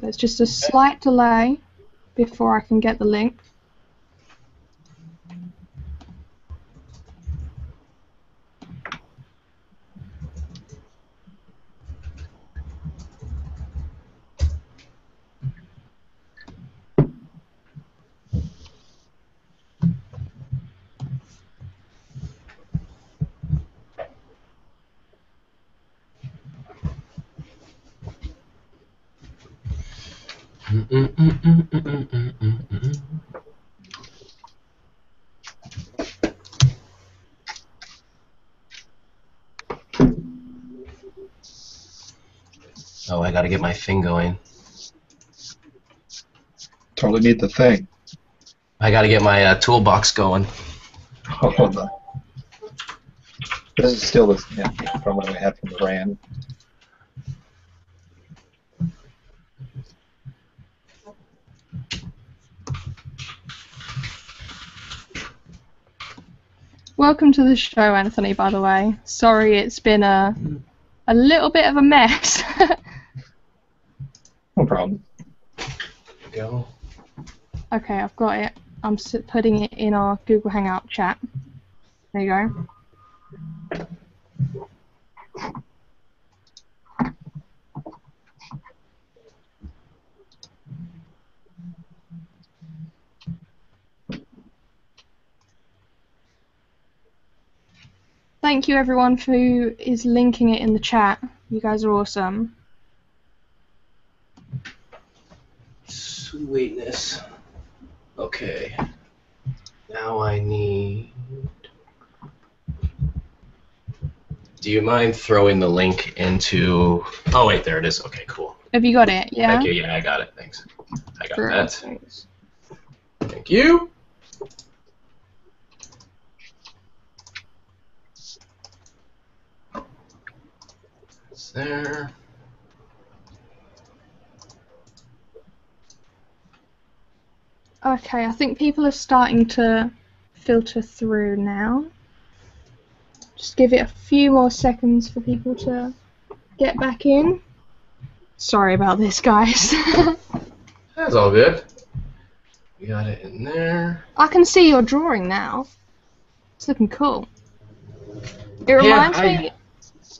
there's just a slight delay before I can get the link. I gotta get my thing going. Totally need the thing. I gotta get my uh, toolbox going. Oh, the, this is still this yeah, from what I had from the RAN. Welcome to the show, Anthony. By the way, sorry it's been a a little bit of a mess. No problem. Go. okay, I've got it. I'm putting it in our Google Hangout chat. There you go. Thank you everyone who is linking it in the chat. You guys are awesome. Sweetness. Okay. Now I need. Do you mind throwing the link into? Oh wait, there it is. Okay, cool. Have you got it? Yeah. Thank you. Yeah, I got it. Thanks. I got Great, that. thanks. Thank you. It's there. Okay, I think people are starting to filter through now. Just give it a few more seconds for people to get back in. Sorry about this, guys. That's all good. We got it in there. I can see your drawing now. It's looking cool. It reminds yeah, I- me.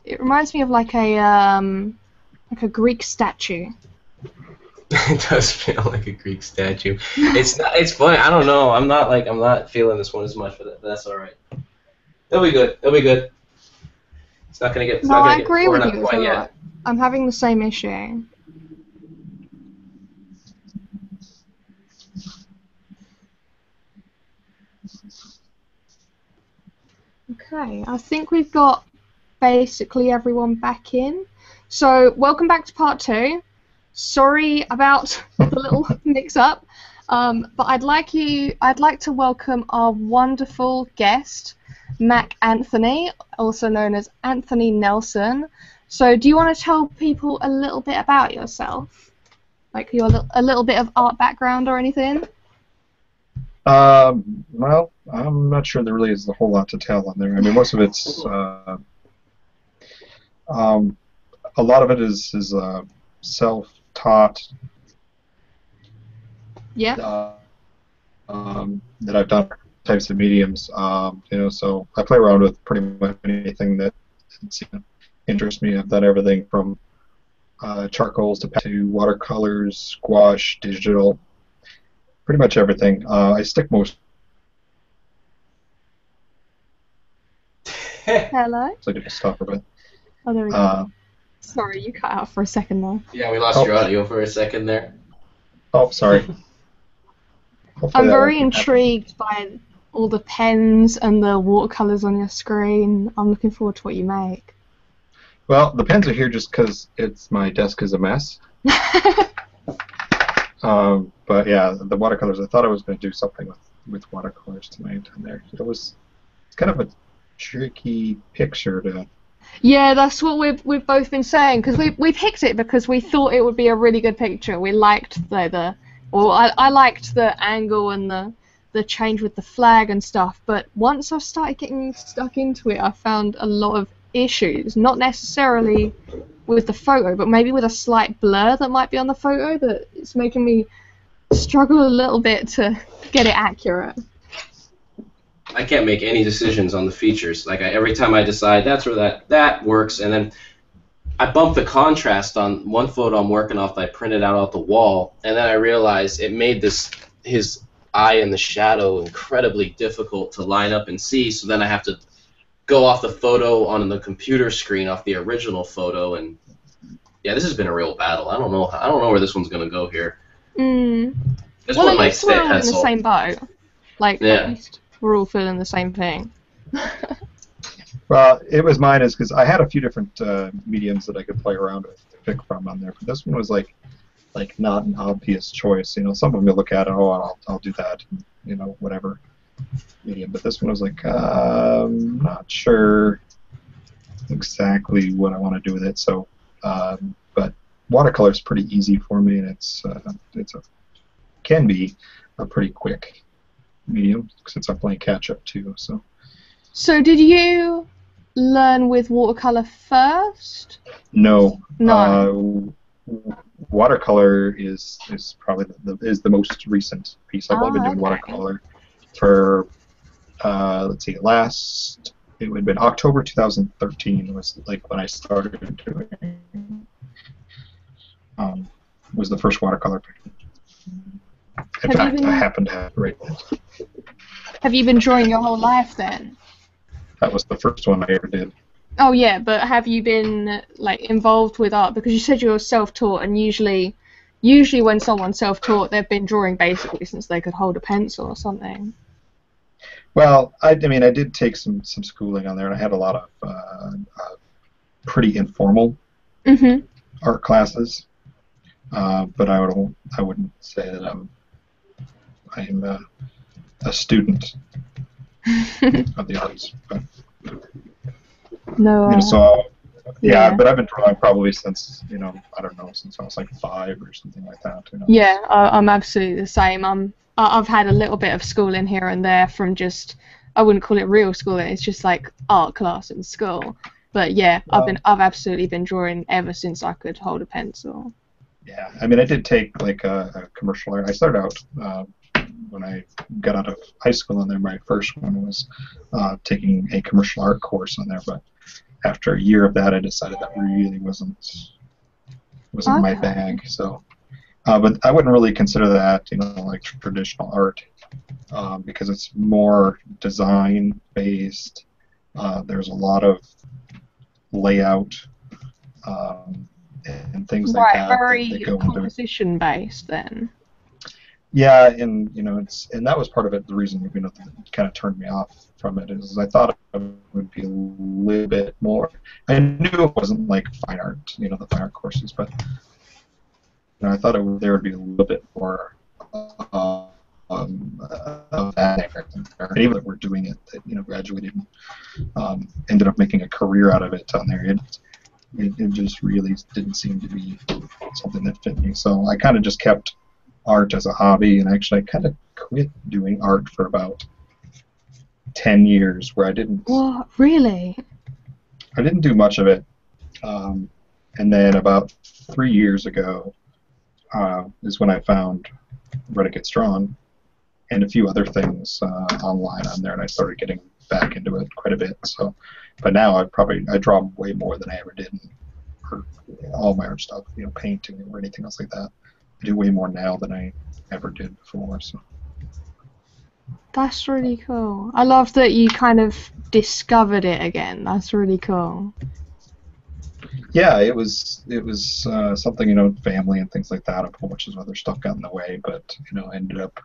It reminds me of like a um, like a Greek statue. it does feel like a Greek statue. It's not. It's funny. I don't know. I'm not like. I'm not feeling this one as much, but that's all right. It'll be good. It'll be good. It's not gonna get. It's No, I get agree with you. Quite yet. I'm having the same issue. Okay, I think we've got basically everyone back in. So, welcome back to part two. Sorry about the little mix-up, um, but I'd like you. I'd like to welcome our wonderful guest, Mac Anthony, also known as Anthony Nelson. So, do you want to tell people a little bit about yourself, like your a little bit of art background or anything? Um, well, I'm not sure there really is a whole lot to tell on there. I mean, most of it's uh, um, a lot of it is is uh, self-taught Yeah. uh, um, that I've done types of mediums. Um, you know, so I play around with pretty much anything that interests me. I've done everything from uh, charcoals to to watercolors, gouache, digital, pretty much everything. Uh, I stick most Hello. I just stop a bit. Oh, there we go. Uh, Sorry, you cut out for a second there. yeah, we lost Oh. your audio for a second there. oh, sorry. I'm very won't happen. intrigued by all the pens and the watercolors on your screen. I'm looking forward to what you make. Well, the pens are here just because it's my desk is a mess. Um, but yeah, the watercolors. I thought I was going to do something with, with watercolors tonight, and there it was. It's kind of a tricky picture to. Yeah, that's what we've we've both been saying because we we picked it because we thought it would be a really good picture. We liked the the, or I I liked the angle and the the change with the flag and stuff. But once I started getting stuck into it, I found a lot of issues, not necessarily with the photo, but maybe with a slight blur that might be on the photo that it's making me struggle a little bit to get it accurate. I can't make any decisions on the features. Like I, every time I decide that's where that that works, and then I bump the contrast on one photo I'm working off that I printed out off the wall, and then I realized it made this his eye in the shadow incredibly difficult to line up and see. So then I have to go off the photo on the computer screen off the original photo, and yeah, this has been a real battle. I don't know. I don't know where this one's gonna go here. Mm. This well, one might stay we're in the same boat. Like, Yeah. at least we're all feeling the same thing. Well, it was mine is because I had a few different uh, mediums that I could play around with to pick from on there, but this one was like, like not an obvious choice. You know, some of them you look at, oh, I'll, I'll do that, you know, whatever medium. But this one was like, um, not sure exactly what I want to do with it. So, um, but watercolor is pretty easy for me, and it's uh, it's a can be a pretty quick medium since I'm playing catch up too. So. So, did you learn with watercolor first? No. No. Uh, watercolor is is probably the, is the most recent piece. I've only been Ah, doing okay. watercolor for uh, let's see, last it would have been October 2013 was like when I started doing um, was the first watercolor picture. In Have you fact, been- I happen to have it right now. Have you been drawing your whole life then? That was the first one I ever did. Oh yeah, but have you been like involved with art? Because you said you were self-taught, and usually, usually when someone's self-taught, they've been drawing basically since they could hold a pencil or something. Well, I, I mean, I did take some, some schooling on there, and I had a lot of uh, uh, pretty informal Mhm. art classes. Uh, but I would I wouldn't say that I'm I'm a, a student of the arts. But, no. you know, uh, so yeah, yeah. but I've been drawing probably since you know I don't know since I was like five or something like that. You know? Yeah, I, I'm absolutely the same. I'm, I- I've had a little bit of schooling here and there from just, I wouldn't call it real schooling. It's just like art class in school. But yeah, I've been, I've absolutely been drawing ever since I could hold a pencil. Yeah, I mean, I did take like a, a commercial art. I started out uh, when I got out of high school, and then my first one was uh, taking a commercial art course on there. But after a year of that, I decided that really wasn't wasn't my bag. So, uh, but I wouldn't really consider that, you know, like traditional art um, because it's more design based. Uh, there's a lot of layout. Um, and things like right, that that- very that composition based then. Yeah, and you know, it's and that was part of it. The reason you know that kind of turned me off from it is I thought it would be a little bit more. I knew it wasn't like fine art, you know, the fine art courses, but you know, I thought it would, there would be a little bit more um, of that. And even that we're doing it, that you know, graduated, and, um, ended up making a career out of it on there. It, it, it just really didn't seem to be something that fit me. So I kind of just kept art as a hobby, and actually I kind of quit doing art for about ten years, where I didn't What really? I didn't do much of it. Um, and then about three years ago uh, is when I found Reddit Gets Drawn and a few other things uh, online on there, and I started getting back into it quite a bit. So, but now I probably I draw way more than I ever did, in, all my art stuff, you know, painting or anything else like that. I do way more now than I ever did before. So. That's really cool. I love that you kind of discovered it again. That's really cool. Yeah, it was it was uh, something you know, family and things like that. A whole bunch of other stuff got in the way, but you know, ended up.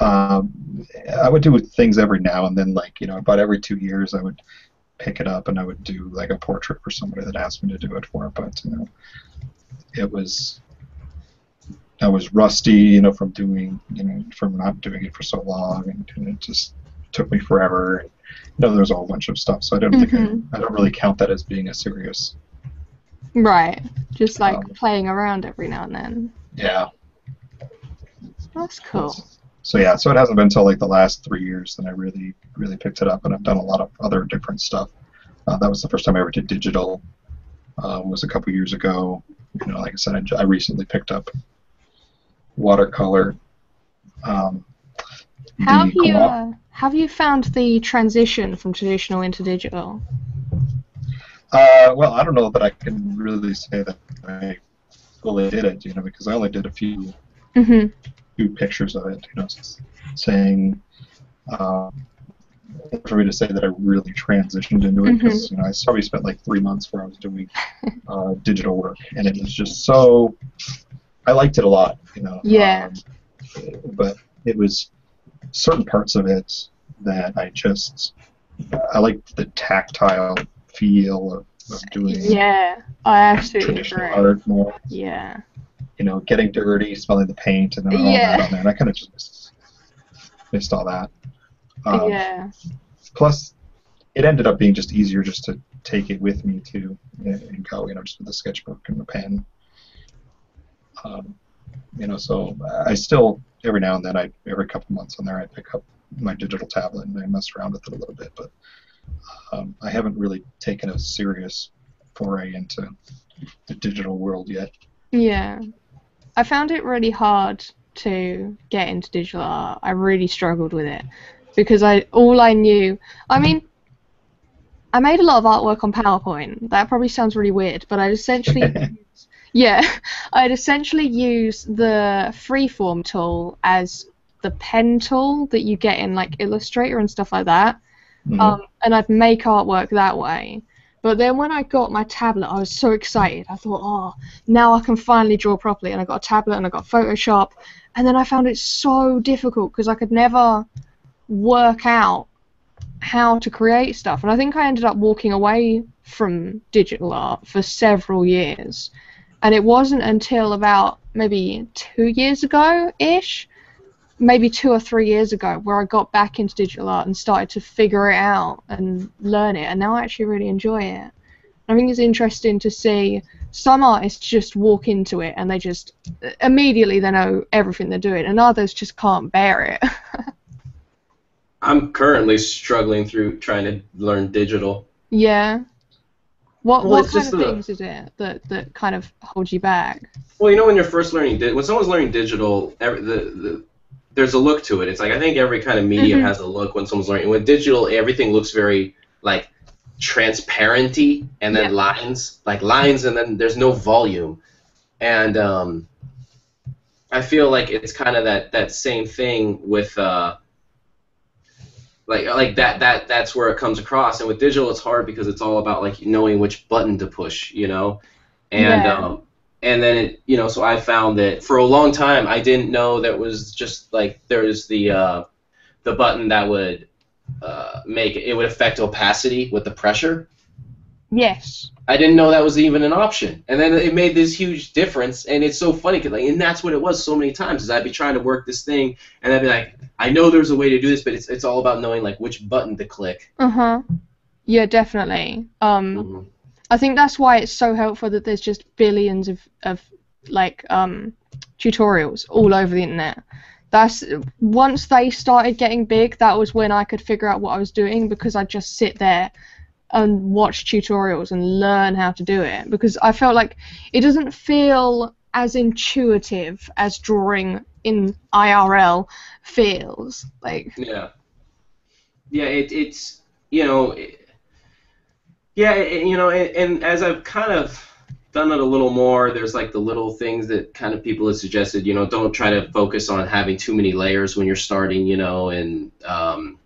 Um, I would do things every now and then, like you know, about every two years, I would pick it up and I would do like a portrait for somebody that asked me to do it for. But you know, it was I was rusty, you know, from doing you know from not doing it for so long, and, and it just took me forever. You know, there's a whole bunch of stuff, so I don't think Mhm. I, I don't really count that as being a serious Right. Just like Um, playing around every now and then. Yeah. That's cool. So yeah, so it hasn't been until like the last three years that I really, really picked it up, and I've done a lot of other different stuff Uh, that was the first time I ever did digital. Um, was a couple years ago. You know, like I said, I recently picked up watercolor. Um, How have you uh, have you found the transition from traditional into digital? Uh, well, I don't know that I can really say that I fully did it, you know, because I only did a few hmm few pictures of it, you know, saying um, for me to say that I really transitioned into it because you know I probably spent like three months where I was doing uh, digital work, and it was just so I liked it a lot, you know. Yeah. Um, but it was certain parts of it that I just I liked the tactile feel of, of doing Yeah, I absolutely traditional agree. art more. Yeah. You know, getting dirty, smelling the paint, and then all Yeah. that on there. And I kind of just missed, missed all that. Um, yeah. Plus, it ended up being just easier just to take it with me to and go, you know, just with a sketchbook and a pen. Um, you know, so I still every now and then, I every couple months on there, I pick up my digital tablet and I mess around with it a little bit, but um, I haven't really taken a serious foray into the digital world yet. Yeah. I found it really hard to get into digital art. I really struggled with it because I all I knew. I mean, I made a lot of artwork on PowerPoint. That probably sounds really weird, but I'd essentially yeah, I'd essentially use the freeform tool as the pen tool that you get in like Illustrator and stuff like that. Mhm. um, and I'd make artwork that way. But then when I got my tablet, I was so excited. I thought, oh, now I can finally draw properly. And I got a tablet and I got Photoshop. And then I found it so difficult because I could never work out how to create stuff. And I think I ended up walking away from digital art for several years. And it wasn't until about maybe two years ago ish maybe two or three years ago where I got back into digital art and started to figure it out and learn it, and now I actually really enjoy it. I think it's interesting to see some artists just walk into it and they just immediately they know everything they're doing, and others just can't bear it. I'm currently struggling through trying to learn digital. yeah. What Well, what kind of things is it that that kind of hold you back? Well, you know, when you're first learning, di- when someone's learning digital, every, the, the there's a look to it. It's like I think every kind of medium Mhm. has a look when someone's learning. With digital, everything looks very like transparenty, and then Yeah. lines, like lines, and then there's no volume, and um, I feel like it's kind of that that same thing with uh, like like that that that's where it comes across. And with digital, it's hard because it's all about like knowing which button to push, you know, and Yeah. um, and then it you know so I found that for a long time I didn't know that was just like there's the uh, the button that would uh, make it would affect opacity with the pressure. Yes. I didn't know that was even an option, and then it made this huge difference. And it's so funny, 'cause, like, and that's what it was so many times. Is I'd be trying to work this thing, and I'd be like, I know there's a way to do this, but it's it's all about knowing like which button to click. Uh huh. Yeah, definitely. Um. Mhm. I think that's why it's so helpful that there's just billions of, of like um, tutorials all over the internet. That's once they started getting big, that was when I could figure out what I was doing because I'd just sit there and watch tutorials and learn how to do it because I felt like it doesn't feel as intuitive as drawing in IRL feels. Like Yeah. Yeah, it, it's you know, it, yeah, it, you know, and, and as I've kind of done it a little more, there's like the little things that kind of people have suggested. You know, don't try to focus on having too many layers when you're starting. You know, and um,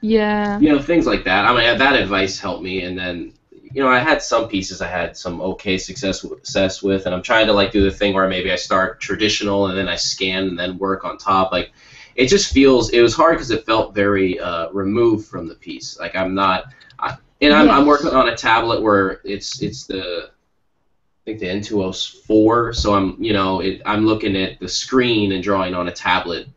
yeah. you know things like that. I mean, that advice helped me, and then you know I had some pieces I had some okay success success with, and I'm trying to like do the thing where maybe I start traditional and then I scan and then work on top. Like it just feels it was hard because it felt very uh, removed from the piece. Like I'm not, I, and I'm, I'm working on a tablet where it's it's the I think the Intuos 4, so I'm you know it, I'm looking at the screen and drawing on a tablet,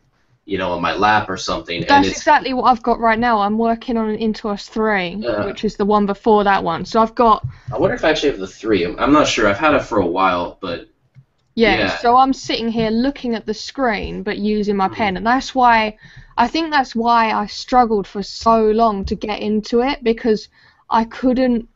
you know, on my lap or something, and That's it's exactly what I've got right now. I'm working on an Intuos 3, Uh. which is the one before that one. So I've got, I wonder if I actually have the three. I'm, I'm not sure. I've had it for a while, but yeah, Yeah. so I'm sitting here looking at the screen but using my pen. And that's why, I think that's why I struggled for so long to get into it because I couldn't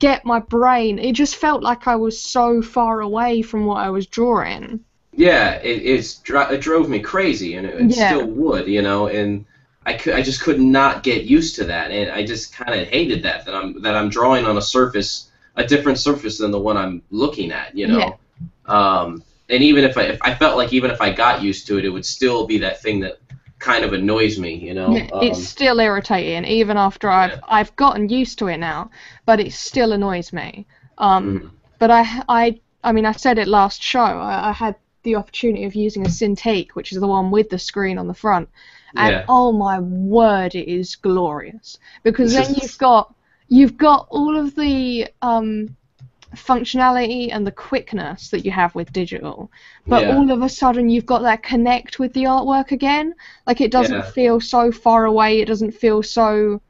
get my brain. It just felt like I was so far away from what I was drawing. Yeah, it it's it drove me crazy, and it, it Yeah. still would, you know, and I could I just could not get used to that, and I just kind of hated that that I'm that I'm drawing on a surface, a different surface than the one I'm looking at, you know. Yeah. Um, and even if I if I felt like even if I got used to it, it would still be that thing that kind of annoys me, you know. Yeah, Um, it's still irritating, even after I've Yeah. I've gotten used to it now, but it still annoys me. Um, mm, But I, I, I mean, I said it last show. I, I had the opportunity of using a Cintiq, which is the one with the screen on the front, and Yeah. oh my word, it is glorious because then you've got you've got all of the um, functionality and the quickness that you have with digital, but Yeah. all of a sudden you've got that connect with the artwork again. Like it doesn't Yeah. feel so far away. It doesn't feel so.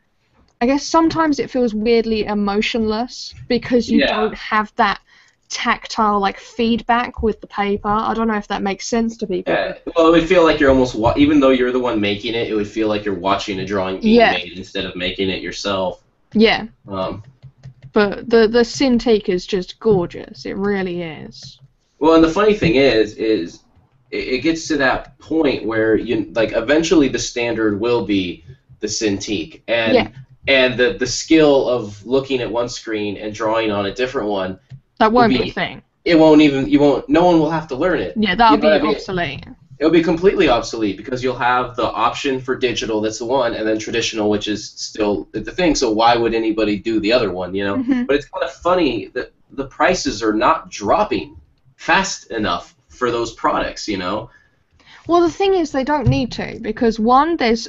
I guess sometimes it feels weirdly emotionless because you don't have that tactile like feedback with the paper. I don't know if that makes sense to people. Yeah, well, it would feel like you're almost wa- even though you're the one making it, it would feel like you're watching a drawing being Yeah. made instead of making it yourself. Yeah, Um, but the the Cintiq is just gorgeous. It really is. Well, and the funny thing is, is it, it gets to that point where you like eventually the standard will be the Cintiq, and Yeah. and the the skill of looking at one screen and drawing on a different one, That won't be be- a thing. it won't even you won't no one will have to learn it. Yeah, that'll You know what I be mean? obsolete. It'll be completely obsolete because you'll have the option for digital that's the one, and then traditional, which is still the thing. So why would anybody do the other one? You know. Mhm. But it's kind of funny that the prices are not dropping fast enough for those products, you know. Well, the thing is, they don't need to because one, there's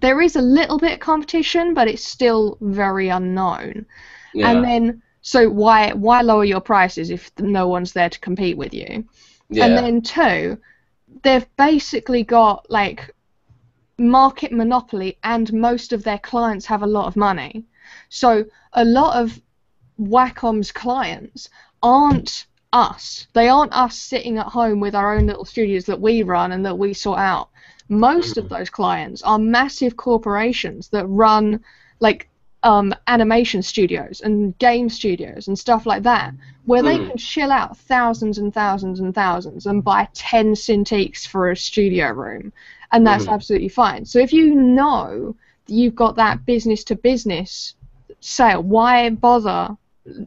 there is a little bit of competition, but it's still very unknown. Yeah. And then, so why why lower your prices if no one's there to compete with you? yeah. And then two, they've basically got like market monopoly, and most of their clients have a lot of money. So a lot of Wacom's clients aren't us. They aren't us sitting at home with our own little studios that we run and that we sort out. Most of mm. those clients are massive corporations that run like um, animation studios and game studios and stuff like that, where they Mm. can shill out thousands and thousands and thousands and buy 10 Cintiqs for a studio room, and that's Mhm. absolutely fine. So if you know that you've got that business to business sale, why bother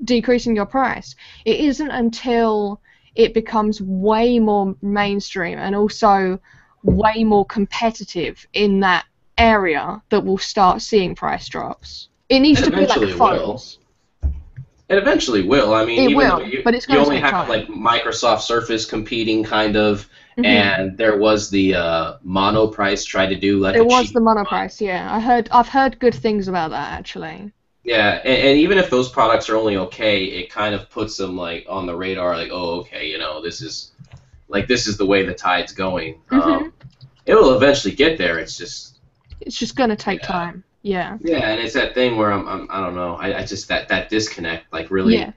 decreasing your price? It isn't until it becomes way more mainstream and also way more competitive in that area that we'll start seeing price drops. It needs And to be like eventually it will. It eventually will. I mean, It will, you, but it's you only have time. like Microsoft Surface competing kind of, Mhm. and there was the uh, Monoprice tried to do like It was the Monoprice, yeah. I heard I've heard good things about that actually. Yeah, and, and even if those products are only okay, it kind of puts them like on the radar, like, oh, okay, you know, this is like this is the way the tide's going. Mhm. Um, it will eventually get there. It's just It's just gonna take Yeah. time. Yeah. yeah, and it's that thing where I'm, I'm I don't know, I, I just that that disconnect, like really, Yeah.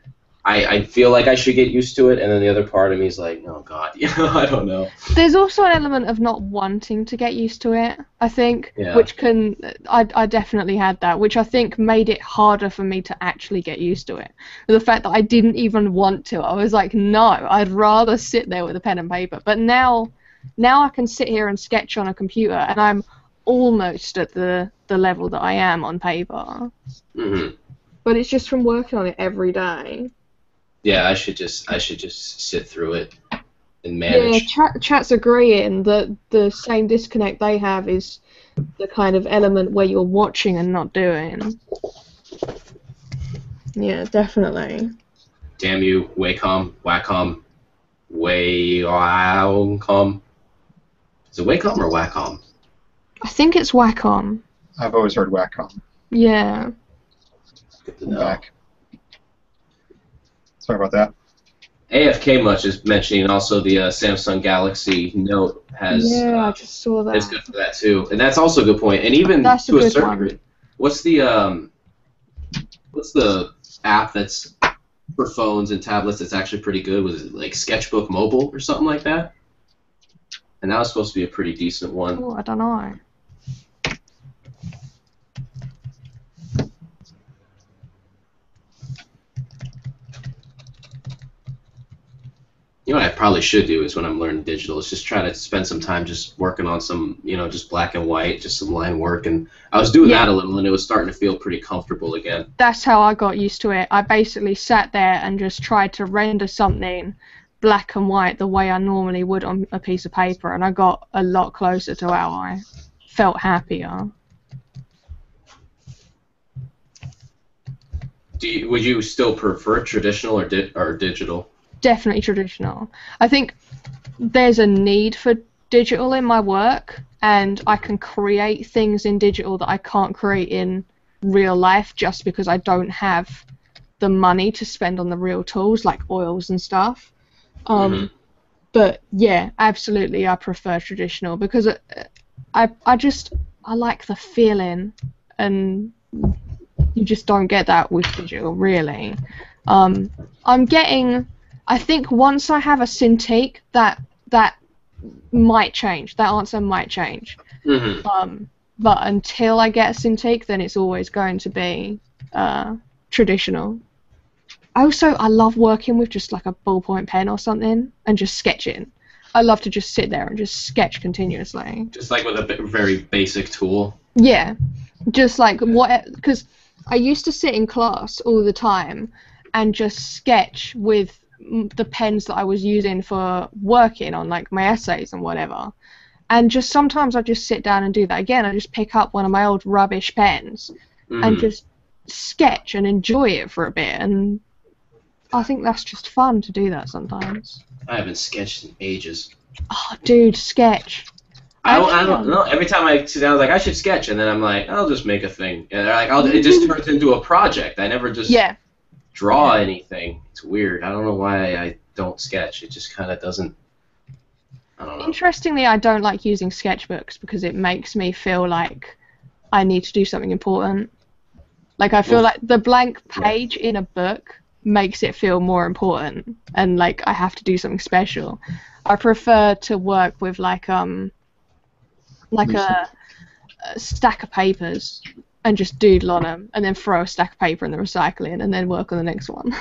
I, I feel like I should get used to it, and then the other part of me is like, oh god, you know, I don't know. There's also an element of not wanting to get used to it, I think, Yeah. which can I, I definitely had that, which I think made it harder for me to actually get used to it. The fact that I didn't even want to. I was like, no, I'd rather sit there with a pen and paper. But now now I can sit here and sketch on a computer and I'm almost at the, the level that I am on paper. hmm But it's just from working on it every day. Yeah, I should just I should just sit through it and Yeah, manage. chat, chat's agreeing that the same disconnect they have is the kind of element where you're watching and not doing. Yeah, definitely. Damn you, Wacom, Wacom, Wacom. Is it Wacom or Wacom? I think it's Wacom. I've always heard Wacom. Yeah. Good to know. back. Sorry about that. AFK Much is mentioning also the uh, Samsung Galaxy Note has yeah, I uh, just saw that. is good for that too, and that's also a good point. And even That's to a good certain degree, what's the um, what's the app that's for phones and tablets that's actually pretty good? Was it like Sketchbook Mobile or something like that? And that was supposed to be a pretty decent one. Oh, I don't know. Probably should do is when I'm learning digital is just try to spend some time just working on some you know just black and white, just some line work, and I was doing Yeah. that a little, and it was starting to feel pretty comfortable again. That's how I got used to it. I basically sat there and just tried to render something black and white the way I normally would on a piece of paper, and I got a lot closer to how I felt happier. Do you, would you still prefer traditional or di- or digital? Definitely traditional. I think there's a need for digital in my work, and I can create things in digital that I can't create in real life just because I don't have the money to spend on the real tools like oils and stuff. Um, Mhm. But yeah, absolutely, I prefer traditional because it, I I just I like the feeling, and you just don't get that with digital really. Um, I'm getting. I think once I have a Cintiq, that that might change. That answer might change. Mhm. Um, but until I get a Cintiq, then it's always going to be uh, traditional. Also, I love working with just like a ballpoint pen or something and just sketching. I love to just sit there and just sketch continuously. Just like with a b- very basic tool. Yeah, just like what? Because I used to sit in class all the time and just sketch with the pens that I was using for working on like my essays and whatever. And just sometimes I just sit down and do that again. I just pick up one of my old rubbish pens and Mhm. just sketch and enjoy it for a bit. And I think that's just fun to do that sometimes. I haven't sketched in ages. Oh, dude, sketch. I, Actually, I don't know. Every time I sit down, I was like, I should sketch, and then I'm like, I'll just make a thing, and they're like, I'll, it just turns into a project. I never just Yeah, draw anything. It's weird. I don't know why I don't sketch. It just kind of doesn't. I don't know. Interestingly, I don't like using sketchbooks because it makes me feel like I need to do something important. Like I feel Well, like the blank page in a book makes it feel more important and like I have to do something special. I prefer to work with like um like a, a stack of papers and just doodle on them and then throw a stack of paper in the recycling and then work on the next one.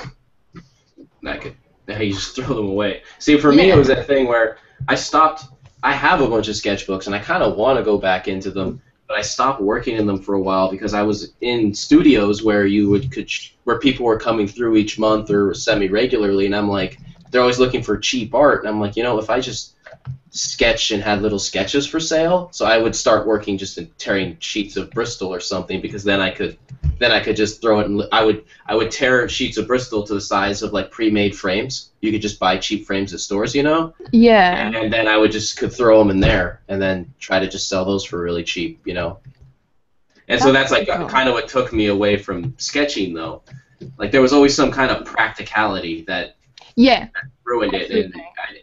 I could. Yeah, you just throw them away. See, for me, it was that thing where I stopped. I have a bunch of sketchbooks, and I kind of want to go back into them, but I stopped working in them for a while because I was in studios where you would could where people were coming through each month or semi regularly, and I'm like, they're always looking for cheap art, and I'm like, you know, if I just sketch and had little sketches for sale, so I would start working just in tearing sheets of Bristol or something because then I could then I could just throw it and I would I would tear sheets of Bristol to the size of like pre-made frames. You could just buy cheap frames at stores, you know, yeah. and then I would just could throw them in there and then try to just sell those for really cheap, you know. And so That's that's like cool. kind of what took me away from sketching, though. Like there was always some kind of practicality that Yeah. ruined it. And I,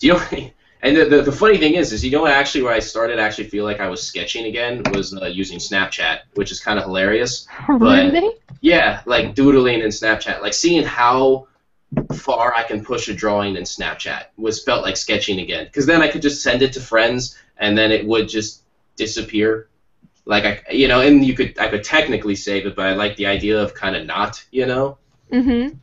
do you know? And the, the, the funny thing is, is you know actually where I started to actually feel like I was sketching again was uh, using Snapchat, which is kind of hilarious. really? Yeah, like doodling in Snapchat, like seeing how far I can push a drawing in Snapchat was felt like sketching again. Because then I could just send it to friends, and then it would just disappear. Like I, you know, and you could I could technically save it, but I like the idea of kind of not, you know. Mhm.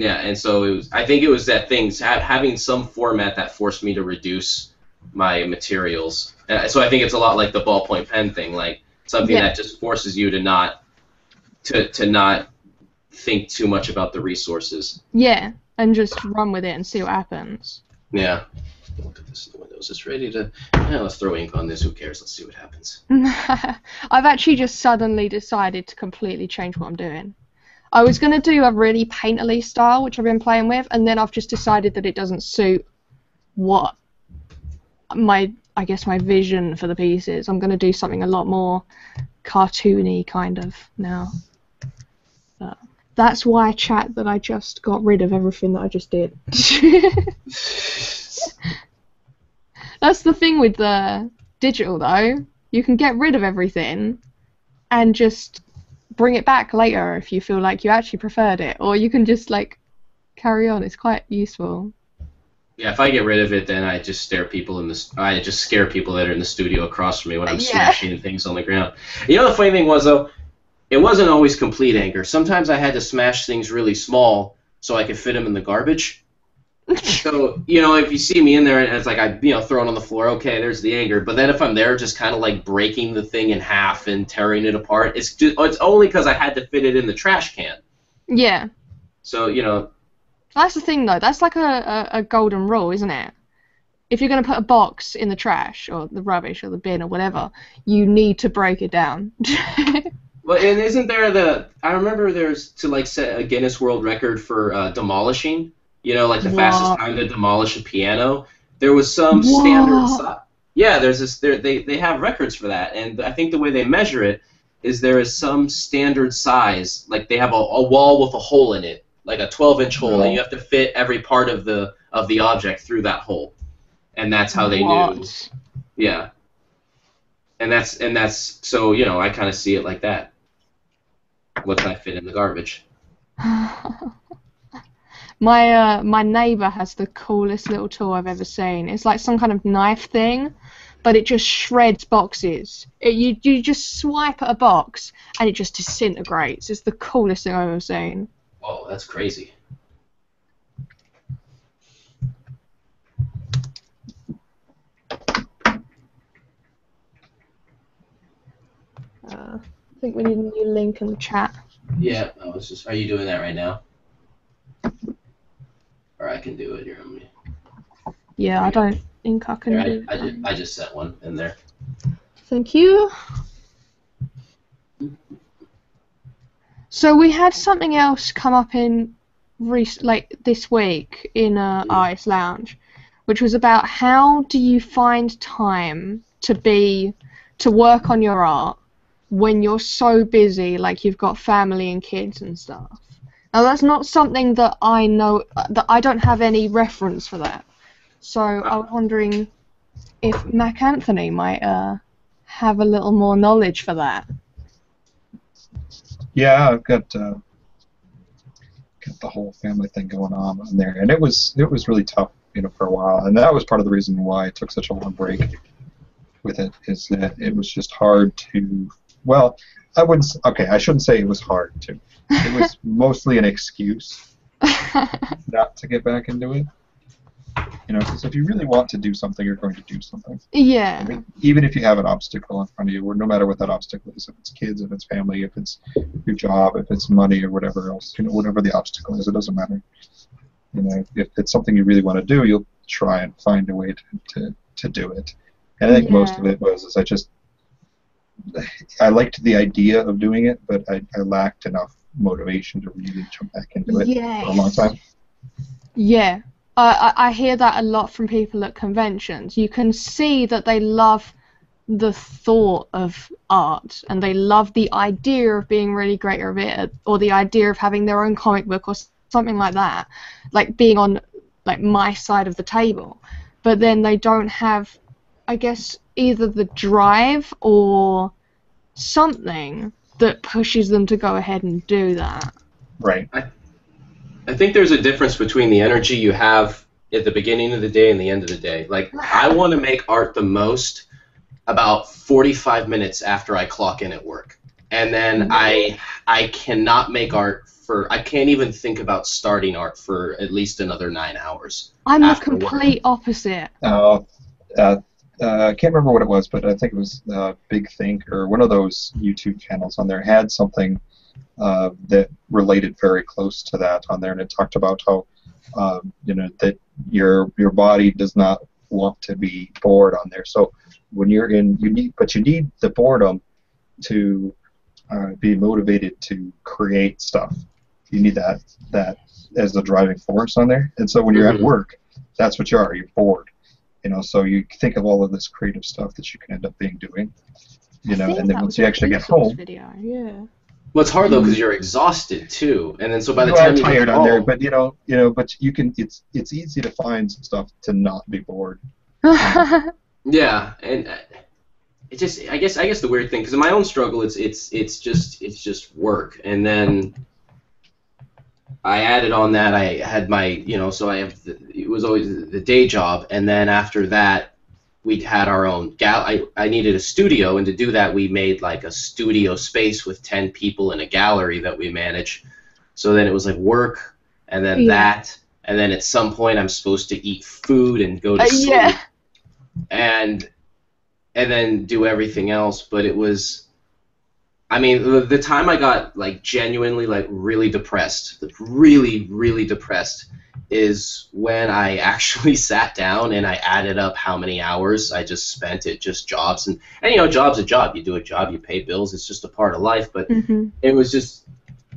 Yeah, and so it was. I think it was that things ha- having some format that forced me to reduce my materials. Uh, so I think it's a lot like the ballpoint pen thing, like something Yeah. that just forces you to not to to not think too much about the resources. Yeah, and just run with it and see what happens. Yeah. Look at this. in The Windows is ready to. Yeah, let's throw ink on this. Who cares? Let's see what happens. I've actually just suddenly decided to completely change what I'm doing. I was going to do a really painterly style, which I've been playing with, and then I've just decided that it doesn't suit what my, I guess, my vision for the pieces. I'm going to do something a lot more cartoony kind of now. But that's why, I chat, that I just got rid of everything that I just did. That's the thing with the digital though. You can get rid of everything and just bring it back later if you feel like you actually preferred it, or you can just like carry on. It's quite useful. Yeah, if I get rid of it, then I just stare people in the. I just scare people that are in the studio across from me when I'm Yeah. smashing things on the ground. You know, the funny thing was though, it wasn't always complete anger. Sometimes I had to smash things really small so I could fit them in the garbage. So you know, if you see me in there and it's like I, you know, throw it on the floor, okay, there's the anger. But then if I'm there, just kind of like breaking the thing in half and tearing it apart, it's just it's only because I had to fit it in the trash can. yeah. So you know, That's the thing, though. That's like a, a, a golden rule, isn't it? If you're going to put a box in the trash or the rubbish or the bin or whatever, you need to break it down. well, and isn't there the? I remember there's to like set a Guinness World Record for uh, demolishing. You know, like the fastest time to demolish a piano. There was some standard. What? Uh, si- yeah, there's this. There, they they have records for that, and I think the way they measure it is there is some standard size. Like they have a, a wall with a hole in it, like a 12 inch hole, and you have to fit every part of the of the object through that hole, and that's how they knew. What? Yeah. And that's and that's so you know I kind of see it like that. What can I fit in the garbage? my uh, my neighbor has the coolest little tool I've ever seen. It's like some kind of knife thing, but it just shreds boxes. It, you you just swipe at a box and it just disintegrates. It's the coolest thing I've ever seen. Oh, that's crazy. Uh, I think we need a new link in the chat. Yeah, I was just. Are you doing that right now? Or I can do it here. Let me- Yeah, I don't think I can Here, do I, I, that. just, I just set one in there. Thank you. So we had something else come up in rec- like this week in uh, Mm. Artist Lounge, which was about how do you find time to be to work on your art when you're so busy, like you've got family and kids and stuff. Now that's not something that I know that I don't have any reference for that. So I was wondering if Mac Anthony might uh, have a little more knowledge for that. Yeah, I've got uh, got the whole family thing going on on there, and it was it was really tough, you know, for a while, and that was part of the reason why I took such a long break with it. Is that it was just hard to. Well, I wouldn't. Okay, I shouldn't say it was hard to. It was mostly an excuse not to get back into it. You know, because if you really want to do something, you're going to do something. I yeah. mean, even if you have an obstacle in front of you, or no matter what that obstacle is, if it's kids, if it's family, if it's your job, if it's money, or whatever else, you know, whatever the obstacle is, it doesn't matter. You know, if it's something you really want to do, you'll try and find a way to, to, to do it. And I think most of it was is I just I liked the idea of doing it, but I, I lacked enough motivation to really jump back into it for a long time. Yeah. I, I I hear that a lot from people at conventions. You can see that they love the thought of art and they love the idea of being really great at it or the idea of having their own comic book or something like that like being on like my side of the table but then they don't have i guess either the drive or something that pushes them to go ahead and do that Right. I I think there's a difference between the energy you have at the beginning of the day and the end of the day. Like I want to make art the most about 45 minutes after I clock in at work. And then I I cannot make art for I can't even think about starting art for at least another 9 hours. i'm the After work. complete opposite Uh, uh, uh, I can't remember what it was, but I think it was uh, Big Think or one of those YouTube channels on there had something uh, that related very close to that on there, and it talked about how um, you know that your your body does not want to be bored on there. So when you're in, you need, but you need the boredom to uh, be motivated to create stuff. You need that that as the driving force on there. And so when you're at work, that's what you are. You're bored. You know, so you think of all of this creative stuff that you can end up being doing. You I know, and then once you actually get home, video yeah Well, it's hard though because you're exhausted too. And then so by the you time are you tired get on there, but you know, you know, but you can. It's it's easy to find stuff to not be bored. Yeah, and uh, it just I guess I guess the weird thing because in my own struggle it's it's it's just it's just work and then I added on that I had my you know so I have the, it was always the day job and then after that we had our own gal I, I needed a studio and to do that we made like a studio space with 10 people in a gallery that we manage so then it was like work and then Yeah. that and then at some point I'm supposed to eat food and go to Uh, sleep, yeah. and and then do everything else. But it was, I mean, the, the time I got like genuinely like really depressed, really really depressed, is when I actually sat down and I added up how many hours I just spent at just jobs and and you know job's a job. You do a job, you pay bills. It's just a part of life. But hmm it was just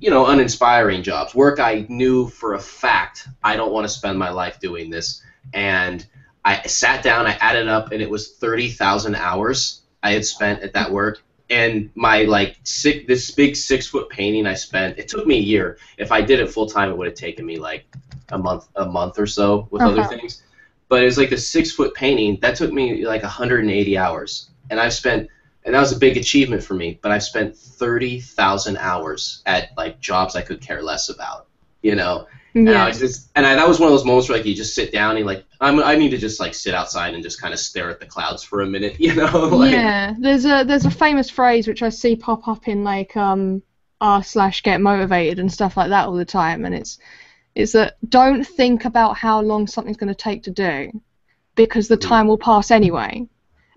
you know uninspiring jobs work i knew for a fact i don't want to spend my life doing this and i sat down i added up and it was 30000 hours i had spent at that work and my like six, this big six foot painting i spent it took me a year if i did it full time it would have taken me like a month a month or so with other things but it was like a six foot painting that took me like 180 hours and i've spent and that was a big achievement for me. But I've spent thirty thousand hours at like jobs I could care less about, you know. And I Yeah. was just, and I, that was one of those moments where like you just sit down and like I'm, I need to just like sit outside and just kind of stare at the clouds for a minute, you know. like, yeah, there's a there's a famous phrase which I see pop up in like um r slash get motivated and stuff like that all the time, and it's it's that don't think about how long something's going to take to do, because the Mm. time will pass anyway.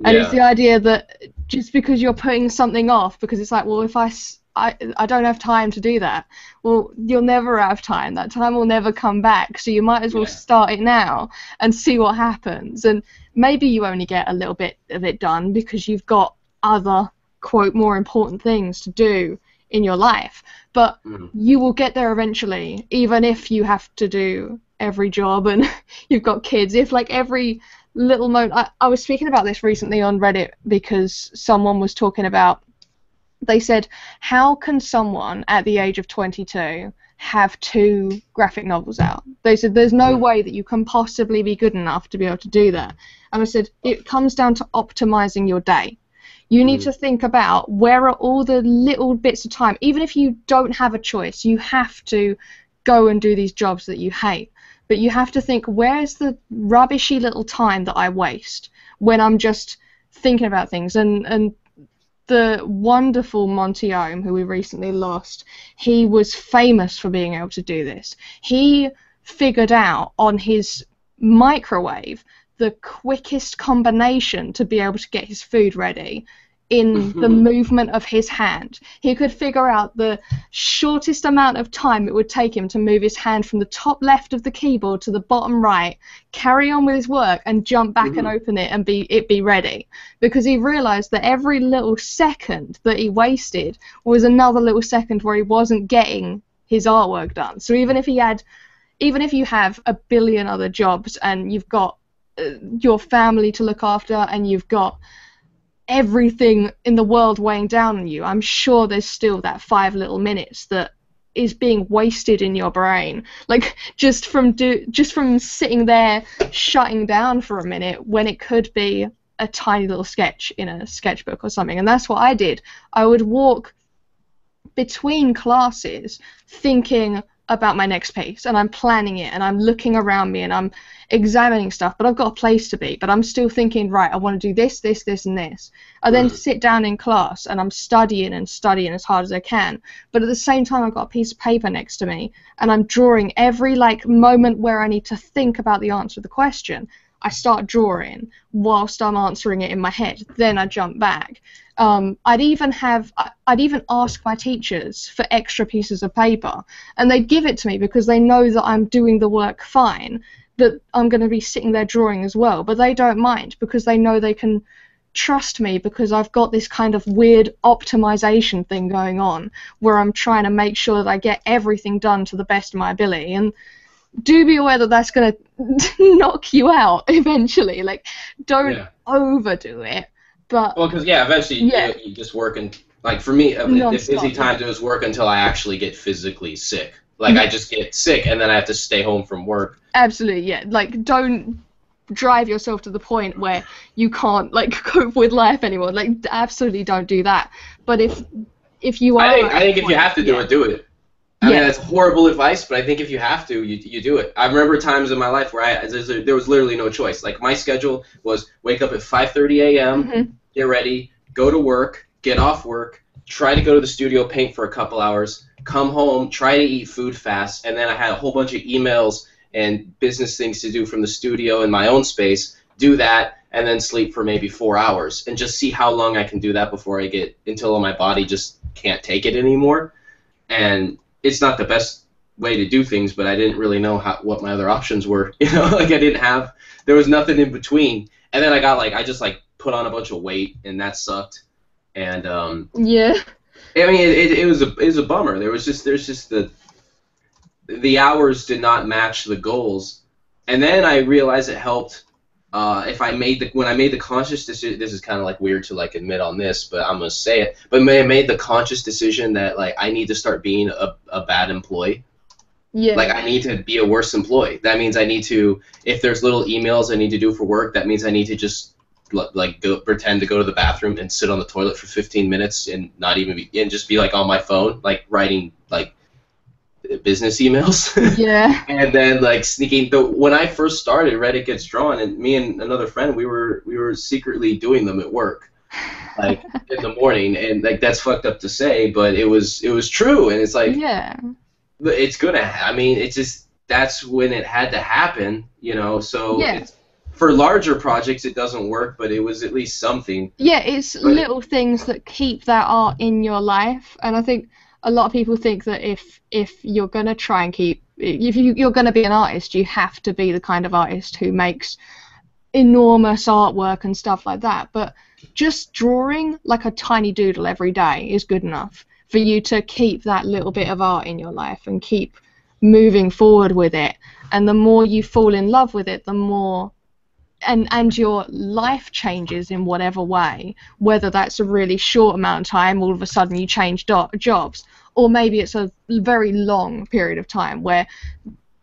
And it's the idea that just because you're putting something off, because it's like, well, if I, s- I, I don't have time to do that, well, you'll never have time. That time will never come back. So you might as well Yeah. start it now and see what happens. And maybe you only get a little bit of it done because you've got other, quote, more important things to do in your life. But Mhm. you will get there eventually, even if you have to do every job and you've got kids. If like every little moment, I, I was speaking about this recently on Reddit because someone was talking about. They said, how can someone at the age of 22 have two graphic novels out? They said, there's no way that you can possibly be good enough to be able to do that. And I said, it comes down to optimizing your day. You need Mm. to think about where are all the little bits of time, even if you don't have a choice, you have to go and do these jobs that you hate. But you have to think, where's the rubbishy little time that I waste when I'm just thinking about things? And, and the wonderful Monty Oum, who we recently lost, he was famous for being able to do this. He figured out on his microwave the quickest combination to be able to get his food ready in the movement of his hand. He could figure out the shortest amount of time it would take him to move his hand from the top left of the keyboard to the bottom right, carry on with his work, and jump back and Mhm. open it and be it be ready. Because he realized that every little second that he wasted was another little second where he wasn't getting his artwork done. So even if he had even if you have a billion other jobs and you've got uh, your family to look after and you've got everything in the world weighing down on you, I'm sure there's still that five little minutes that is being wasted in your brain. Like just from do just from sitting there shutting down for a minute when it could be a tiny little sketch in a sketchbook or something. And that's what I did. I would walk between classes thinking about my next piece and I'm planning it and I'm looking around me and I'm examining stuff, but I've got a place to be. But I'm still thinking, right, I want to do this, this, this, and this. I then Mm. sit down in class and I'm studying and studying as hard as I can. But at the same time, I've got a piece of paper next to me and I'm drawing every like moment where I need to think about the answer to the question. I start drawing whilst I'm answering it in my head. Then I jump back. Um, I'd even have I'd even ask my teachers for extra pieces of paper, and they'd give it to me because they know that I'm doing the work fine, that I'm going to be sitting there drawing as well. But they don't mind because they know they can trust me because I've got this kind of weird optimization thing going on where I'm trying to make sure that I get everything done to the best of my ability and do be aware that that's going to knock you out eventually like don't Yeah. overdo it but Well, because yeah, eventually Yeah. you, just work and like for me, uh, the Non-stop, busy times it was work until I actually get physically sick. Like I just get sick and then I have to stay home from work. absolutely yeah like don't drive yourself to the point where you can't like cope with life anymore like absolutely don't do that but if if you are I think I think a if you have to do yeah. it, do it. I mean Yeah. that's horrible advice, but I think if you have to, you, you do it. I remember times in my life where I there was literally no choice. Like my schedule was wake up at 5:30 a.m. Mhm. get ready, go to work, get off work, try to go to the studio, paint for a couple hours, come home, try to eat food fast, and then I had a whole bunch of emails and business things to do from the studio in my own space, do that, and then sleep for maybe four hours, and just see how long I can do that before I get until my body just can't take it anymore. And it's not the best way to do things, but I didn't really know how what my other options were. You know, like I didn't have there was nothing in between. And then I got like I just like put on a bunch of weight, and that sucked. And um, Yeah. I mean, it, it, it was a it was a bummer. There was just there's just the the hours did not match the goals, and then I realized it helped uh, if I made the when I made the conscious decision. This is kind of like weird to like admit on this, but I'm gonna say it. But I made the conscious decision that like I need to start being a, a bad employee. Yeah. Like I need to be a worse employee. That means I need to if there's little emails I need to do for work. That means I need to just like go pretend to go to the bathroom and sit on the toilet for 15 minutes and not even be and just be like on my phone like writing like business emails. yeah. and then like sneaking the when I first started Reddit gets drawn and me and another friend we were we were secretly doing them at work like in the morning and like that's fucked up to say but it was it was true and it's like Yeah. it's gonna ha- I mean it's just that's when it had to happen you know so Yeah. it's, for larger projects it doesn't work but it was at least something Yeah, it's Right. little things that keep that art in your life, and I think a lot of people think that if if you're gonna try and keep if you, you're gonna be an artist, you have to be the kind of artist who makes enormous artwork and stuff like that. But just drawing like a tiny doodle every day is good enough for you to keep that little bit of art in your life and keep moving forward with it. And the more you fall in love with it, the more and and your life changes in whatever way, whether that's a really short amount of time, all of a sudden you change do- jobs, or maybe it's a very long period of time where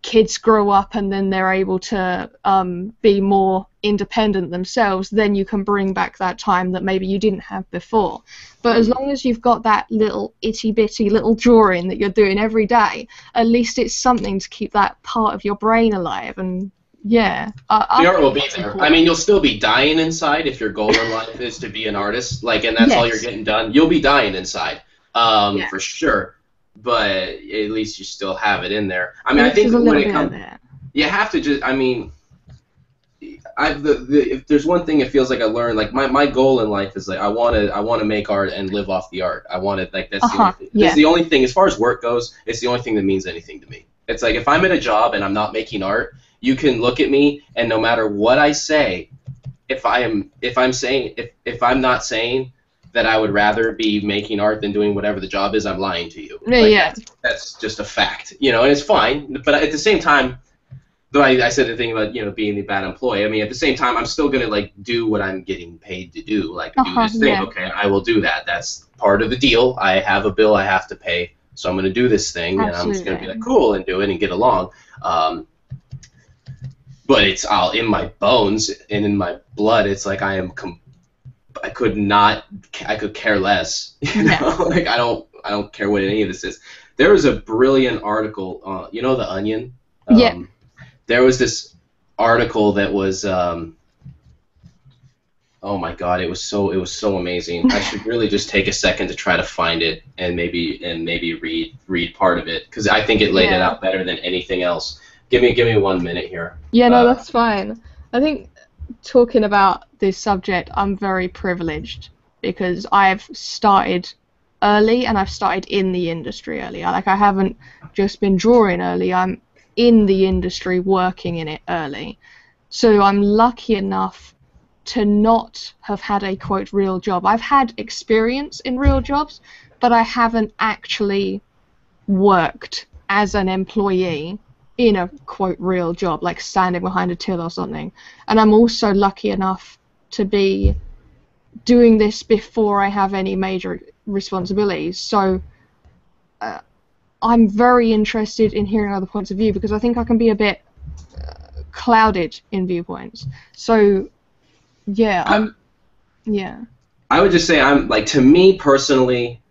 kids grow up and then they're able to um, be more independent themselves, then you can bring back that time that maybe you didn't have before. But as long as you've got that little itty bitty little drawing that you're doing every day, at least it's something to keep that part of your brain alive. And yeah, I, the art will be there. I mean, you'll still be dying inside if your goal in life is to be an artist, like, and that's all you're getting done. You'll be dying inside, um, Yeah. for sure. But at least you still have it in there. I mean, I think when it comes, you have to just. I mean, I've the, the if there's one thing it feels like I learned, like my, my goal in life is like I want to I want to make art and live off the art. I want to like that's the Uh-huh, only thing. yeah. That's the only thing as far as work goes. It's the only thing that means anything to me. It's like if I'm in a job and I'm not making art, you can look at me and no matter what I say, if I am if I'm saying if if I'm not saying that I would rather be making art than doing whatever the job is, I'm lying to you. Yeah, Like, yeah. That's, just a fact, you know, and it's fine. But at the same time, though I, I said the thing about you know being the bad employee. I mean, at the same time, I'm still gonna like do what I'm getting paid to do, like do Uh-huh, this thing. yeah. Okay, I will do that. That's part of the deal. I have a bill I have to pay, so I'm gonna do this thing, and I'm just gonna be like cool and do it and get along. Um, but it's all in my bones and in my blood. It's like I am. Com- I could not. I could care less. You Yeah. know, like I don't. I don't care what any of this is. There was a brilliant article. Uh, you know, the Onion. Yeah. Um, There was this article that was. Um, oh my god! It was so. It was so amazing. I should really just take a second to try to find it and maybe and maybe read read part of it because I think it laid it out better than anything else. Give me give me one minute here. Yeah, no, Uh, that's fine. I think talking about this subject, I'm very privileged because I've started early and I've started in the industry early. Like I haven't just been drawing early. I'm in the industry working in it early. So I'm lucky enough to not have had a quote real job. I've had experience in real jobs, but I haven't actually worked as an employee in a quote real job, like standing behind a till or something. And I'm also lucky enough to be doing this before I have any major responsibilities. So uh, I'm very interested in hearing other points of view because I think I can be a bit uh, clouded in viewpoints. So yeah, I'm yeah. I would just say I'm like to me personally,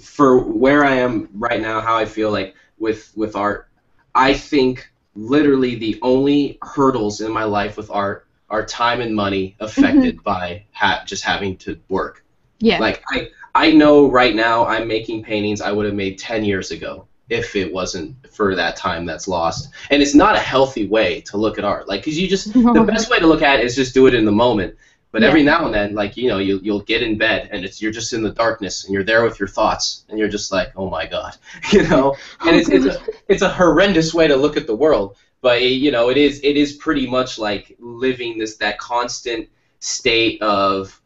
for where I am right now, how I feel like with with art, I think literally the only hurdles in my life with art are time and money affected mm-hmm. by ha- just having to work. Yeah. Like I I know right now I'm making paintings I would have made ten years ago if it wasn't for that time that's lost. And it's not a healthy way to look at art. Like, because you just, the best way to look at it is just do it in the moment. But every now and then, like, you know, you, you'll get in bed and it's you're just in the darkness and you're there with your thoughts and you're just like, oh my God, you know? And it's, it's, a, it's a horrendous way to look at the world. But, you know, it is, it is pretty much like living this, that constant state of,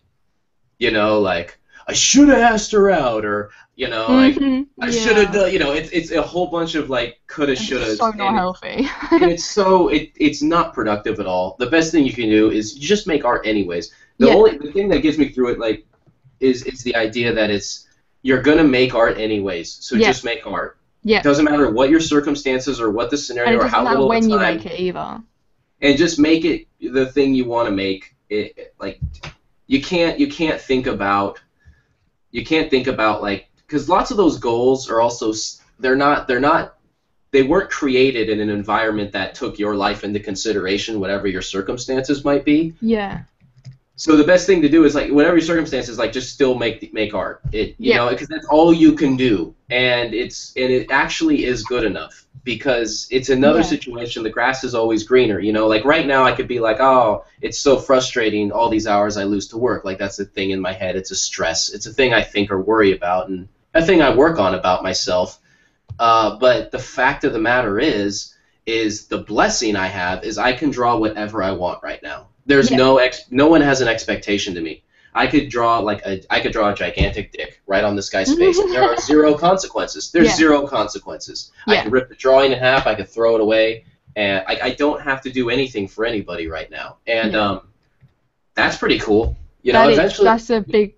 you know, like, I should have asked her out, or you know, like Mhm, I yeah. should have done. You know, it's it's a whole bunch of like coulda, shoulda. It's so not healthy. and it's so it, it's not productive at all. The best thing you can do is just make art anyways. The Yeah. only the thing that gets me through it like is is the idea that it's you're gonna make art anyways. So Yeah. just make art. Yeah. It doesn't matter what your circumstances or what the scenario or how little when you make it either. and just make it the thing you want to make. It- like you can't you can't think about you can't think about like because lots of those goals are also they're not they're not they weren't created in an environment that took your life into consideration whatever your circumstances might be. Yeah. so the best thing to do is like whatever your circumstances like just still make make art. It you Yeah. know because that's all you can do. And it's and it actually is good enough because it's another Yeah. situation. The grass is always greener you know? Like right now i could be like oh it's so frustrating all these hours i lose to work. Like that's a thing in my head. It's a stress. It's a thing i think or worry about. And a thing i work on about myself uh, but the fact of the matter is is the blessing i have is i can draw whatever i want right now there's Yeah. no ex- no one has an expectation to me I could draw like a I could draw a gigantic dick right on this guy's face. and there are zero consequences. There's Yeah. zero consequences. I Yeah. can rip the drawing in half. I could throw it away, and I, I don't have to do anything for anybody right now. And um, that's pretty cool. You know, That is- eventually, that's a big,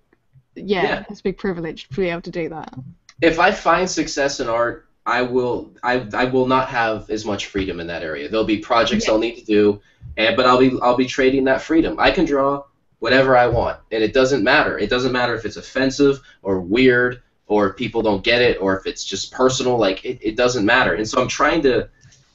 yeah, Yeah. it's a big privilege to be able to do that. if I find success in art, I will I, I will not have as much freedom in that area. There'll be projects Yeah. I'll need to do, and but I'll be I'll be trading that freedom. I can draw whatever I want, and it doesn't matter. It doesn't matter if it's offensive or weird or if people don't get it or if it's just personal. Like it, it doesn't matter. And so I'm trying to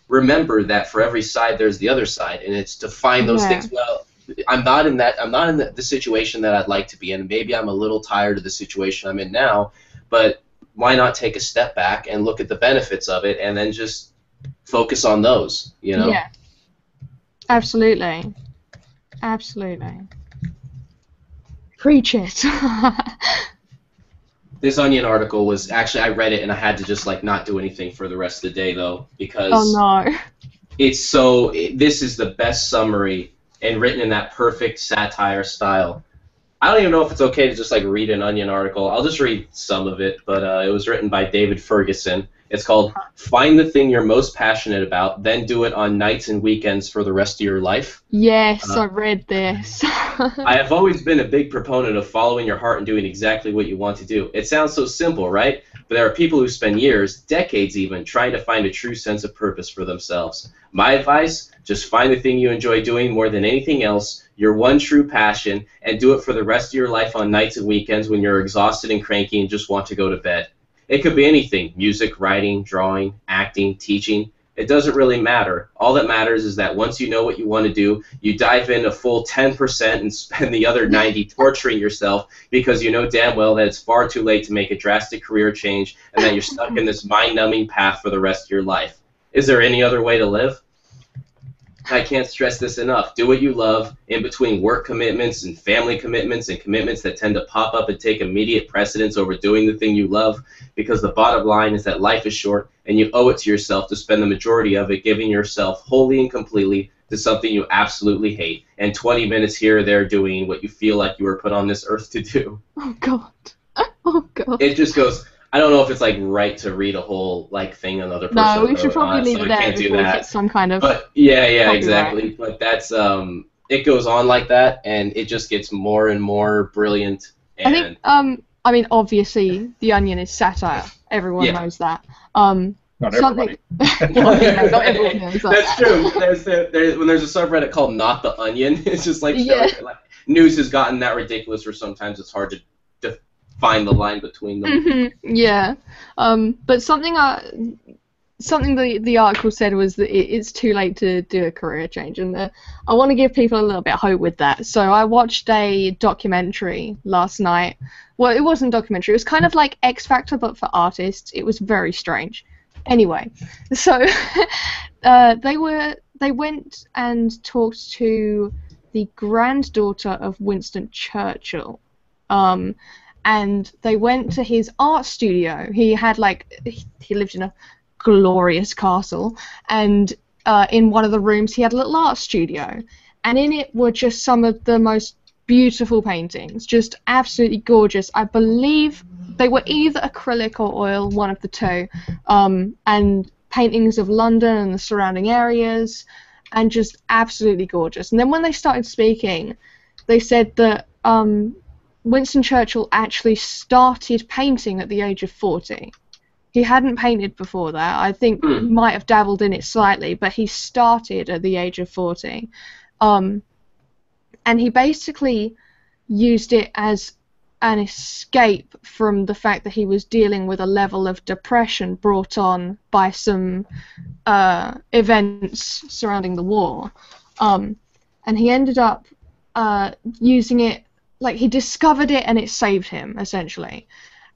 remember that for every side there's the other side, and it's to find those Yeah. things. Well, I'm not in that I'm not in the, the situation that I'd like to be in. Maybe I'm a little tired of the situation I'm in now, but why not take a step back and look at the benefits of it and then just focus on those, you know? Yeah. Absolutely. Absolutely. Preach it. This Onion article was actually I read it and I had to just like not do anything for the rest of the day though because oh no. it's so it, this is the best summary and written in that perfect satire style. I don't even know if it's okay to just like read an Onion article. I'll just read some of it, but uh, it was written by David Ferguson. It's called "Find the thing you're most passionate about, then do it on nights and weekends for the rest of your life." Yes, Uh, I read this. I have always been a big proponent of following your heart and doing exactly what you want to do. It sounds so simple, right? But there are people who spend years, decades even, trying to find a true sense of purpose for themselves. My advice just find the thing you enjoy doing more than anything else, your one true passion, and do it for the rest of your life on nights and weekends when you're exhausted and cranky and just want to go to bed. It could be anything music, writing, drawing, acting, teaching. It doesn't really matter. All that matters is that once you know what you want to do, you dive in a full 10% and spend the other 90 torturing yourself because you know damn well that it's far too late to make a drastic career change and that you're stuck in this mind-numbing path for the rest of your life. Is there any other way to live? I can't stress this enough. Do what you love in between work commitments and family commitments and commitments that tend to pop up and take immediate precedence over doing the thing you love because the bottom line is that life is short and you owe it to yourself to spend the majority of it giving yourself wholly and completely to something you absolutely hate and 20 minutes here or there doing what you feel like you were put on this earth to do. oh god. Oh god. It just goes I don't know if it's like right to read a whole like thing another person no, we should wrote probably on it, leave so it I there can't do before we that. get some kind of But yeah, yeah, Copyright. exactly. But that's um, it goes on like that, and it just gets more and more brilliant. I think um I mean obviously The Onion is satire. Everyone Yeah. knows that. Um Not something everybody. well, you know, not everyone knows that. that's true. There's the, there's when there's a subreddit called Not the Onion. It's just like, Yeah. like news has gotten that ridiculous, where sometimes it's hard to to find the line between them. hmm Yeah. Um, but something I, something the the article said was that it, it's too late to do a career change, and uh, I want to give people a little bit of hope with that. So I watched a documentary last night. Well, it wasn't a documentary. It was kind of like X Factor, but for artists. It was very strange. Anyway, so uh, they were they went and talked to the granddaughter of Winston Churchill. Um, and they went to his art studio. He had like he lived in a glorious castle, and uh, in one of the rooms he had a little art studio, and in it were just some of the most beautiful paintings, just absolutely gorgeous. I believe they were either acrylic or oil, one of the two, um, and paintings of London and the surrounding areas, and just absolutely gorgeous. And then when they started speaking, they said that um, Winston Churchill actually started painting at the age of 40. He hadn't painted before that. I think Hmm. might have dabbled in it slightly, but he started at the age of 40. Um, and he basically used it as an escape from the fact that he was dealing with a level of depression brought on by some uh, events surrounding the war. Um, and he ended up uh, using it, like, he discovered it and it saved him, essentially.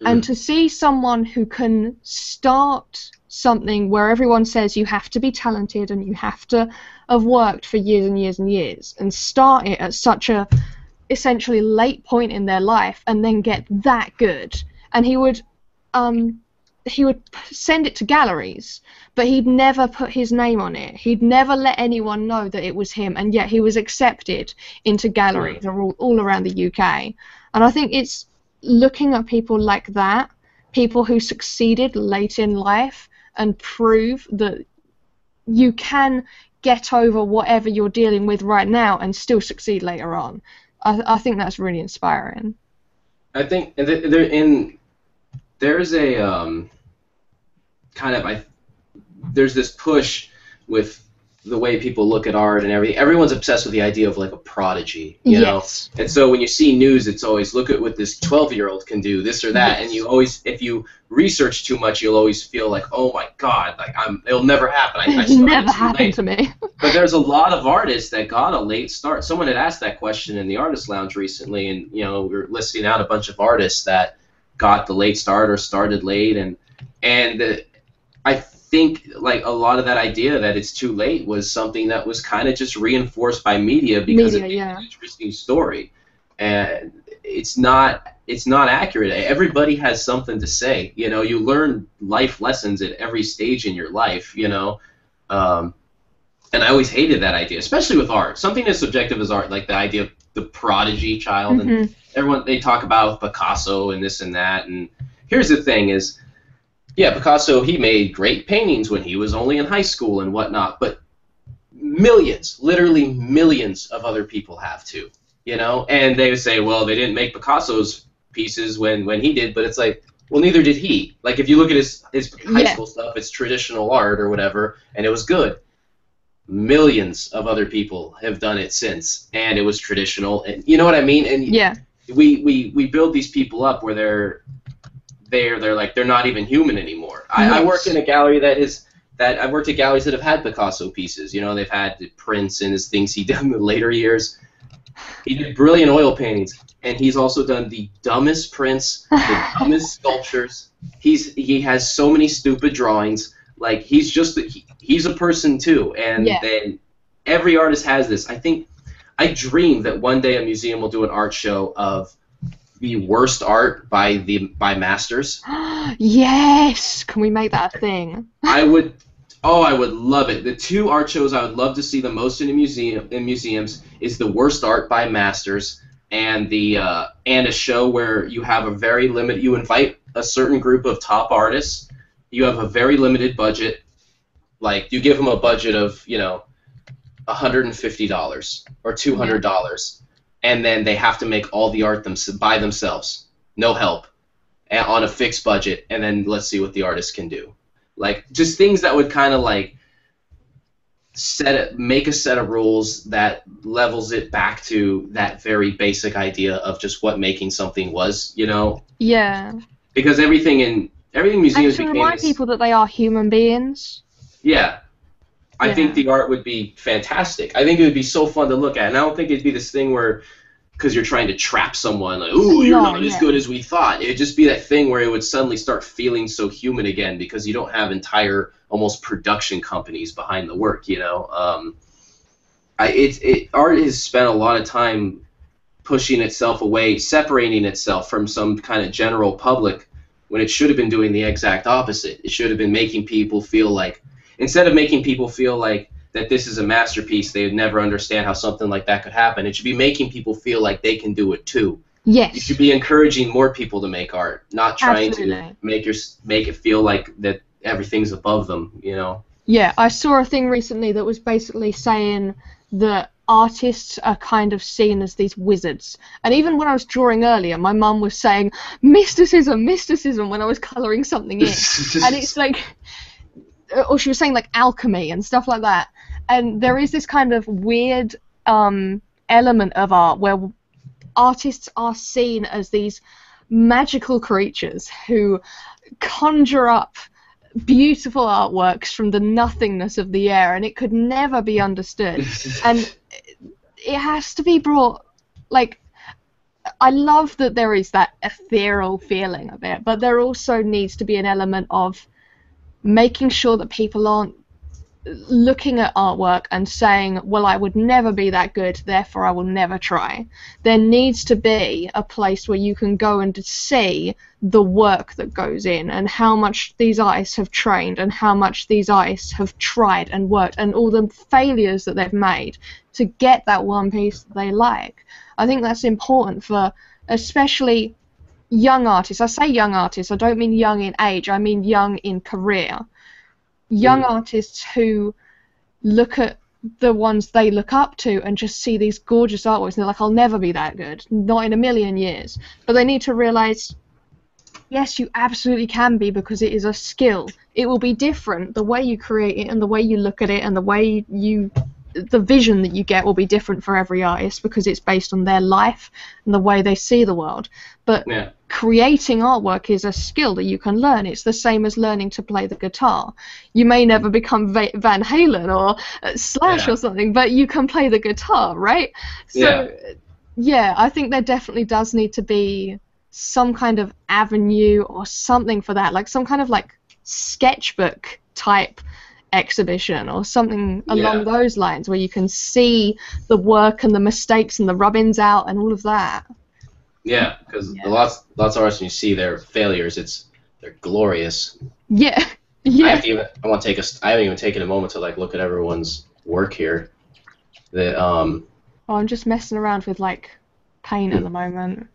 And to see someone who can start something where everyone says you have to be talented and you have to have worked for years and years and years and start it at such a essentially late point in their life and then get that good. And he would um he would send it to galleries, but he'd never put his name on it. He'd never let anyone know that it was him, and yet he was accepted into galleries all, all around the UK. And I think it's looking at people like that, people who succeeded late in life, and prove that you can get over whatever you're dealing with right now and still succeed later on. I, I think that's really inspiring. I think there in there's a um, kind of I there's this push with the way people look at art and everything. Everyone's obsessed with the idea of like a prodigy, you know. And so when you see news, it's always look at what this 12 year old can do, this or that, and you always if you research too much, you'll always feel like oh my god, like I'm it'll never happen. I, I It's never happened late. to me. But there's a lot of artists that got a late start. Someone had asked that question in the artist lounge recently, and you know we were listing out a bunch of artists that got the late start or started late, and and I think like a lot of that idea that it's too late was something that was kind of just reinforced by media because Media, it made yeah. an interesting story, and it's not it's not accurate. Everybody has something to say. You know, you learn life lessons at every stage in your life. You know. Um, and I always hated that idea, especially with art. Something as subjective as art, like the idea of the prodigy child, and Mhm. everyone they talk about Picasso and this and that. And here's the thing: is yeah, Picasso he made great paintings when he was only in high school and whatnot, but millions, literally millions of other people have too. You know, and they would say, well, they didn't make Picasso's pieces when when he did, but it's like. Well, neither did he. Like, if you look at his his high Yeah. school stuff, it's traditional art or whatever, and it was good millions of other people have done it since and it was traditional and you know what i mean and Yeah. we, we we build these people up where they're they're they're like they're not even human anymore. I, I worked in a gallery that is that i've worked at galleries that have had picasso pieces you know they've had prints and his things he did in the later years. He did brilliant oil paintings and he's also done the dumbest prints the dumbest sculptures. He's he has so many stupid drawings like he's just he, he's a person too and Yeah. then every artist has this. I think i dream that one day a museum will do an art show of the worst art by the by masters. Yes. Can we make that a thing? i would oh i would love it. The two art shows i would love to see the most in a museum in museums is the worst art by masters and the uh, and a show where you have a very limited you invite a certain group of top artists. You have a very limited budget. Like you give them a budget of you know $150 or $200 and then they have to make all the art them- by themselves no help on a fixed budget and then let's see what the artist can do like just things that would kind of like set it make a set of rules that levels it back to that very basic idea of just what making something was you know Yeah. because everything in everything museums And to remind people that they are human beings. yeah. I Yeah. think the art would be fantastic. I think it would be so fun to look at. And I don't think it'd be this thing where because you're trying to trap someone like, ooh, you're No, not as good as we thought. It'd just be that thing where it would suddenly start feeling so human again because you don't have entire almost production companies behind the work, you know. Um, I it, it art has spent a lot of time pushing itself away, separating itself from some kind of general public when it should have been doing the exact opposite. It should have been making people feel like instead of making people feel like that this is a masterpiece, they would never understand how something like that could happen. It should be making people feel like they can do it too. Yes. You should be encouraging more people to make art, not trying to make your make it feel like that everything's above them. You know. Yeah, I saw a thing recently that was basically saying that artists are kind of seen as these wizards. And even when I was drawing earlier, my mum was saying mysticism, mysticism when I was colouring something in. and it's like or she was saying like alchemy and stuff like that. And there is this kind of weird um, element of art where artists are seen as these magical creatures who conjure up beautiful artworks from the nothingness of the air and it could never be understood. And it has to be brought like I love that there is that ethereal feeling of it, but there also needs to be an element of making sure that people aren't looking at artwork and saying, well, I would never be that good, therefore I will never try. There needs to be a place where you can go and see the work that goes in and how much these artists have trained and how much these artists have tried and worked and all the failures that they've made to get that one piece that they like. I think that's important for especially young artists. I say young artists, I don't mean young in age, I mean young in career. Young mm. artists who look at the ones they look up to and just see these gorgeous artworks and they're like, I'll never be that good, not in a million years. But they need to realize, yes, you absolutely can be because it is a skill. It will be different. The way you create it and the way you look at it and the way you the vision that you get will be different for every artist because it's based on their life and the way they see the world. But Yeah. creating artwork is a skill that you can learn. It's the same as learning to play the guitar. You may never become Va- Van Halen or uh, Slash Yeah. or something, but you can play the guitar, right? So, Yeah. yeah, I think there definitely does need to be some kind of avenue or something for that, like some kind of like sketchbook type exhibition or something along Yeah. those lines where you can see the work and the mistakes and the rubbings out and all of that. Yeah, because Yeah. lots lots of artists when you see their failures, it's they're glorious. Yeah. I Yeah. have to even I want to take a st- I haven't even taken a moment to like look at everyone's work here. That um Well, I'm just messing around with like paint at the moment.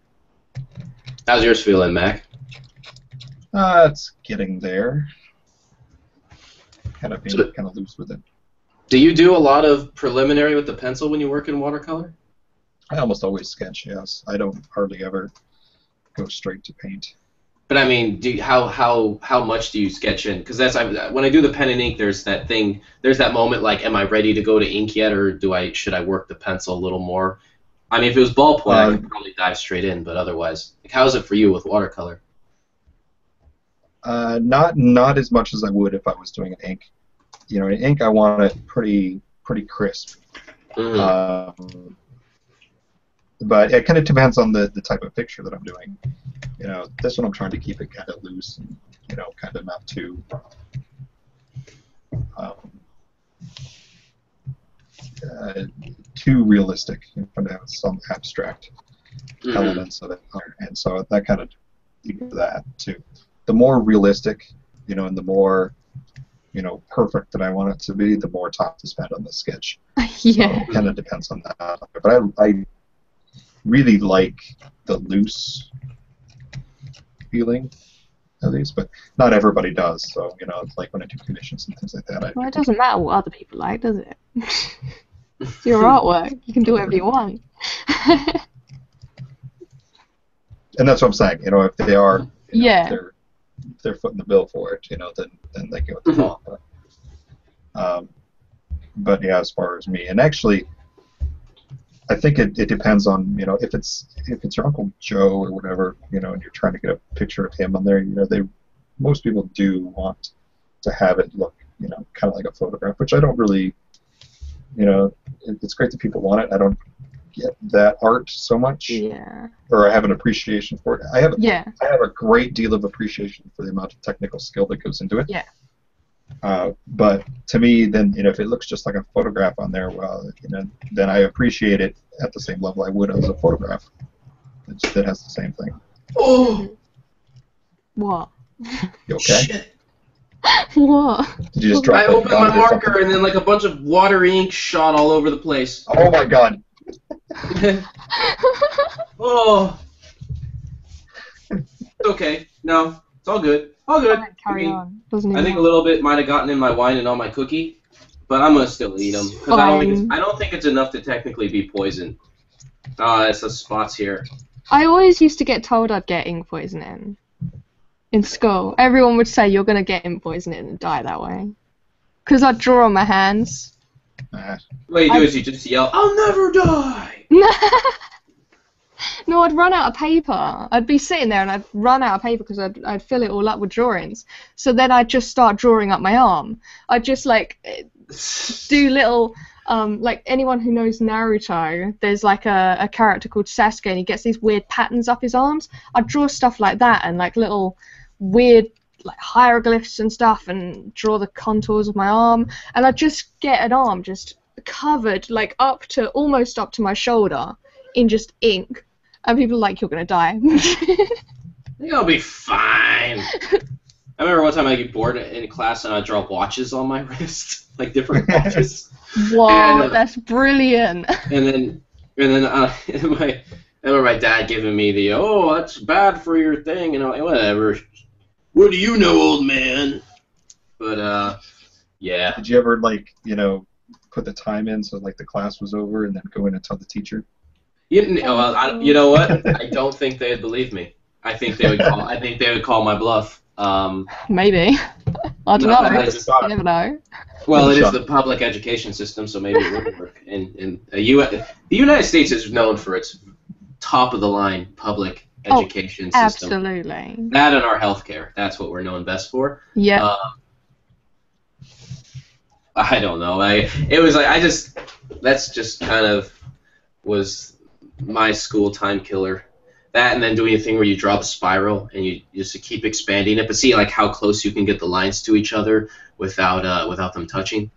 how's yours feeling, Mac? Uh, it's getting there. Kind of being So- kind of loose with it. Do you do a lot of preliminary with the pencil when you work in watercolor? I almost always sketch. Yes, I don't hardly ever go straight to paint. But I mean, do you, how how how much do you sketch in? Because that's I, when I do the pen and ink. There's that thing. There's that moment like, am I ready to go to ink yet, or do I should I work the pencil a little more? I mean, if it was ballpoint, I Uh, could probably dive straight in. But otherwise, like, how is it for you with watercolor? Uh, not not as much as I would if I was doing an ink. You know, in ink I want it pretty pretty crisp. Mhm. Um, but it kind of depends on the, the type of picture that I'm doing. You know, this one I'm trying to keep it kind of loose and you know, kind of not too. Um, uh, too realistic. You to have some abstract Mhm. elements of it, and so that kind of that too. The more realistic, you know, and the more, you know, perfect that I want it to be, the more time to spend on the sketch. yeah. So it kind of depends on that. But I, I really like the loose feeling of these, but not everybody does. So you know, it's like when I do commissions and things like that. I, Well, it doesn't matter what other people like, does it? it's your artwork. You can do whatever you want. and that's what I'm saying. You know, if they are, know, Yeah. if they're footing the bill for it, you know, then then they get what they Mhm. want. But, um, but yeah, as far as me, and actually, I think it, it depends on you know if it's if it's your uncle Joe or whatever, you know, and you're trying to get a picture of him on there, you know, they most people do want to have it look, you know, kind of like a photograph, which I don't really, you know, it, it's great that people want it. I don't get that art so much, Yeah. or I have an appreciation for it. I have Yeah. I have a great deal of appreciation for the amount of technical skill that goes into it. Yeah. Uh, but to me, then you know, if it looks just like a photograph on there, well, you know, then I appreciate it at the same level I would as a photograph. It's, that has the same thing. Oh, What? You okay? shit. what? Did you just drop I a opened my or something? marker and then like a bunch of water ink shot all over the place. Oh my god! Oh. It's okay. No, it's all good. All good. Carry I mean, on. Doesn't I think a little bit might have gotten in my wine and on my cookie, but I'm gonna still eat them because I don't think it's, I don't think it's enough to technically be poison. Ah, it's the spots here. I always used to get told I'd get ink poisoning in school. Everyone would say you're gonna get ink poisoning and die that way. Cause I'd draw on my hands. What you do I- is you just yell, "I'll never die." no, I'd run out of paper. I'd be sitting there and I'd run out of paper because I'd, I'd fill it all up with drawings. So then I'd just start drawing up my arm. I'd just like do little um like anyone who knows Naruto, there's like a, a character called Sasuke and he gets these weird patterns up his arms. I'd draw stuff like that and like little weird like hieroglyphs and stuff and draw the contours of my arm and I'd just get an arm just covered like up to almost up to my shoulder in just ink. And people are like, You're gonna die. You'll be fine. I remember one time I get bored in class and I draw watches on my wrist, like different watches. wow, And- that's brilliant. and then and then uh, my I remember my dad giving me the oh that's bad for your thing and I'm like whatever. What do you know, old man? But uh, yeah. Did you ever like you know put the time in so like the class was over and then go in and tell the teacher? You, kn- oh, well, I, you know what? I don't think they'd believe me. I think they would call. I think they would call my bluff. Um, Maybe. I don't No, know. I just- You never know. well, it is the public education system, so maybe it would work. And and uh, U- the United States is known for its top of the line public Oh, education system. Absolutely. That and our healthcare. That's what we're known best for. Yeah. Um, I don't know. I it was like I just that's just kind of was my school time killer. That and then doing a thing where you draw the spiral and you just keep expanding it, but see like how close you can get the lines to each other without uh, without them touching.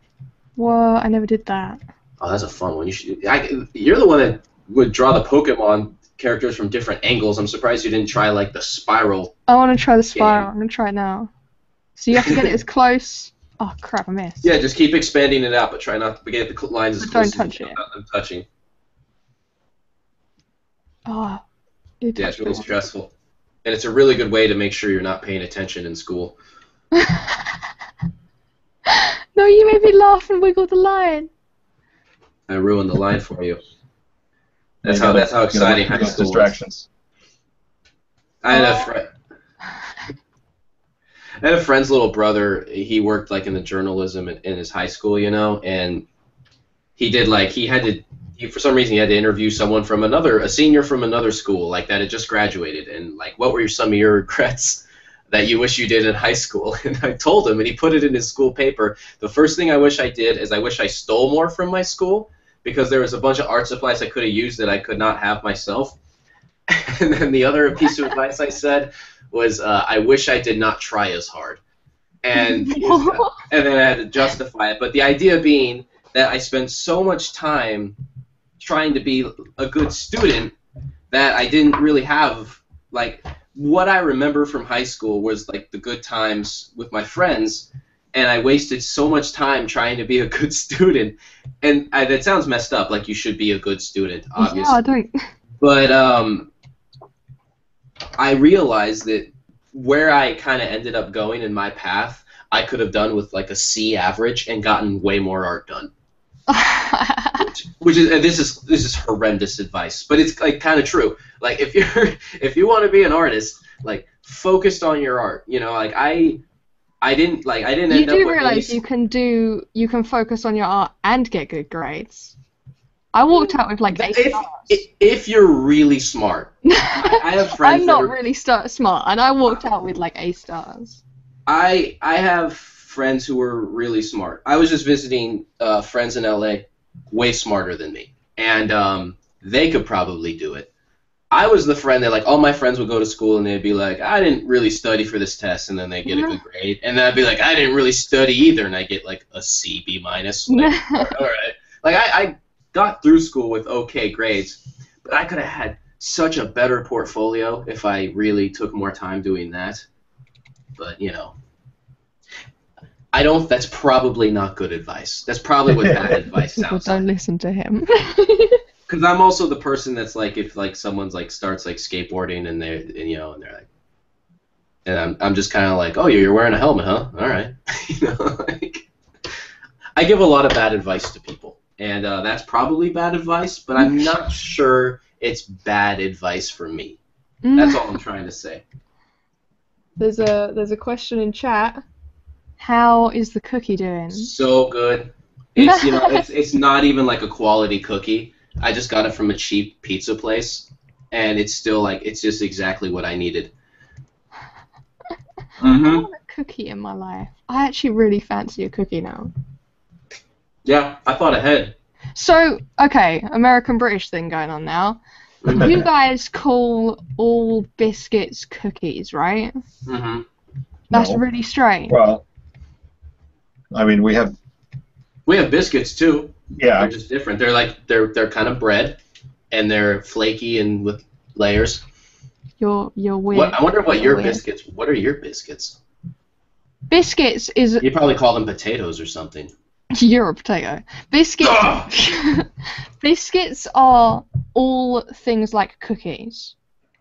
Well, I never did that. Oh, that's a fun one. You should. I, you're the one that would draw the Pokemon characters from different angles. I'm surprised you didn't try like the spiral. Oh, I want to try the spiral. I'm going to try it now. So you have to get it as close. Oh, crap, I missed. Yeah, just keep expanding it out, but try not to get the lines as close don't as touch can without them touching. Ah, oh. you Yeah, it's really it. stressful. And it's a really good way to make sure you're not paying attention in school. no, you made me laugh and wiggle the line. I ruined the line for you. That's how that's how exciting high school distractions. I had a friend. I had a friend's little brother. He worked like in the journalism in, in his high school, you know, and he did like he had to. He, for some reason, he had to interview someone from another, a senior from another school, like that had just graduated, and like, what were some of your regrets that you wish you did in high school? And I told him, and he put it in his school paper. The first thing I wish I did is I wish I stole more from my school because there was a bunch of art supplies I could have used that I could not have myself. and then the other piece of advice I said was, uh, I wish I did not try as hard. And and then I had to justify it. But the idea being that I spent so much time trying to be a good student that I didn't really have like what I remember from high school was like the good times with my friends, and I wasted so much time trying to be a good student. And I, that sounds messed up. Like you should be a good student, obviously. Yeah, I don't. But um, I realized that where I kind of ended up going in my path, I could have done with like a C average and gotten way more art done. Which is and this is this is horrendous advice, but it's like kind of true. Like if you're if you want to be an artist, like focused on your art. You know, like I I didn't like I didn't you end up do with realize any- you can do you can focus on your art and get good grades. I walked out with like A if, stars. if you're really smart. I, have friends I'm not are- really smart, and I walked out with like A stars. I I have friends who are really smart. I was just visiting uh, friends in LA, way smarter than me, and um, they could probably do it. I was the friend that like all my friends would go to school and they'd be like, I didn't really study for this test, and then they get a mm-hmm. good grade, and then I'd be like, I didn't really study either, and I get like a C, B minus. Like, all right, like I, I got through school with okay grades, but I could have had such a better portfolio if I really took more time doing that. But you know, I don't. That's probably not good advice. That's probably what bad advice People sounds don't like. listen to him. Because I'm also the person that's like, if like someone's like starts like skateboarding and they're and, you know and they're like, and I'm I'm just kind of like, oh, you're wearing a helmet, huh? All right, you know, like I give a lot of bad advice to people, and uh, that's probably bad advice, but I'm not sure it's bad advice for me. That's all I'm trying to say. There's a there's a question in chat. How is the cookie doing? So good. It's you know it's it's not even like a quality cookie. I just got it from a cheap pizza place, and it's still like it's just exactly what I needed. I Mhm. want a cookie in my life. I actually really fancy a cookie now. Yeah, I thought ahead. So, okay, American British thing going on now. You guys call all biscuits cookies, right? Mhm. That's No. really strange. Well, I mean, we have We have biscuits too. Yeah, They're just different. They're like they're they're kind of bread, and they're flaky and with layers. You're you're weird. What I wonder what You're your weird. biscuits. What are your biscuits? Biscuits is You probably call them potatoes or something. you're a potato. Biscuits biscuits are all things like cookies.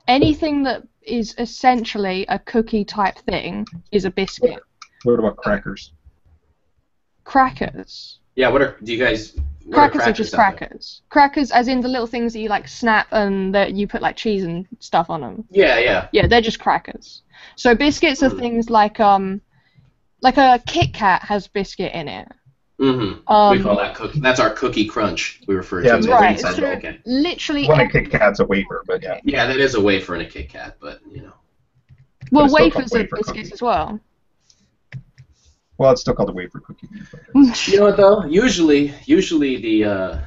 Anything that is essentially a cookie type thing is a biscuit. what about crackers? Crackers. Yeah. What are do you guys? What Crackers are just out there? crackers. Crackers, as in the little things that you like snap and that you put like cheese and stuff on them. Yeah, yeah. Yeah, they're just crackers. So biscuits are Mm. things like um, like a Kit Kat has biscuit in it. Mm-hmm. Um, we call that cookie. That's our cookie crunch. We refer Yeah, to it. right. inside So the okay. literally, One of Kit Kat's a wafer, but yeah. Yeah, that is a wafer and a Kit Kat, but you know. well, it's still wafers are biscuits cookie. as well. Well, it's still called a wafer cookie. You know what though? Usually, usually the uh,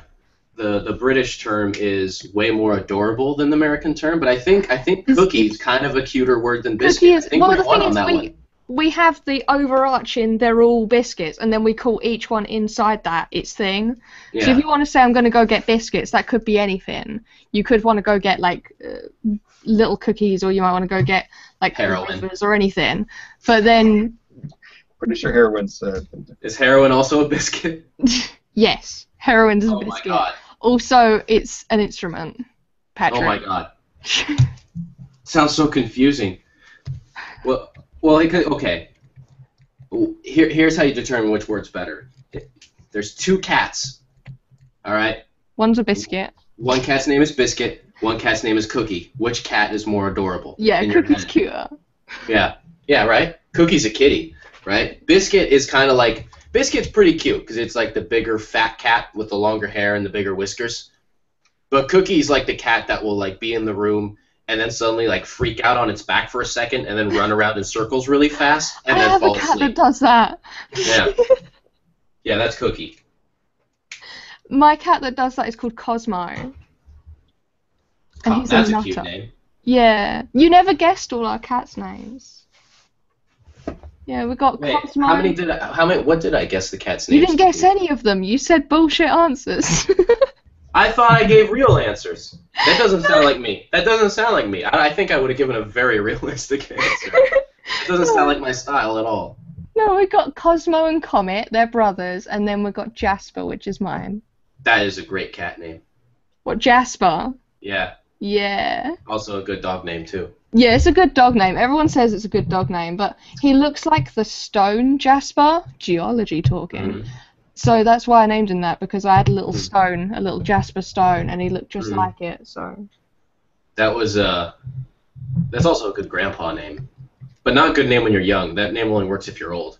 the the British term is way more adorable than the American term, but I think I think Is- cookie is kind of a cuter word than biscuit. Cookie I think well. we The won thing on is, that we one. we have the overarching. They're all biscuits, and then we call each one inside that its thing. So if you want to say I'm going to go get biscuits, that could be anything. You could want to go get like uh, little cookies, or you might want to go get like Heroin. or anything. But then Pretty sure heroin's uh, Is heroin also a biscuit? yes, heroin is a Oh my biscuit. god! Also, it's an instrument. Patrick. Oh my god! Sounds so confusing. Well, well, could, okay. Here, here's how you determine which word's better. There's two cats. All right. One's a biscuit. One cat's name is Biscuit. One cat's name is Cookie. Which cat is more adorable? Yeah, cookie's head? cuter. Yeah, yeah, right. Cookie's a kitty, right? Biscuit is kind of like Biscuit's pretty cute because it's like the bigger fat cat with the longer hair and the bigger whiskers. But Cookie's like the cat that will like be in the room and then suddenly like freak out on its back for a second and then run around in circles really fast and I then have fall a cat asleep. that does that. Yeah. Yeah, that's Cookie. My cat that does that is called Cosmo. And Oh, he's that's a a cute name. Yeah. You never guessed all our cats' names. Yeah, we got Wait, Cosmo. how many did I? How many? What did I guess the cat's name? you didn't guess any of them. You said bullshit answers. I thought I gave real answers. That doesn't sound like me. That doesn't sound like me. I, I think I would have given a very realistic answer. It doesn't sound like my style at all. no, we got Cosmo and Comet. They're brothers, and then we got Jasper, which is mine. That is a great cat name. What Jasper? Yeah. Yeah. Also a good dog name too. Yeah, it's a good dog name. Everyone says it's a good dog name, but he looks like the stone Jasper. Geology talking. Mhm. So that's why I named him that because I had a little Mm. stone, a little Jasper stone, and he looked just Mm. like it. So That was uh. That's also a good grandpa name, but not a good name when you're young. That name only works if you're old.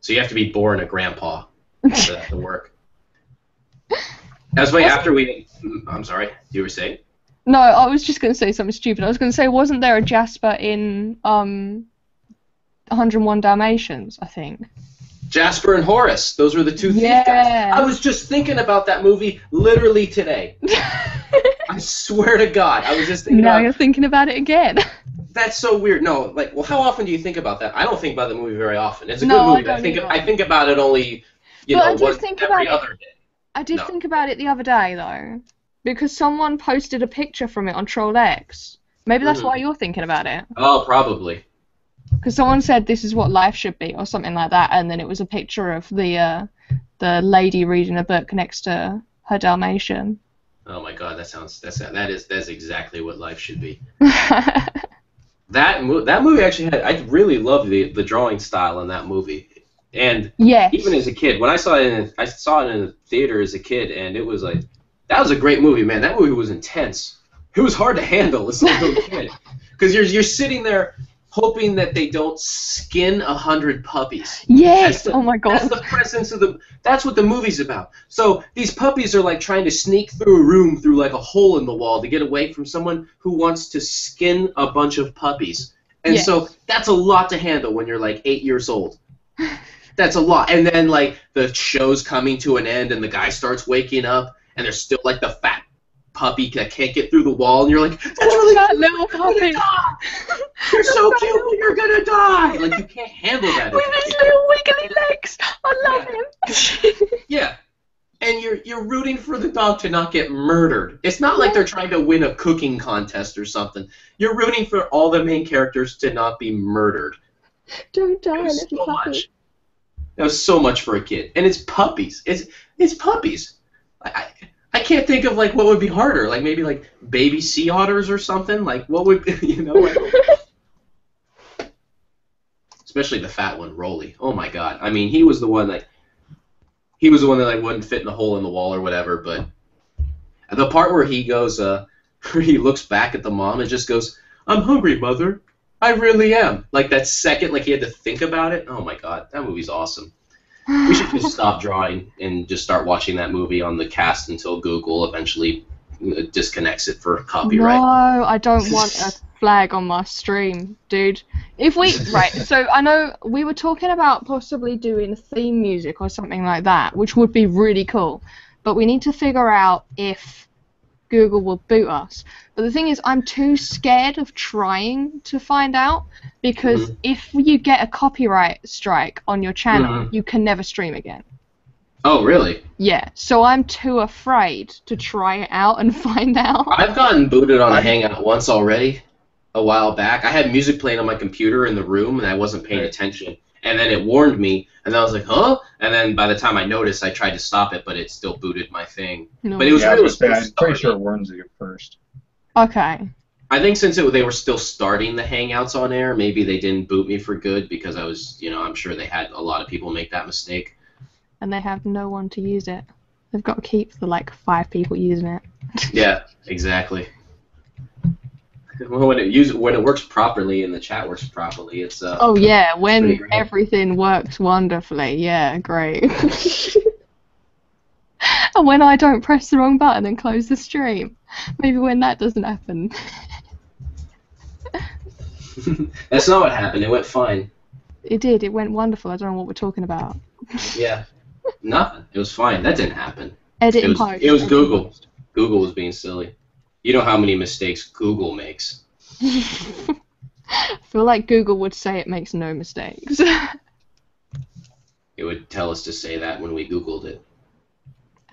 So you have to be born a grandpa for that to work. That's why after we. I'm sorry. You were saying? No, I was just gonna say something stupid. I was gonna say, wasn't there a Jasper in um, 101 Dalmatians? I think. Jasper and Horace. Those were the two thief Yeah. guys. I was just thinking about that movie literally today. I swear to God, I was just thinking. now about, you're thinking about it again. that's so weird. No, like, well, how often do you think about that? I don't think about the movie very often. It's a No, good movie. but I, think either. I think about it only, you But I know, do once think every about it- day. I did No. think about it the other day though, because someone posted a picture from it on Troll X. Maybe that's Mhm. why you're thinking about it. Oh, probably. Because someone said this is what life should be, or something like that, and then it was a picture of the uh, the lady reading a book next to her Dalmatian. Oh my God, that sounds that's that is that's exactly what life should be. That mo- that movie actually had I really loved the the drawing style in that movie, and yes. even as a kid, when I saw it in I saw it in the theater as a kid, and it was like that was a great movie, man. That movie was intense. It was hard to handle as a little kid because you're you're sitting there hoping that they don't skin a hundred puppies. yes. The- oh my god. That's the presence of the. That's what the movie's about. So these puppies are like trying to sneak through a room through like a hole in the wall to get away from someone who wants to skin a bunch of puppies. And Yes. so that's a lot to handle when you're like eight years old. That's a lot. And then like the show's coming to an end and the guy starts waking up and there's still like the fat puppy that can't get through the wall and you're like, that's really that cute. little You're gonna puppy die. You're so cute, but you're gonna die. Like you can't handle that. with his little wiggly legs. I love him. Yeah. And you're you're rooting for the dog to not get murdered. It's not like they're trying to win a cooking contest or something. You're rooting for all the main characters to not be murdered. Don't die, little so puppy. much. That was so much for a kid. And it's puppies. It's it's puppies. I, I can't think of like what would be harder. Like maybe like baby sea otters or something. Like what would you know? Like, especially the fat one, Rolly. Oh my god. I mean, he was the one like he was the one that like wouldn't fit in the hole in the wall or whatever. But the part where he goes, uh, where he looks back at the mom and just goes, "I'm hungry, mother. I really am." Like that second, like he had to think about it. Oh my god, that movie's awesome. We should just stop drawing and just start watching that movie on the cast until Google eventually uh, disconnects it for copyright. No, I don't want a flag on my stream, dude. If we right, so I know we were talking about possibly doing theme music or something like that, which would be really cool. But we need to figure out if Google will boot us. But the thing is, I'm too scared of trying to find out because Mhm. if you get a copyright strike on your channel, Mhm. you can never stream again. Oh, really? Yeah, so I'm too afraid to try it out and find out. I've gotten booted on a Hangout once already, a while back. I had music playing on my computer in the room, and I wasn't paying attention. And then it warned me, and I was like, "Huh?" And then by the time I noticed, I tried to stop it, but it still booted my thing. No. But it was yeah, really was say, I'm pretty sure it warns you first. Okay. I think since it, they were still starting the Hangouts on air, maybe they didn't boot me for good because I was, you know, I'm sure they had a lot of people make that mistake. and they have no one to use it. They've got to keep the like five people using it. Yeah, exactly. Well, when it use when it works properly and the chat works properly, it's uh. Oh yeah, when everything works wonderfully. Yeah, great. and when I don't press the wrong button and close the stream, maybe when that doesn't happen. That's not what happened. It went fine. It did. It went wonderful. I don't know what we're talking about. Yeah. Nothing. It was fine. That didn't happen. Edit It was, post. it was edit Google. post. Google was being silly. You know how many mistakes Google makes. I feel like Google would say it makes no mistakes. It would tell us to say that when we Googled it.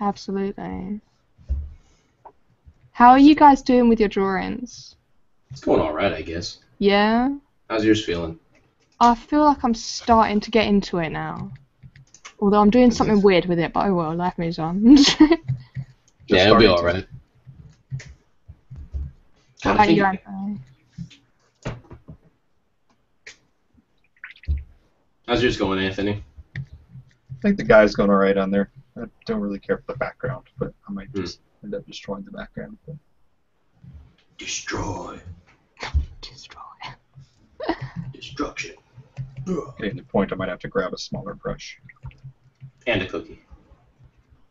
Absolutely. How are you guys doing with your drawings? It's going all right, I guess. Yeah? How's yours feeling? I feel like I'm starting to get into it now. Although I'm doing something weird with it, but oh well, life moves on. yeah, it'll be starting all to. right. How God, I about you, Anthony? How's yours going, Anthony? I think the guy's going alright on there. I don't really care for the background, but I might Hmm. just end up destroying the background. But Destroy. Destroy. Destruction. getting to the point I might have to grab a smaller brush. And a cookie.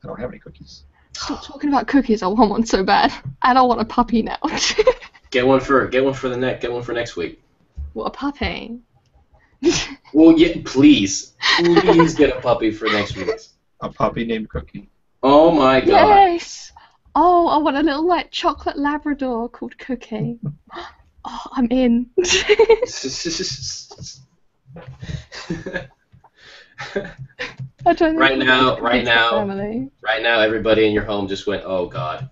I don't have any cookies. Stop talking about cookies. I want one so bad. And I want a puppy now. Get one for get one for the neck. Get one for next week. what a puppy. Well, yeah, please, please get a puppy for next week. A puppy named Cookie. Oh my god. yes. Oh, I want a little like chocolate Labrador called Cookie. Oh, I'm in. I don't Right now- right now. Family. right now, everybody in your home just went, "Oh God."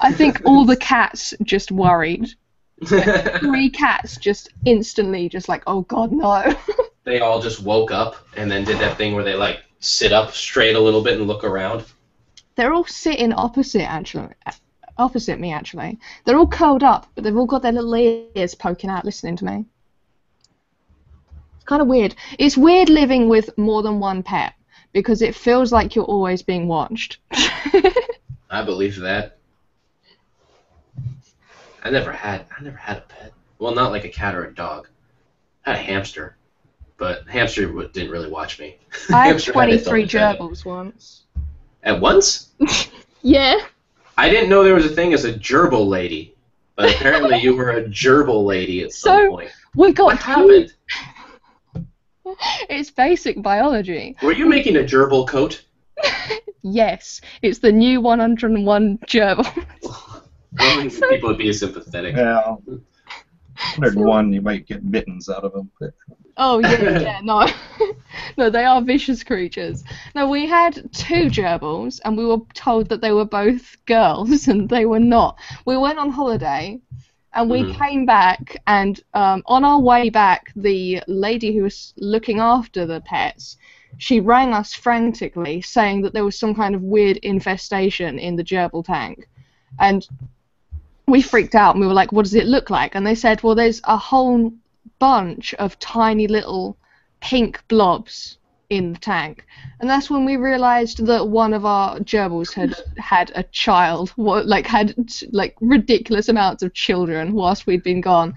I think all the cats just worried. Three cats just instantly just like, oh god, no. they all just woke up and then did that thing where they like sit up straight a little bit and look around. They're all sitting opposite actually, opposite me actually. They're all curled up, but they've all got their little ears poking out, listening to me. Kind of weird. It's weird living with more than one pet because it feels like you're always being watched. I believe that. I never had I never had a pet. Well, not like a cat or a dog. I had a hamster, but hamster w- didn't really watch me. I had Hamster its own 23 agenda. gerbils once. At once? Yeah. I didn't know there was a thing as a gerbil lady, but apparently you were a gerbil lady at some So- point. We got What happened? It's basic biology. Were you making a gerbil coat? Yes, it's the new 101 gerbil. I don't So- people would be sympathetic. Yeah. 101, you might get mittens out of them. But Oh yeah, yeah, no, no, they are vicious creatures. Now, we had two gerbils, and we were told that they were both girls, and they were not. We went on holiday, and we Mhm. came back, and um, on our way back, the lady who was looking after the pets, she rang us frantically, saying that there was some kind of weird infestation in the gerbil tank, and we freaked out, and we were like, "What does it look like?" And they said, "Well, there's a whole bunch of tiny little pink blobs in the tank. And that's when we realized that one of our gerbils had had a child, like had like ridiculous amounts of children whilst we'd been gone.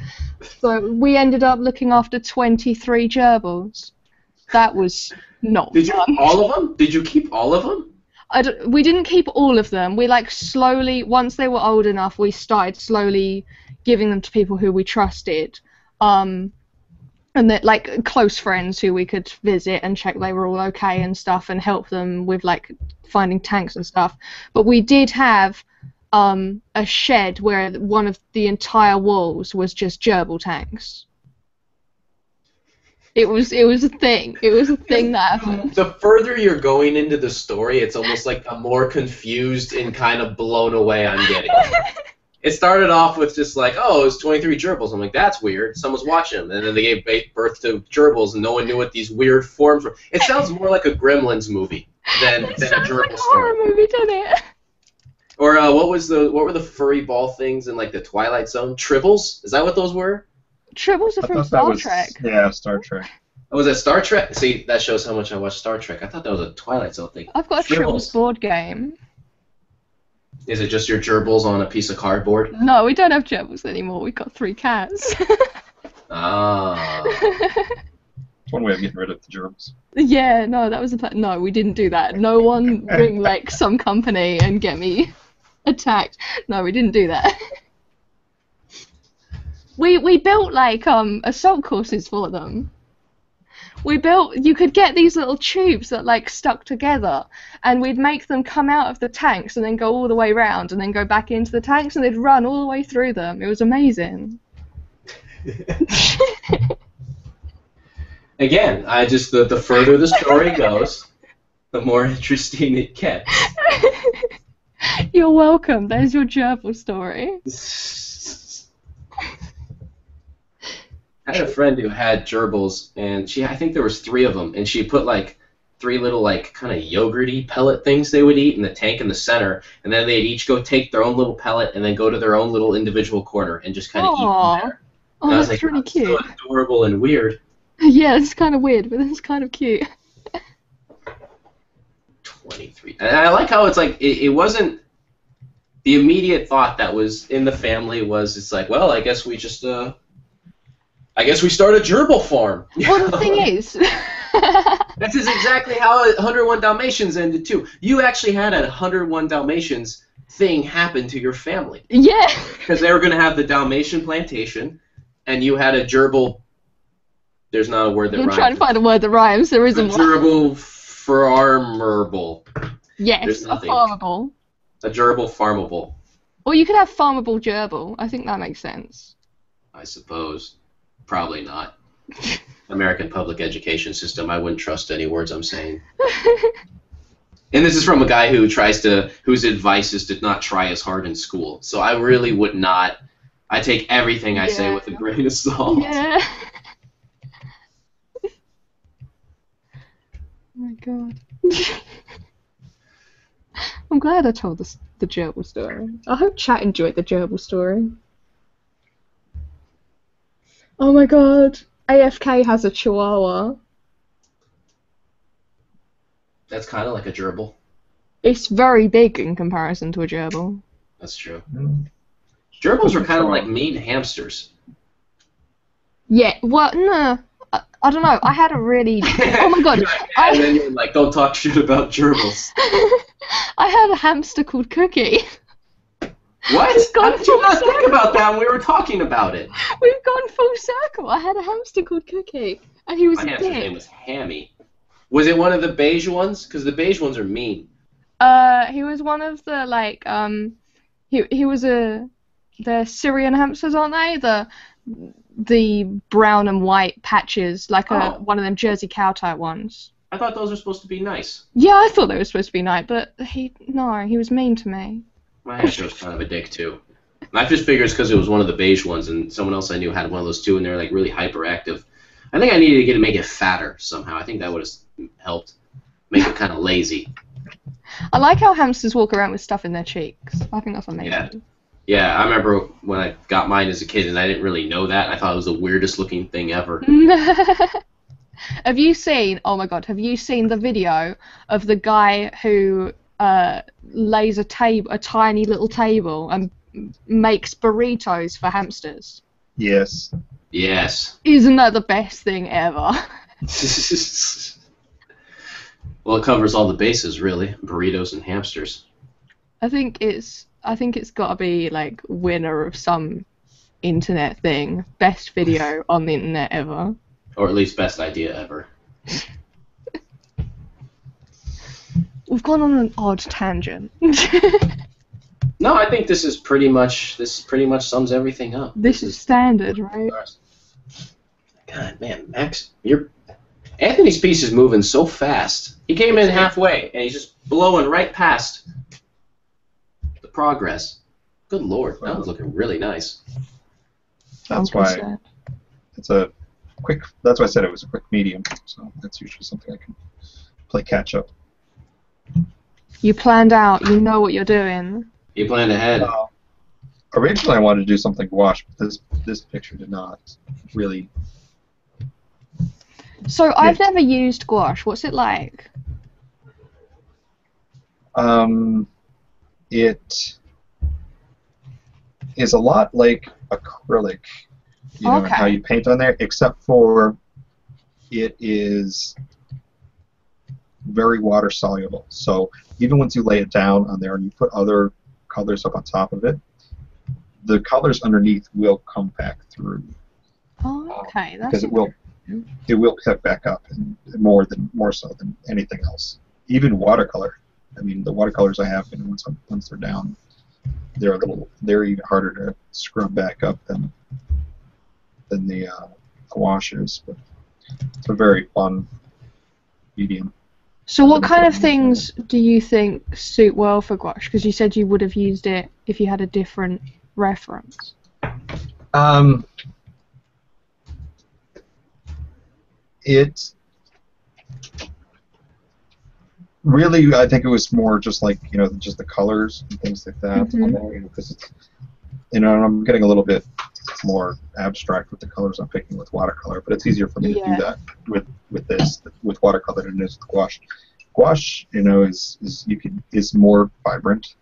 So we ended up looking after 23 gerbils. That was not Did you fun. all of them? Did you keep all of them? I we didn't keep all of them. We like slowly, once they were old enough, we started slowly giving them to people who we trusted, um, and that like close friends who we could visit and check they were all okay and stuff, and help them with like finding tanks and stuff. But we did have um, a shed where one of the entire walls was just gerbil tanks. It was it was a thing. It was a thing that happened. The further you're going into the story, it's almost like the more confused and kind of blown away I'm getting. It started off with just like, oh, it was 23 gerbils. I'm like, that's weird. Someone's watching them. And then they gave birth to gerbils, and no one knew what these weird forms were. It sounds more like a Gremlins movie than, It than a sounds gerbil like a horror story. movie, doesn't it? Or uh, what was the what were the furry ball things in like the Twilight Zone? Tribbles? Is that what those were? Tribbles are I from thought Star was Trek. yeah, Star Trek. Oh, was that Star Trek? See, that shows how much I watch Star Trek. I thought that was a Twilight Zone thing. I've got a Tribbles. Tribbles board game. Is it just your gerbils on a piece of cardboard? No, we don't have gerbils anymore. We've got three cats. Ah. It's one way of getting rid of the germs. yeah, no, that was a plan. No, we didn't do that. No one ring like some company and get me attacked. No, we didn't do that. We we built like um assault courses for them. We built you could get these little tubes that like stuck together and we'd make them come out of the tanks and then go all the way round and then go back into the tanks and they'd run all the way through them. It was amazing. Again, I just the, the further the story goes, the more interesting it gets. You're welcome. There's your gerbil story. I had a friend who had gerbils, and she I think there was three of them, and she put like three little like kind of yogurty pellet things they would eat in the tank in the center, and then they'd each go take their own little pellet and then go to their own little individual corner and just kind of eat from there. Oh, And that's like, really "That's cute. so adorable and weird. Yeah, it's kind of weird, but it's kind of cute. 23. And I like how it's like it, it wasn't the immediate thought that was in the family was it's like, well, I guess we just uh I guess we start a gerbil farm. Well, the thing is, This is exactly how 101 Dalmatians ended too. You actually had a 101 Dalmatians thing happen to your family yeah, because they were going to have the Dalmatian plantation, and you had a gerbil. There's not a word that I'm rhymes. trying to find a word that rhymes. There a isn't one. gerbil farmable. Yes, there's a farmable. A gerbil farmable, Or you could have farmable gerbil. I think that makes sense. I suppose. Probably not. American public education system. I wouldn't trust any words I'm saying. And this is from a guy who tries to, whose advice is to not try as hard in school. So I really would not. I take everything I say with a grain of salt. yeah. oh my god. I'm glad I told this, the gerbil story. I hope chat enjoyed the gerbil story. Oh my god. AFK has a chihuahua. That's kind of like a gerbil. It's very big in comparison to a gerbil. That's true. Mm. Gerbils are kind of like mean hamsters. Yeah, well, no. I, I don't know. I had a really. Oh my god. and then you're like, don't talk shit about gerbils. I had a hamster called Cookie. What? It's gone How did you not think about that when we were talking about it? We've gone full circle. I had a hamster called Cookie, and he was My a hamster's dick. name was Hammy. Was it one of the beige ones? Because the beige ones are mean. Uh, he was one of the like um, he he was a the Syrian hamsters, aren't they? The the brown and white patches, like a Oh. one of them Jersey cow type ones. I thought those were supposed to be nice. Yeah, I thought they were supposed to be nice, but he no, he was mean to me. My hamster was kind of a dick too. And I just figured it's because it was one of the beige ones, and someone else I knew had one of those too, and they're like really hyperactive. I think I needed to get it make it fatter somehow. I think that would have helped make it kind of lazy. I like how hamsters walk around with stuff in their cheeks. I think that's amazing. Yeah. Yeah, I remember when I got mine as a kid, and I didn't really know that. I thought it was the weirdest looking thing ever. have you seen? Oh my god! Have you seen the video of the guy who uh, lays a table, a tiny little table, and makes burritos for hamsters? Yes. Yes. Isn't that the best thing ever? well, it covers all the bases, really. Burritos and hamsters. I think it's. I think it's got to be like winner of some internet thing, best video on the internet ever. Or at least best idea ever. We've gone on an odd tangent. No, I think this is pretty much this pretty much sums everything up. this is standard, right? God, man, Max, you're Anthony's piece is moving so fast. He came in halfway and he's just blowing right past the progress. Good lord, that was looking really nice. That's why concerned. it's a quick. That's why I said it was a quick medium. So that's usually something I can play catch up. You planned out. You know what you're doing. You planned ahead. Uh, originally, I wanted to do something gouache, but this this picture did not really. So I've never used gouache. What's it like? Um, it is a lot like acrylic, you know, and how you paint on there, except for it is very water soluble. So even once you lay it down on there and you put other colors up on top of it, the colors underneath will come back through Oh, okay. That's because it will it will pick back up and more than more so than anything else. Even watercolor. I mean, the watercolors I have, and once once they're down, they're a little they're even harder to scrub back up than than the uh, gouache is. But it's a very fun medium. So what kind of things do you think suit well for gouache? Because you said you would have used it if you had a different reference. Um, it really, I think it was more just like you know just the colors and things like that. Mhm. on there, you know, 'cause it's you know I'm getting a little bit more abstract with the colors I'm picking with watercolor, but it's easier for me Yeah. to do that with with this with watercolor than it is with gouache. Gouache, you know, is is you can is more vibrant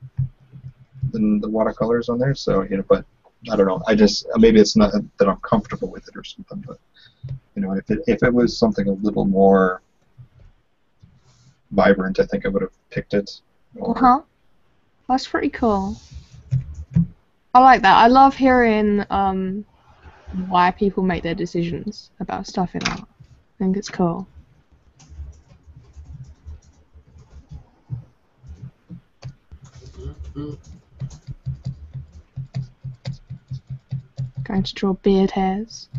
than the watercolors on there. So you know, but I don't know. I just maybe it's not that I'm comfortable with it or something, but you know, if it if it was something a little more vibrant, I think I would have picked it. Uh huh. That's pretty cool. I like that. I love hearing um, why people make their decisions about stuff in art. I think it's cool. Going to draw beard hairs.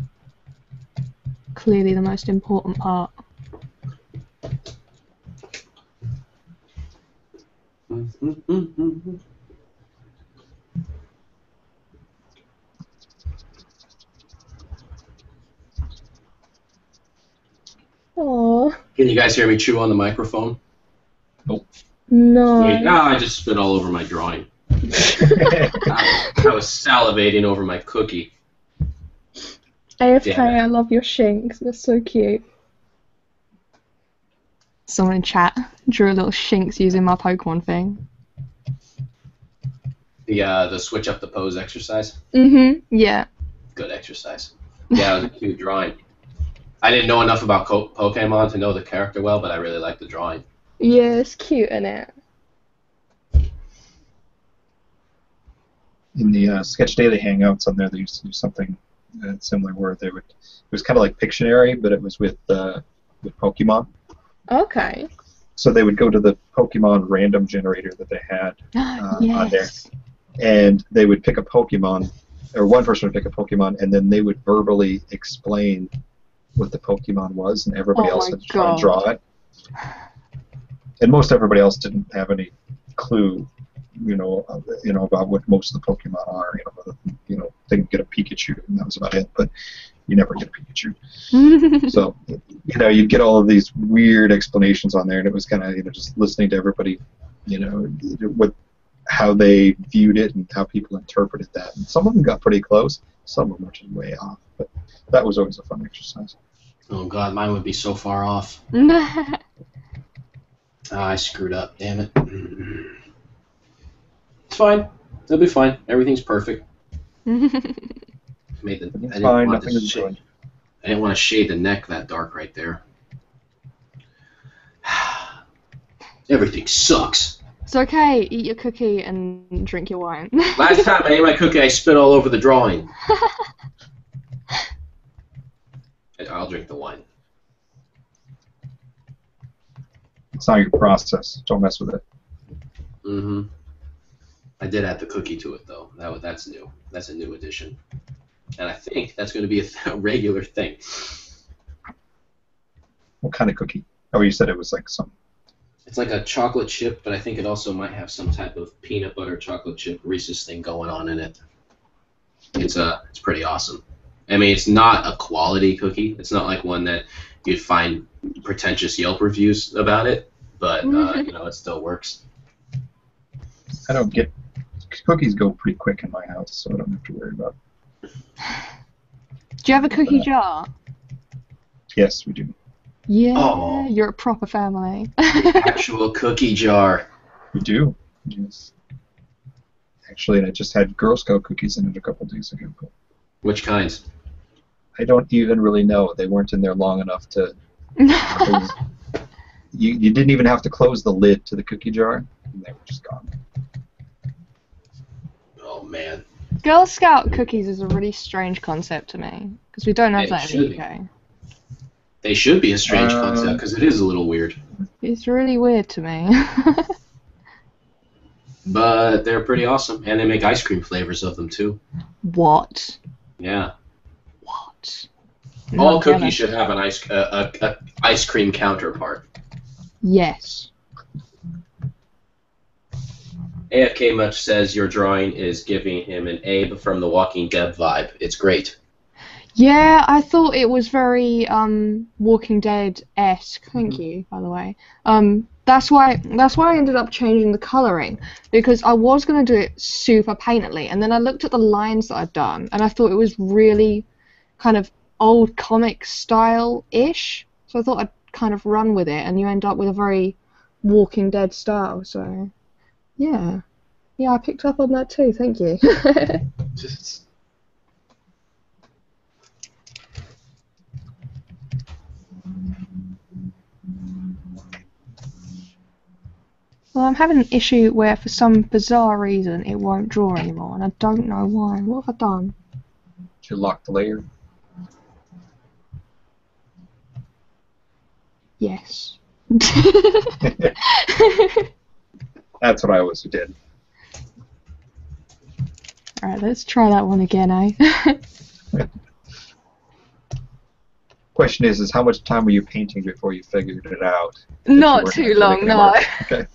Clearly the most important part. Oh Can you guys hear me chew on the microphone? Nope. no. Wait, no, I just spit all over my drawing. I, I was salivating over my cookie. AFK, Yeah. I love your Shinx. They're so cute. Someone in chat drew a little Shinx using my Pokemon thing. The uh, the switch up the pose exercise. Mhm. Yeah. Good exercise. Yeah, it was a cute drawing. I didn't know enough about co- Pokemon to know the character well, but I really liked the drawing. Yeah, it's cute, isn't it? in the uh, Sketch Daily Hangouts on there, they used to do something uh, similar where they would. It was kind of like Pictionary, but it was with uh, with Pokemon. Okay. So they would go to the Pokemon random generator that they had, on there. and they would pick a Pokemon, or one person would pick a Pokemon, and then they would verbally explain what the Pokemon was, and everybody Oh else had to try and draw it. And most everybody else didn't have any clue, you know, of- you know about what most of the Pokemon are. You know, than, you know, they can get a Pikachu, and that was about it. But you never get a Pikachu. So, you know, you'd get all of these weird explanations on there, and it was kind of, you know, just listening to everybody, you know, what, how they viewed it and how people interpreted that. And some of them got pretty close, some of them were just way off. But that was always a fun exercise. Oh god, mine would be so far off. Ah, I screwed up. Damn it. It's fine. It'll be fine. Everything's perfect. Made the. I It's didn't fine, want nothing to is shade. I didn't want to shade the neck that dark right there. Everything sucks. it's okay. Eat your cookie and drink your wine. Last time I ate my cookie, I spit all over the drawing. I'll drink the wine. It's not your process. Don't mess with it. Mm-hmm. I did add the cookie to it though. That that's new. That's a new addition, and I think that's going to be a, a regular thing. What kind of cookie? Oh, you said it was like some. It's like a chocolate chip, but I think it also might have some type of peanut butter chocolate chip Reese's thing going on in it. It's uh, it's pretty awesome. I mean, it's not a quality cookie. It's not like one that you'd find pretentious Yelp reviews about it, but uh, you know, it still works. I don't get. Cookies go pretty quick in my house, so I don't have to worry about. Do you have a cookie jar? Yes, we do. Yeah, Oh. you're a proper family. Actual cookie jar. We do. Yes. Actually, I just had Girl Scout cookies in it a couple days ago. But Which kinds? I don't even really know. They weren't in there long enough to. close- you, you didn't even have to close the lid to the cookie jar, and they were just gone. Oh man. Girl Scout cookies is a really strange concept to me because we don't have It that in should the be. UK. They should be a strange Uh, concept because it is a little weird, It's really weird to me. but they're pretty awesome, and they make ice cream flavors of them too. what? Yeah. What? All Not cookies jealous. should have an ice uh, a, a ice cream counterpart. Yes. AFK Much says your drawing is giving him an Abe from the Walking Dead vibe. It's great. Yeah, I thought it was very um Walking Dead esque. Thank you, by the way. Um, that's why that's why I ended up changing the coloring because I was gonna do it super painterly, and then I looked at the lines that I'd done, and I thought it was really kind of old comic style ish. So I thought I'd kind of run with it, and you end up with a very Walking Dead style. So, yeah, yeah, I picked up on that too. Thank you. Well, I'm having an issue where, for some bizarre reason, it won't draw anymore, and I don't know why. What have I done? Did you lock the layer? Yes. That's what I always did. Alright, let's try that one again, eh? Question is, is how much time were you painting before you figured it out? Not too long, no. Okay.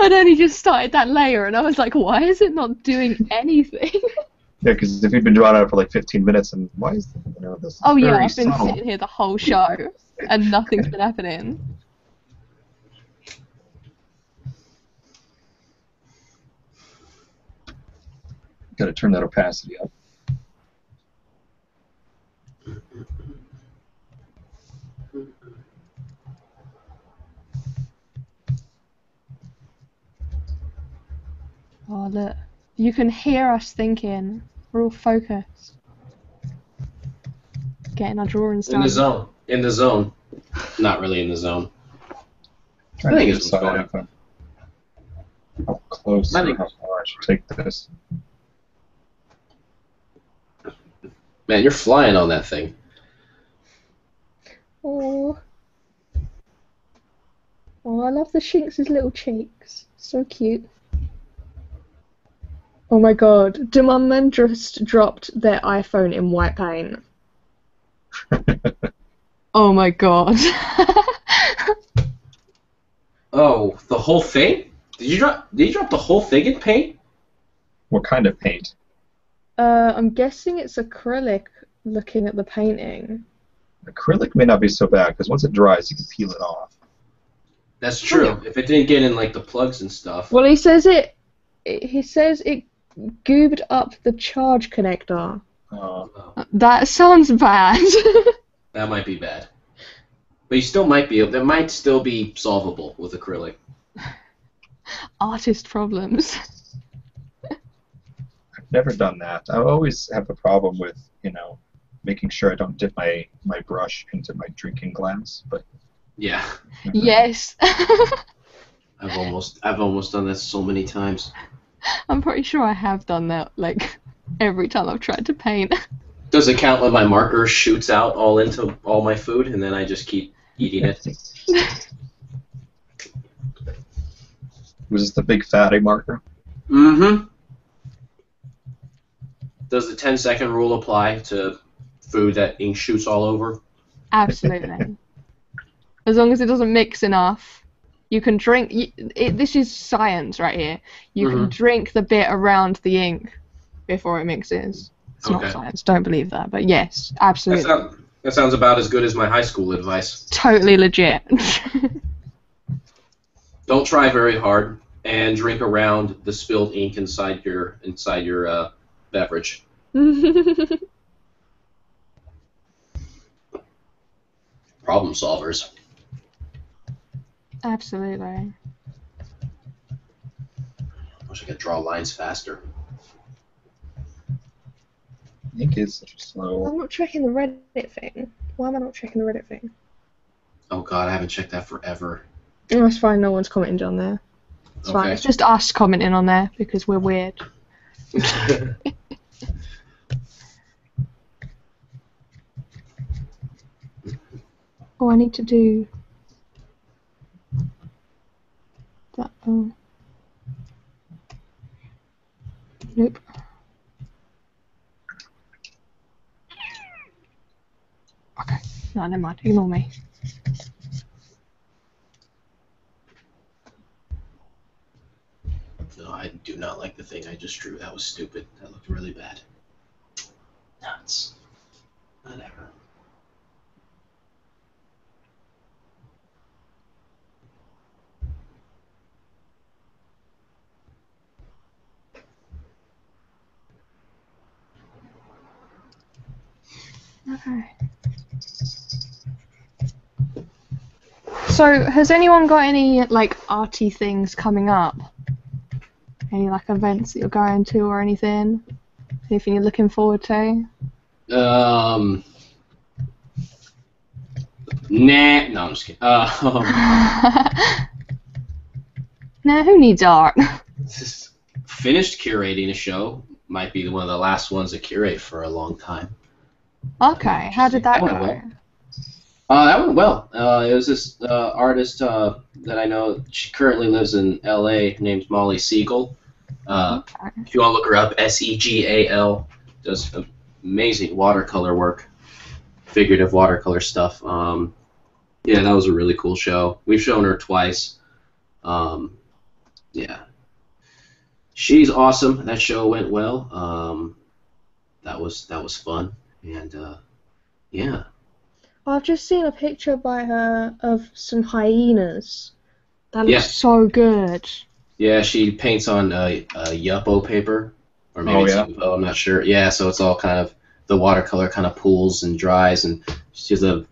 I'd only just started that layer and I was like, why is it not doing anything? Yeah, because if you'd been drawing on it for like 15 minutes, and why is you know this? is oh yeah, I've been subtle. sitting here the whole show and nothing's been happening. Got to turn that opacity up. Oh look, you can hear us thinking. We're all focused. Getting our drawings done. In the zone. In the zone. Not really in the zone. Trying I think it's decide fine. I'm- how close I think- how far I should take this. Man, you're flying on that thing. Oh. Oh, I love the Shinx' little cheeks. So cute. Oh my god, Demumman just dropped their iPhone in white paint. Oh my god. Oh, the whole thing? Did you drop? Did you drop the whole thing in paint? what kind of paint? uh, I'm guessing it's acrylic looking at the painting. Acrylic may not be so bad because once it dries, you can peel it off. That's true. If it didn't get in like the plugs and stuff. Well, he says it. it he says it goobed up the charge connector. Uh, Oh, That sounds bad. that might be bad. But you still might be. able, That might still be solvable with acrylic. Artist problems. I've never done that. I always have a problem with, you know, making sure I don't dip my, my brush into my drinking glass. But Yeah, Yes. I've almost I've almost done that so many times. I'm pretty sure I have done that like every time I've tried to paint. Does it count when my marker shoots out all into all my food and then I just keep eating it? was this the big fatty marker? Mm-hmm. Does the 10 second rule apply to food that ink shoots all over? Absolutely. As long as it doesn't mix enough, you can drink. You, it, this is science right here. You can Mhm. drink the bit around the ink before it mixes. It's not science. Don't believe that. But yes, That, absolutely. sound, that sounds about as good as my high school advice. Totally legit. Don't try very hard and drink around the spilled ink inside your inside your uh, beverage. Problem solvers. Absolutely. I wish I could draw lines faster. Ink is such slow. I'm not checking the Reddit thing. Why am I not checking the Reddit thing? Oh god, I haven't checked that forever. Oh, it's fine. No one's commenting on there. It's fine. It's just us commenting on there because we're weird. Oh, I need to do that. Oh. Nope. Okay. No, never mind. Ignore me. no, I do not like the thing I just drew. That was stupid. That looked really bad. Nuts. Whatever. Okay. So, has anyone got any like arty things coming up? Any like events that you're going to or anything? Anything you're looking forward to? Um. Nah. No, I'm just kidding. Uh, now, who needs art? just finished curating a show. Might be one of the last ones to curate for a long time. Okay, how did that That go? well. Uh, that went well. Uh, it was this uh, artist uh, that I know. She currently lives in L.A. named Molly Segal. Uh, Okay. if you want to look her up, S E G A L does amazing watercolor work, figurative watercolor stuff. Um, yeah, that was a really cool show. We've shown her twice. Um, yeah, she's awesome. That show went well. Um, that was that was fun, and uh, yeah, I've just seen a picture by her of some hyenas. That looks Yeah. so good. yeah. She paints on uh, uh, Yupo paper, or maybe Oh, yeah? Yupo, I'm not sure. Yeah, so it's all kind of the watercolor kind of pools and dries, and she's a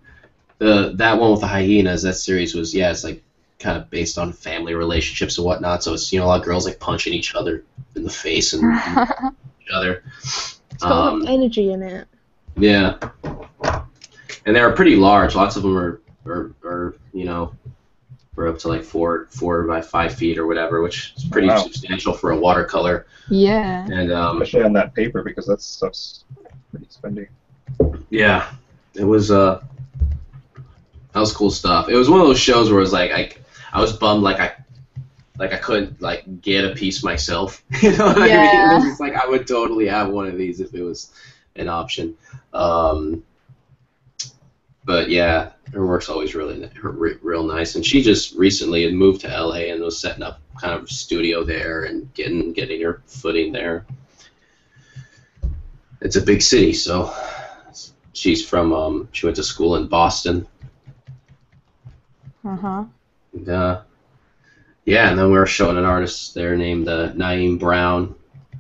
the that one with the hyenas. That series was yeah, it's like kind of based on family relationships and whatnot. So it's you know a lot of girls like punching each other in the face and, and it's each other. got a lot Um, of energy in it. Yeah, and they're pretty large. Lots of them are are, are you know we're up to like four four by five feet or whatever, which is pretty Wow. substantial for a watercolor. Yeah. And um, Especially on that paper because that stuff's pretty spendy. Yeah, it was uh, that was cool stuff. It was one of those shows where it was like I, I was bummed like I, like I couldn't like get a piece myself. you know what I mean? It's like I would totally have one of these if it was an option. Um, but yeah, her work's always really her real nice, and she just recently had moved to LA and was setting up kind of a studio there and getting getting her footing there. It's a big city, so she's from um, she went to school in Boston. Uh huh. And, uh, yeah, and then we were showing an artist there named uh, Naeem Brown,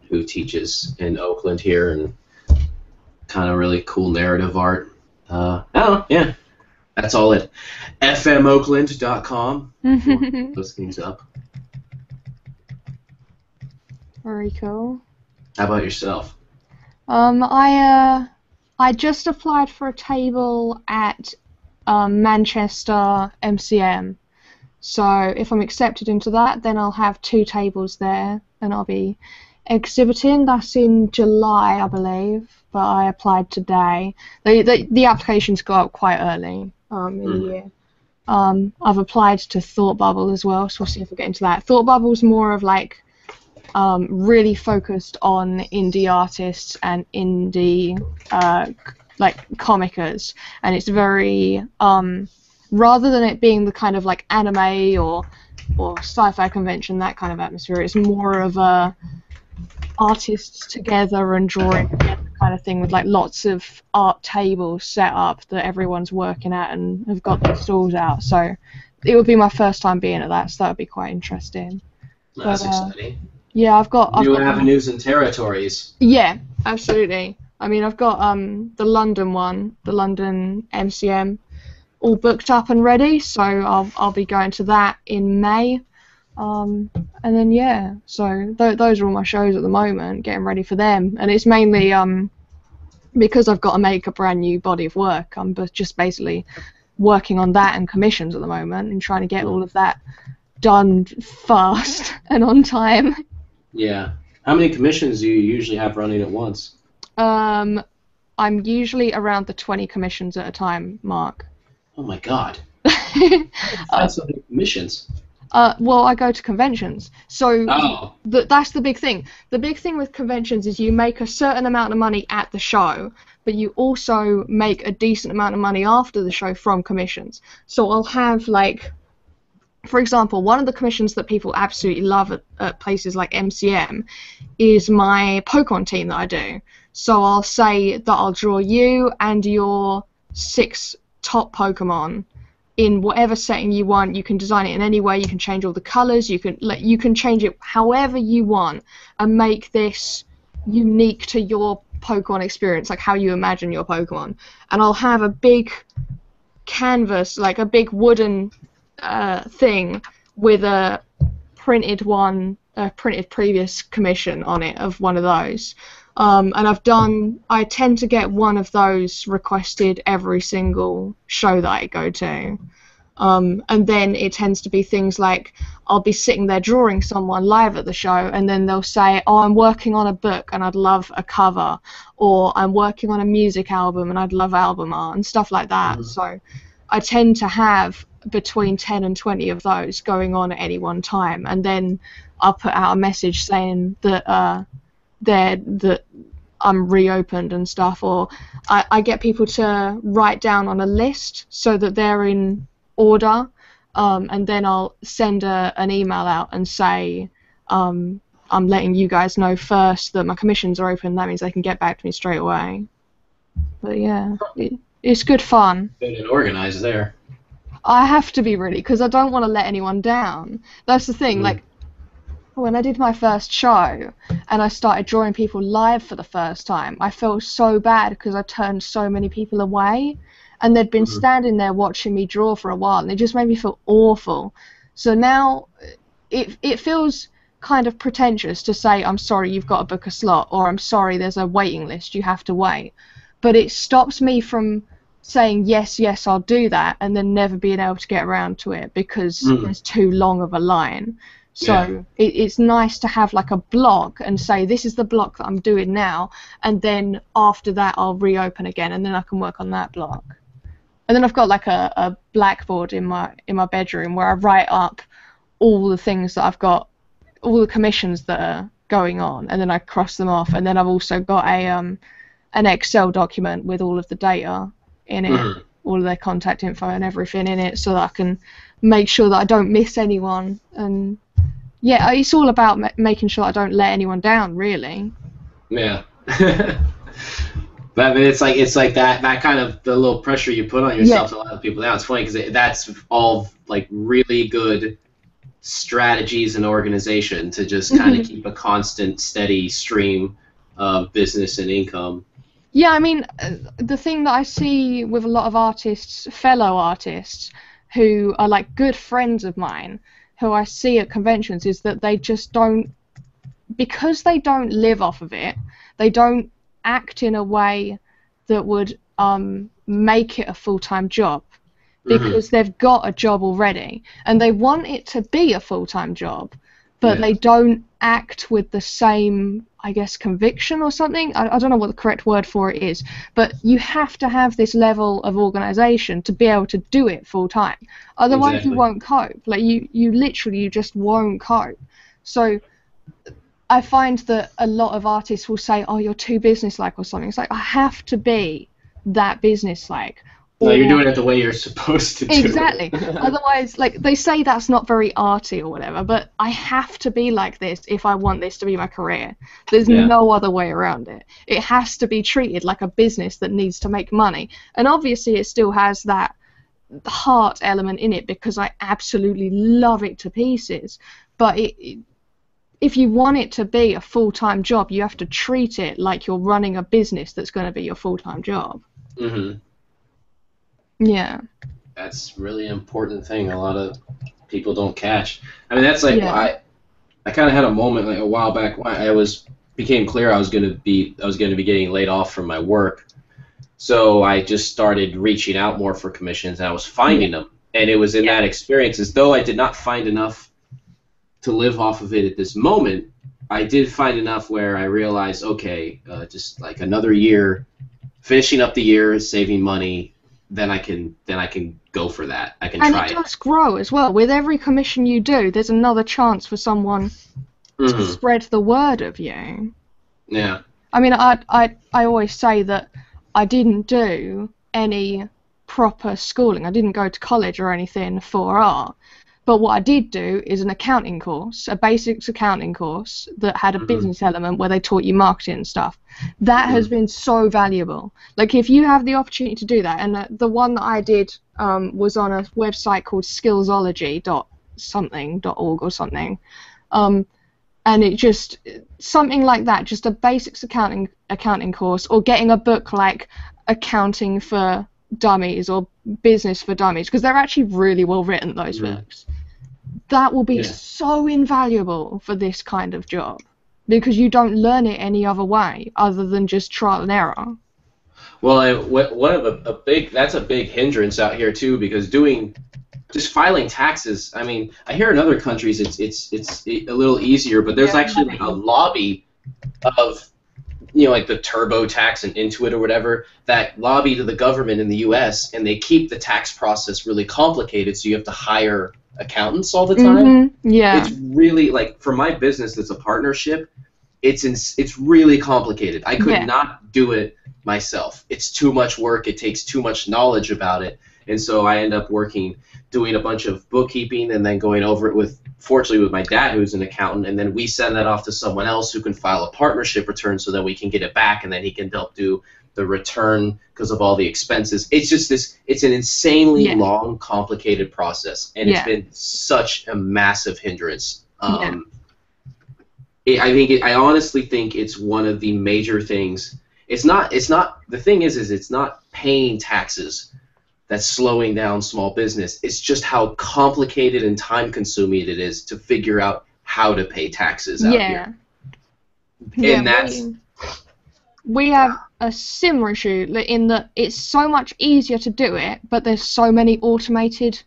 who teaches in Oakland here, and kind of really cool narrative art. Uh, know, yeah. That's all at fmoakland.com. Look those things up. Very cool. How about yourself? Um, I uh, I just applied for a table at um, Manchester MCM. So if I'm accepted into that, then I'll have two tables there, and I'll be exhibiting. That's in July, I believe. But I applied today. The the, the applications go out quite early um, in Mhm. the year. Um, I've applied to Thought Bubble as well, so we'll see if we get into that. Thought Bubble's more of like um, really focused on indie artists and indie uh, like comicers, and it's very um, rather than it being the kind of like anime or or sci-fi convention that kind of atmosphere, it's more of a artists together and drawing together kind of thing with like lots of art tables set up that everyone's working at and have got their stalls out. So it would be my first time being at that, so that would be quite interesting. That's But, uh, exciting. Yeah, I've got I've New got avenues and territories. yeah, absolutely. I mean, I've got um the London one, the London MCM, all booked up and ready. So I'll I'll be going to that in May, um, and then yeah. So th- those are all my shows at the moment, getting ready for them. And it's mainly um because I've got to make a brand new body of work. I'm just basically working on that and commissions at the moment and trying to get all of that done fast and on time. Yeah. How many commissions do you usually have running at once? Um, I'm usually around the 20 commissions at a time mark. Oh my god. That's so many commissions. Uh, well, I go to conventions, so Oh. th- that's the big thing. The big thing with conventions is you make a certain amount of money at the show, but you also make a decent amount of money after the show from commissions. So I'll have like, for example, one of the commissions that people absolutely love at, at places like MCM is my Pokemon team that I do. So I'll say that I'll draw you and your six top Pokemon in whatever setting you want. You can design it in any way. You can change all the colors. You can like you can change it however you want and make this unique to your Pokemon experience, like how you imagine your Pokemon. And I'll have a big canvas, like a big wooden uh, thing with a printed one, a printed previous commission on it of one of those. Um, and I've done, I tend to get one of those requested every single show that I go to. Um, and then it tends to be things like I'll be sitting there drawing someone live at the show, and then they'll say, "Oh, I'm working on a book and I'd love a cover," or "I'm working on a music album and I'd love album art and stuff like that." Mhm. So I tend to have between 10 and 20 of those going on at any one time, and then I'll put out a message saying that uh, they're that I'm reopened and stuff, or I, I get people to write down on a list so that they're in order, um, and then I'll send a, an email out and say. Um, I'm letting you guys know first that my commissions are open. That means they can get back to me straight away. But yeah, it, it's good fun. Good and organized there. I have to be really because I don't want to let anyone down. That's the thing. Mm. Like when I did my first show and I started drawing people live for the first time, I felt so bad because I turned so many people away, and they'd been Mhm. standing there watching me draw for a while, and it just made me feel awful. So now it it feels kind of pretentious to say I'm sorry you've got to book a slot or I'm sorry there's a waiting list you have to wait, but it stops me from saying yes yes I'll do that and then never being able to get around to it because Mm. there's too long of a line. So Yeah. it, it's nice to have like a block and say this is the block that I'm doing now, and then after that I'll reopen again, and then I can work on that block. And then I've got like a, a blackboard in my in my bedroom where I write up all the things that I've got, all the commissions that are going on, and then I cross them off. And then I've also got a um an Excel document with all of the data in it, Mhm. all of their contact info and everything in it, so that I can make sure that I don't miss anyone. And yeah, it's all about ma- making sure I don't let anyone down, really. Yeah. but I mean, it's like it's like that that kind of the little pressure you put on yourself to let people down. It's funny because that's all like really good strategies and organization to just kind of keep a constant, steady stream of business and income. Yeah, I mean, uh, the thing that I see with a lot of artists, fellow artists, who are like good friends of mine, who I see at conventions, is that they just don't, because they don't live off of it, they don't act in a way that would um, make it a full time job because they've got a job already and they want it to be a full time job, but Yeah. they don't act with the same, I guess, conviction or something. I, I don't know what the correct word for it is, but you have to have this level of organization to be able to do it full time. Otherwise, Exactly. you won't cope. Like you, you literally, you just won't cope. So. I find that a lot of artists will say, "Oh, you're too businesslike" or something. It's like I have to be that businesslike. No, you're doing it the way you're supposed to do. it. Exactly. Otherwise, like they say that's not very arty or whatever, but I have to be like this if I want this to be my career. There's Yeah. no other way around it. It has to be treated like a business that needs to make money. And obviously, it still has that heart element in it because I absolutely love it to pieces. But it, if you want it to be a full time job, you have to treat it like you're running a business that's going to be your full time job. hmm Yeah. That's really important thing. A lot of people don't catch. I mean, that's like Yeah. I, I kind of had a moment like a while back when I was became clear I was gonna be I was gonna be getting laid off from my work. So I just started reaching out more for commissions, and I was finding them. And it was in that experience, as though I did not find enough to live off of it at this moment. I did find enough where I realized, okay, uh, just like another year, finishing up the year, saving money, then I can then I can go for that. I can And try it it. does grow as well. With every commission you do, there's another chance for someone to Mhm. spread the word of you. Yeah. I mean, I, I, I always say that I didn't do any proper schooling. I didn't go to college or anything for art. But what I did do is an accounting course, a basics accounting course that had a Mhm. business element where they taught you marketing and stuff. That has been so valuable. Like if you have the opportunity to do that, and the, the one that I did um, was on a website called skillsology.something.org or something. Um, and it just something like that, just a basics accounting accounting course, or getting a book like Accounting for Dummies or Business for Dummies, because they're actually really well written. Those Mhm. books. That will be Yeah. so invaluable for this kind of job, because you don't learn it any other way other than just trial and error. Well, I, one of a, a big that's a big hindrance out here too because doing just filing taxes. I mean, I hear in other countries it's it's it's a little easier, but there's Yeah. actually like a lobby of you know, like the TurboTax and Intuit or whatever, that lobby to the government in the U.S. and they keep the tax process really complicated, so you have to hire accountants all the time. Mhm, Yeah. It's really like for my business that's a partnership. It's in, it's really complicated. I could Yeah. not do it myself. It's too much work. It takes too much knowledge about it, and so I end up working doing a bunch of bookkeeping and then going over it with fortunately with my dad who's an accountant and then we send that off to someone else who can file a partnership return so that we can get it back and then he can help do the return because of all the expenses it's just this it's an insanely Yeah. long complicated process and Yeah. it's been such a massive hindrance um, it, i think it, i honestly think it's one of the major things it's not it's not the thing is is it's not paying taxes that's slowing down small business. It's just how complicated and time consuming it is to figure out how to pay taxes out yeah. here. Yeah, And that's- we, we have a similar issue in that it's so much easier to do it, but there's so many automated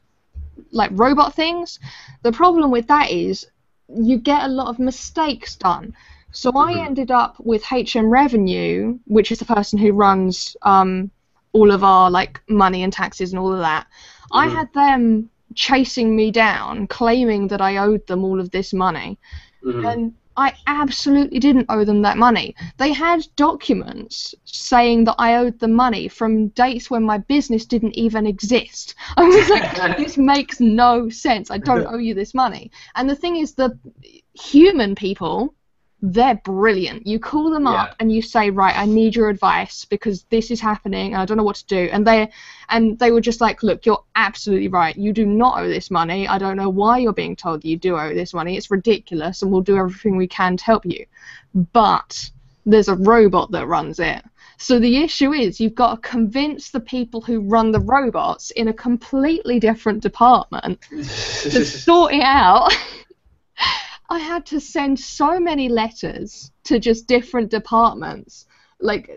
like robot things. The problem with that is you get a lot of mistakes done. So I Mhm. ended up with HM Revenue, which is the person who runs um, all of our like money and taxes and all of that. I Mhm. had them chasing me down, claiming that I owed them all of this money Mhm. and I absolutely didn't owe them that money. They had documents saying that I owed them money from dates when my business didn't even exist. I was like, this makes no sense. I don't owe you this money. And the thing is, the human people, they're brilliant. You call them Yeah. up and you say, right, I need your advice because this is happening and I don't know what to do. And they and they were just like, look, you're absolutely right. You do not owe this money. I don't know why you're being told that you do owe this money. It's ridiculous and we'll do everything we can to help you. But there's a robot that runs it. So the issue is you've got to convince the people who run the robots in a completely different department to sort it out. I had to send so many letters to just different departments, like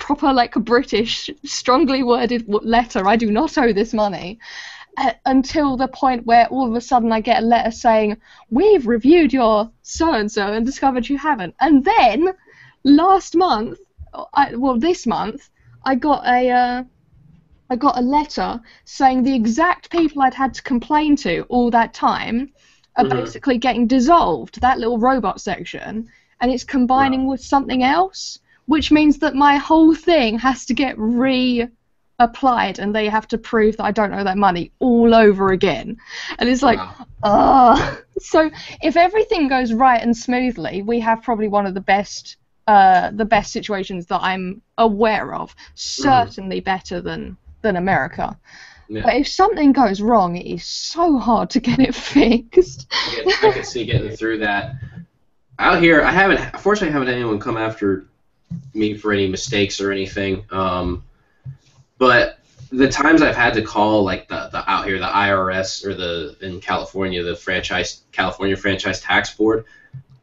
proper like a British strongly worded letter. I do not owe this money. Uh, until the point where all of a sudden I get a letter saying we've reviewed your so and so and discovered you haven't. And then last month, I, well this month, I got a uh, I got a letter saying the exact people I'd had to complain to all that time are Mhm. basically getting dissolved, that little robot section, and it's combining with something else, which means that my whole thing has to get re applied and they have to prove that I don't owe that money all over again. And it's like, Wow. ah. So if everything goes right and smoothly, we have probably one of the best uh, the best situations that I'm aware of. Certainly better than than America. Yeah. But if something goes wrong, it is so hard to get it fixed. I can- I can see getting through that. Out here, I haven't. Unfortunately, I haven't had anyone come after me for any mistakes or anything. Um, but the times I've had to call, like the, the out here, the IRS or the in California, the franchise California Franchise Tax Board,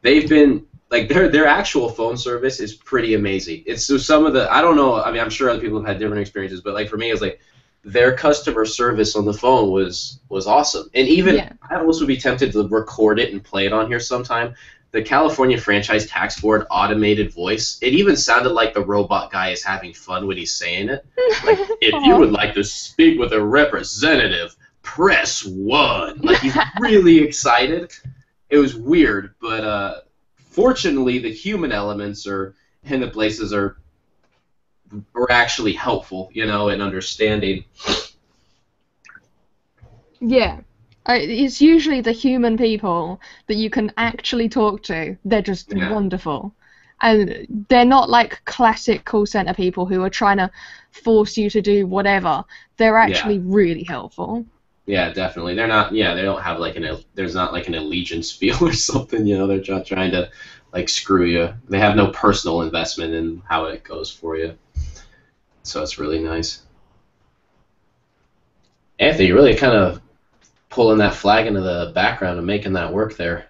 they've been like their their actual phone service is pretty amazing. It's so some of the I don't know. I mean, I'm sure other people have had different experiences, but like for me, it's like their customer service on the phone was was awesome. And even Yeah. I almost would be tempted to record it and play it on here sometime. The California Franchise Tax Board automated voice, it even sounded like the robot guy is having fun when he's saying it. Like, if you would like to speak with a representative, press one. Like he's really excited. It was weird, but uh, fortunately, the human elements are in the places are are actually helpful, you know, in understanding. Yeah. Uh, It's usually the human people that you can actually talk to. They're just Yeah. wonderful. And they're not like classic call center people who are trying to force you to do whatever. They're actually really helpful. Yeah, definitely. They're not. Yeah, they don't have like an. There's not like an allegiance feel or something. You know, they're just trying to like screw you. They have no personal investment in how it goes for you. So it's really nice. Anthony, you're really kind of pulling that flag into the background and making that work there.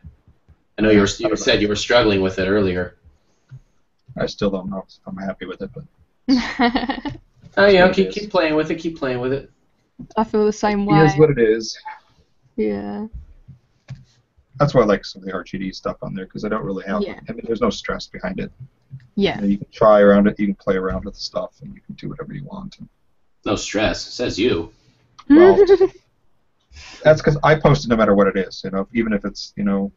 I know you, were, you said you were struggling with it earlier. I still don't know if I'm happy with it, but Oh, yeah, what keep, keep playing with it. Keep playing with it. I feel the same way. is what it is. Yeah. That's why I like some of the RGD stuff on there because I don't really have. Yeah. I mean, there's no stress behind it. Yeah. You, know, you can try around it, you can play around with the stuff, and you can do whatever you want. No stress. Says you. Well, That's because I post it no matter what it is. You know, even if it's you know,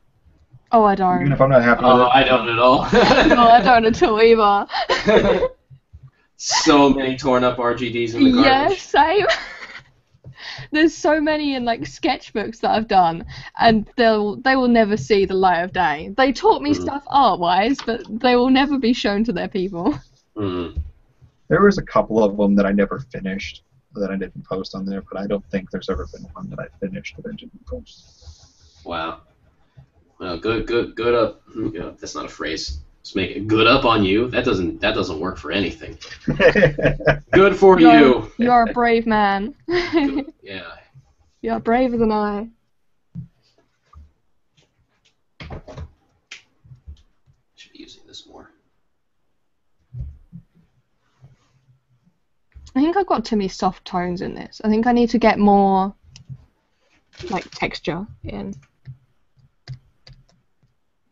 oh, I don't. Even if I'm not happy Oh, with it. I don't at all. no, I don't at all either. so many torn up RGDs in the yeah, garbage. same. There's so many in like sketchbooks that I've done, and they'll they will never see the light of day. They taught me Mhm. stuff art wise, but they will never be shown to their people. Mm. There was a couple of them that I never finished that I didn't post on there, but I don't think there's ever been one that I finished that I didn't post. Wow. Well, good, good, good up. hmm, That's not a phrase. Let's make it good up on you. That doesn't that doesn't work for anything. Good for You're, you. you're a brave man. Good. Yeah. you're braver than I. Should be using this more. I think I've got too many soft tones in this. I think I need to get more like texture in.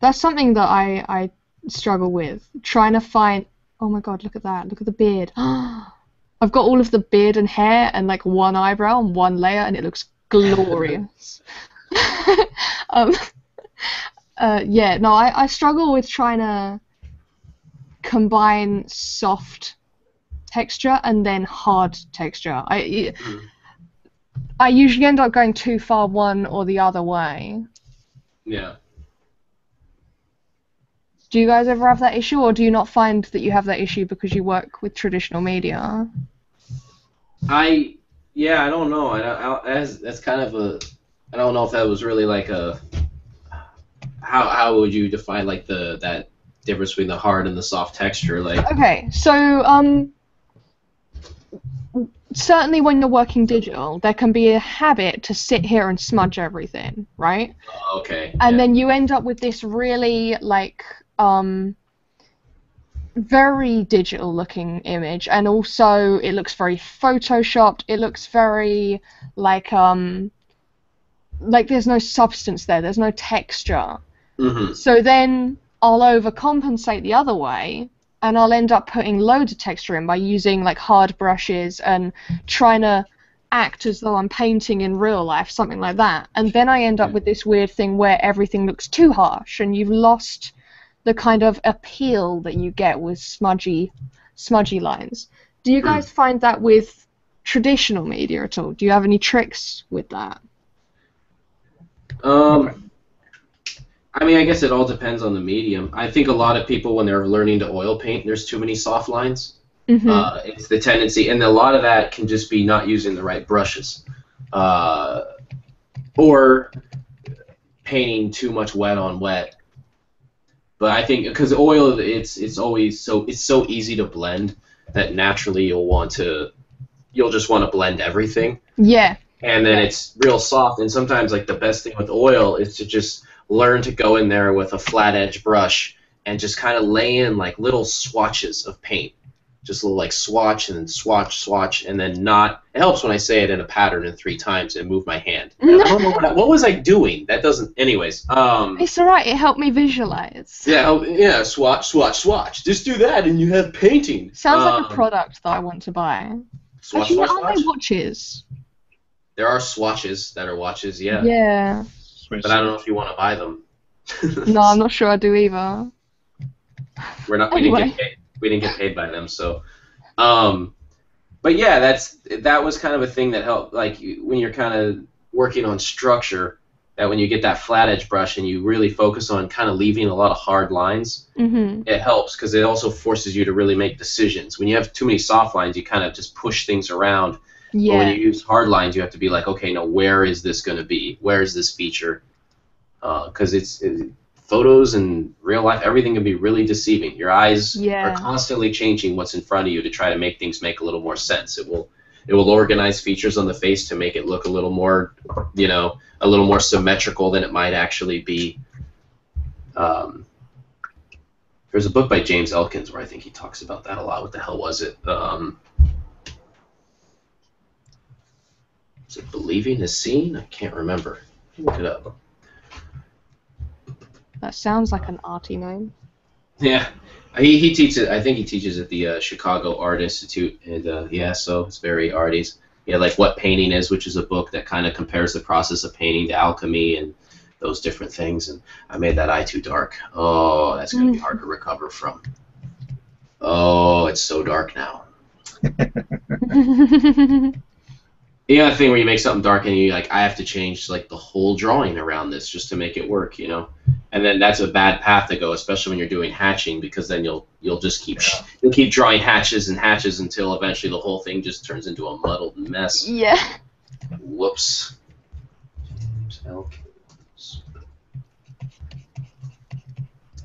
That's something that I I struggle with. Trying to find oh my god, look at that. Look at the beard. I've got all of the beard and hair and like one eyebrow and one layer and it looks glorious. um uh, yeah, no, I, I struggle with trying to combine soft texture and then hard texture. I Mm. I usually end up going too far one or the other way. Yeah. Do you guys ever have that issue, or do you not find that you have that issue because you work with traditional media? I yeah, I don't know. I, I that's, that's kind of a I don't know if that was really like a how how would you define like the that difference between the hard and the soft texture like Okay, so um, certainly when you're working digital, there can be a habit to sit here and smudge everything, right? okay and yeah. then you end up with this really like um very digital looking image. And also it looks very photoshopped. It looks very like um like there's no substance there. There's no texture. Mhm. so then I'll overcompensate the other way and I'll end up putting loads of texture in by using like hard brushes and trying to act as though I'm painting in real life, something like that. And then I end up with this weird thing where everything looks too harsh and you've lost the kind of appeal that you get with smudgy smudgy lines. Do you Hmm. guys find that with traditional media at all? Do you have any tricks with that? Um, I mean, I guess it all depends on the medium. I think a lot of people, when they're learning to oil paint, there's too many soft lines. hmm Uh, it's the tendency, and a lot of that can just be not using the right brushes, uh, or painting too much wet on wet. But I think because oil, it's it's always so it's so easy to blend that naturally you'll want to, you'll just want to blend everything yeah. and then it's real soft. And sometimes, like the best thing with oil is to just learn to go in there with a flat edge brush and just kind of lay in like little swatches of paint, just a little like swatch and then swatch, swatch, and then not. It helps when I say it in a pattern and three times and move my hand. I don't know what, I- what was I doing. That doesn't. Anyways, um, It's alright, it helped me visualize. yeah, yeah, swatch, swatch, swatch. Just do that, and you have painting. Sounds like a Um, product that I want to buy. Swatch, Actually, swatch, aren't swatch. they watches? There are swatches that are watches, yeah. Yeah. But I don't know if you want to buy them. No, I'm not sure I do either. We're not. We didn't get paid. We didn't get paid by them. So, um, but yeah, that's that was kind of a thing that helped. Like when you're kind of working on structure, that when you get that flat edge brush and you really focus on kind of leaving a lot of hard lines, hmm it helps because it also forces you to really make decisions. When you have too many soft lines, you kind of just push things around. But when you use hard lines, you have to be like, okay, now where is this going to be? Where is this feature? Because it's it, photos and real life, everything can be really deceiving. Your eyes Yeah. are constantly changing what's in front of you to try to make things make a little more sense. It will it will organize features on the face to make it look a little more, you know, a little more symmetrical than it might actually be. Um, there's a book by James Elkins where I think he talks about that a lot. What the hell was it? Um, is it Believing the Scene? I can't remember. Look it up. That sounds like an arty name. Yeah, He, he teaches. I think he teaches at the uh, Chicago Art Institute, and uh, yeah, so it's very arties. Yeah, like what painting is, which is a book that kind of compares the process of painting to alchemy and those different things. And I made that eye too dark. Oh, that's gonna be hard to recover from. Oh, it's so dark now. You know, the thing where you make something dark and you like, I have to change like the whole drawing around this just to make it work, you know. And then that's a bad path to go, especially when you're doing hatching, because then you'll you'll just keep Yeah. you'll keep drawing hatches and hatches until eventually the whole thing just turns into a muddled mess. yeah. Whoops. I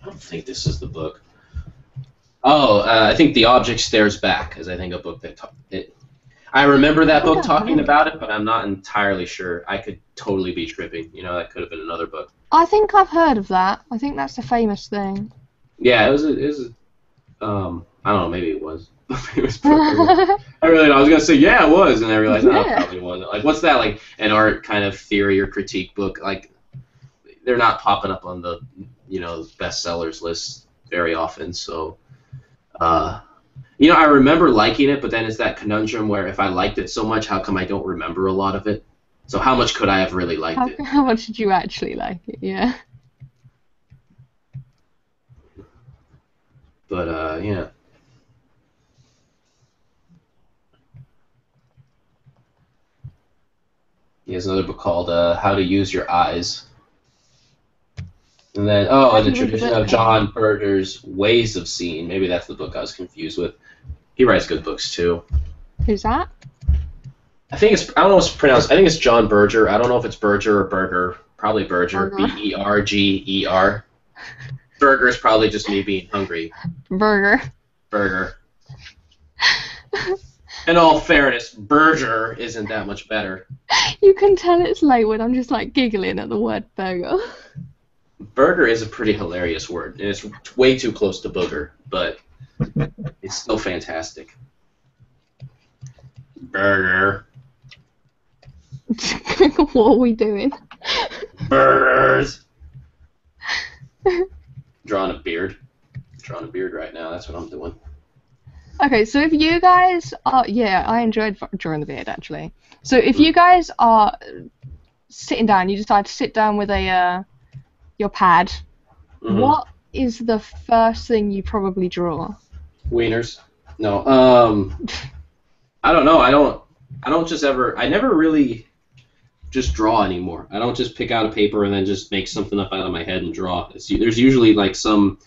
don't think this is the book. Oh, uh, I think the object stares back is I think a book that it. I remember that book talking about it, but I'm not entirely sure. I could totally be tripping. You know, that could have been another book. I think I've heard of that. I think that's a famous thing. Yeah, it was. A, it was. A, um, I don't know. Maybe it was. it was probably- I really. I was gonna say yeah, it was, and I realized no, it probably wasn't. Like, what's that? Like an art kind of theory or critique book? Like, they're not popping up on the you know bestsellers list very often. So, uh, you know, I remember liking it, but then it's that conundrum where if I liked it so much, how come I don't remember a lot of it? So how much could I have really liked how, it? how much did you actually like it? Yeah. But uh, yeah. He has another book called uh, How to Use Your Eyes. And then, oh, and the you read tradition of John Berger's Ways of Seeing. Maybe that's the book I was confused with. He writes good books too. Who's that? I think it's I don't know what's pronounced. I think it's John Berger. I don't know if it's Berger or Berger. Probably Berger. B. E R G E R. Burger is probably just me being hungry. Burger. Burger. In all fairness, Berger isn't that much better. You can tell it's late when I'm just like giggling at the word burger. Burger is a pretty hilarious word, and it's way too close to booger, but it's still fantastic. Burger. what are we doing? Burgers. Drawing a beard. Drawing a beard right now. That's what I'm doing. Okay, so if you guys are, yeah, I enjoyed drawing the beard actually. So if you guys are sitting down, you decide to sit down with a uh, your pad. Mhm. What is the first thing you probably draw? Wieners. No. Um. I don't know. I don't. I don't just ever. I never really just draw anymore. I don't just pick out a paper and then just make something up out of my head and draw. It's, there's usually like some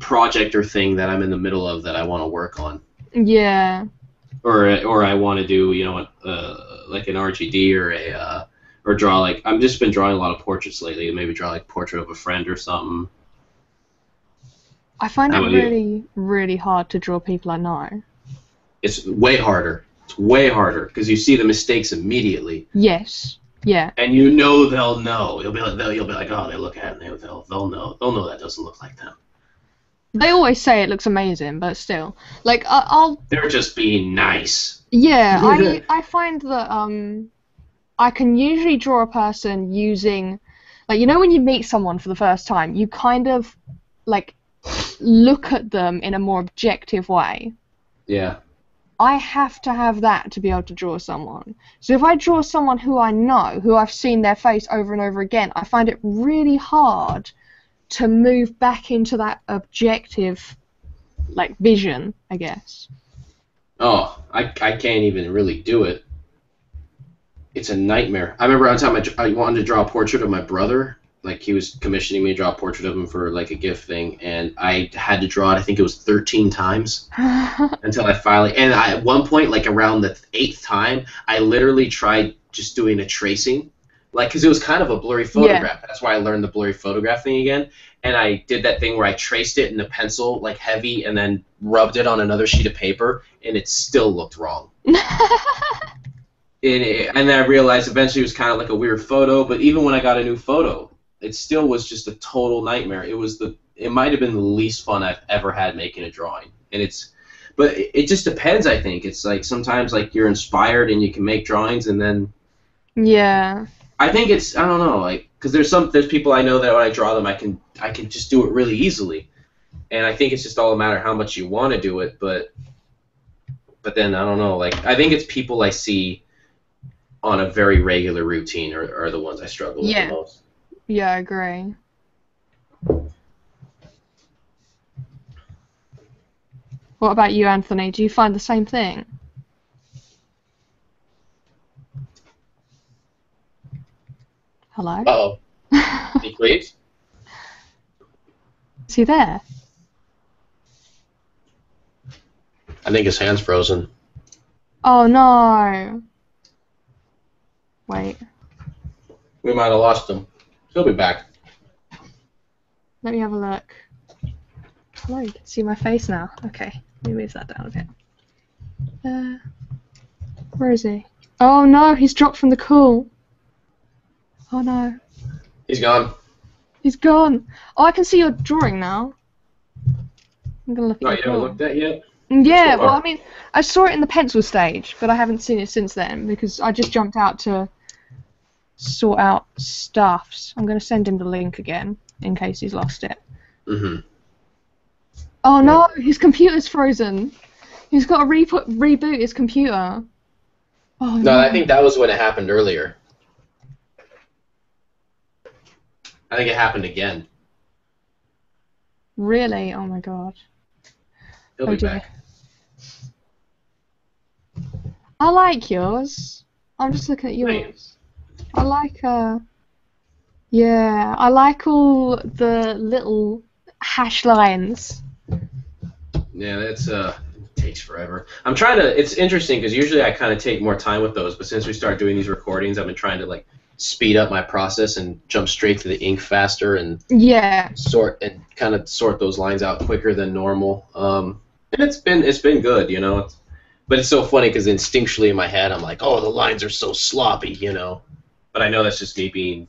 project or thing that I'm in the middle of that I want to work on, Yeah. or or I want to do you know uh, like an RGD or a uh, or draw like I've just been drawing a lot of portraits lately. And maybe draw like a portrait of a friend or something. I find How it about you? really, really hard to draw people I know. It's way harder. It's way harder because you see the mistakes immediately. Yes. Yeah. and you know they'll know. You'll be like, they'll, you'll be like, oh, they look at it, and they'll, they'll know, they'll know that doesn't look like them. They always say it looks amazing, but still, like I- I'll They're just being nice. Yeah, I I find that um I can usually draw a person using like you know when you meet someone for the first time, you kind of like look at them in a more objective way. Yeah. I have to have that to be able to draw someone. So if I draw someone who I know, who I've seen their face over and over again, I find it really hard to move back into that objective like vision, I guess. Oh, I, I can't even really do it. It's a nightmare. I remember one time I, I wanted to draw a portrait of my brother. Like he was commissioning me to draw a portrait of him for like a gift thing, and I had to draw it. I think it was 13 times. until I finally and I, at one point like around the eighth time I literally tried just doing a tracing like because it was kind of a blurry photograph that's why I learned the blurry photograph thing again and I did that thing where I traced it in a pencil like heavy and then rubbed it on another sheet of paper and it still looked wrong it, and then I realized eventually it was kind of like a weird photo but even when I got a new photo it still was just a total nightmare it was the it might have been the least fun I've ever had making a drawing and it's but it just depends i think it's like sometimes like you're inspired and you can make drawings and then yeah. i think it's i don't know like because there's some there's people i know that when i draw them i can i can just do it really easily and I think it's just all a matter of how much you want to do it. But but then I don't know. Like I think it's people I see on a very regular routine are, are the ones I struggle with Yeah. the most. Yeah, I agree. What about you, Anthony? Do you find the same thing? Hello? Uh oh. He please. Is he there? I think his hand's frozen. Oh no. Wait, We might have lost him. He'll be back. let me have a look. Hello, you can see my face now. Okay, let me move that down a bit. Uh, where is he? Oh no, he's dropped from the call. Oh no, He's gone. he's gone. Oh, I can see your drawing now. I'm gonna look at Oh, you haven't looked at yet? Yeah, well, I mean, I saw it in the pencil stage, but I haven't seen it since then because I just jumped out to sort out stuffs. I'm going to send him the link again in case he's lost it. Mm-hmm. Oh no, his computer's frozen. He's got to re- reboot his computer. Oh No, I think that was when it happened earlier. I think it happened again. Really? Oh my god. He'll Oh be dear. back. I like yours. I'm just looking at yours. Thanks. I like uh yeah, I like all the little hash lines. Yeah, that's uh it takes forever. I'm trying to. It's interesting because usually I kind of take more time with those, but since we start doing these recordings, I've been trying to like speed up my process and jump straight to the ink faster and Yeah. sort and kind of sort those lines out quicker than normal. Um, and it's been it's been good, you know. It's, but it's so funny because instinctually in my head I'm like, oh, the lines are so sloppy, you know. But I know that's just me being.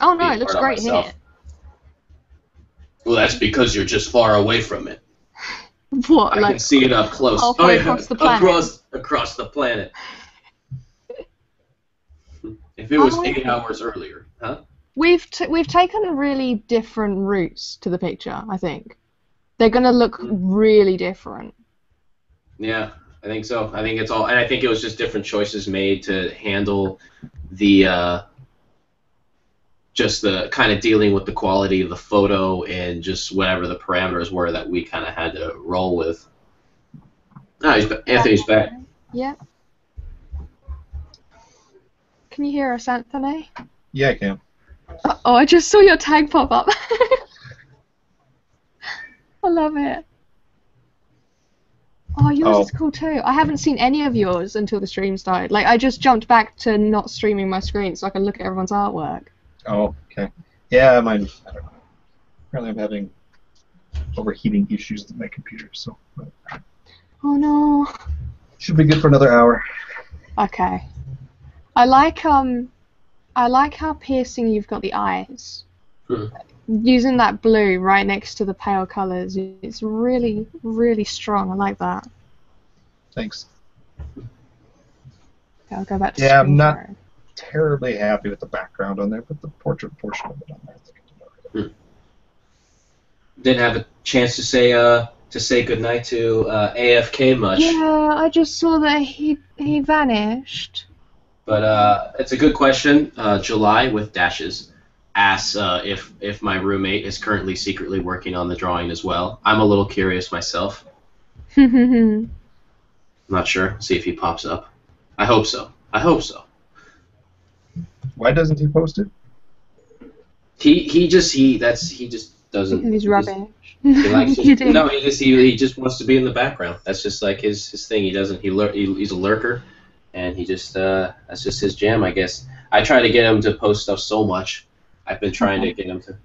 Oh no, being it looks great here. Well, that's because you're just far away from it. What I like can see it up close. oh, yeah, across the planet. Across, across the planet. If it was Oh, eight hours earlier, huh? we've t- we've taken really different routes to the picture, I think. They're going to look hmm. really different. Yeah, I think so. I think it's all, and I think it was just different choices made to handle the, uh, just the kind of dealing with the quality of the photo and just whatever the parameters were that we kind of had to roll with. Ah, he's ba- Anthony's back. Yeah. Can you hear us, Anthony? Yeah, I can. Oh, I just saw your tag pop up. I love it. Oh, yours Oh. is cool too. I haven't seen any of yours until the stream started. Like, I just jumped back to not streaming my screen so I can look at everyone's artwork. Oh, okay. Yeah, mine. I don't know. Apparently, I'm having overheating issues with my computer, so Oh no. should be good for another hour. Okay. I like um, I like how piercing you've got the eyes. Mhm. Using that blue right next to the pale colours, it's really, really strong. I like that. Thanks. Okay, I'll go back to Yeah, I'm not- sharing. Terribly happy with the background on there, but the portrait portion of it on there. I think is alright. Didn't have a chance to say uh to say goodnight to uh, AFK much. Yeah, I just saw that he he vanished. But uh, it's a good question. Uh, July with dashes asks uh, if if my roommate is currently secretly working on the drawing as well. I'm a little curious myself. not sure. See if he pops up. I hope so. I hope so. Why doesn't he post it? He he just he that's he just doesn't. he's he just- rubbish. He likes You just, no, he just he, he just wants to be in the background. That's just like his his thing. He doesn't he, lur- he he's a lurker, and he just uh that's just his jam, I guess. I try to get him to post stuff so much. I've been trying to get him to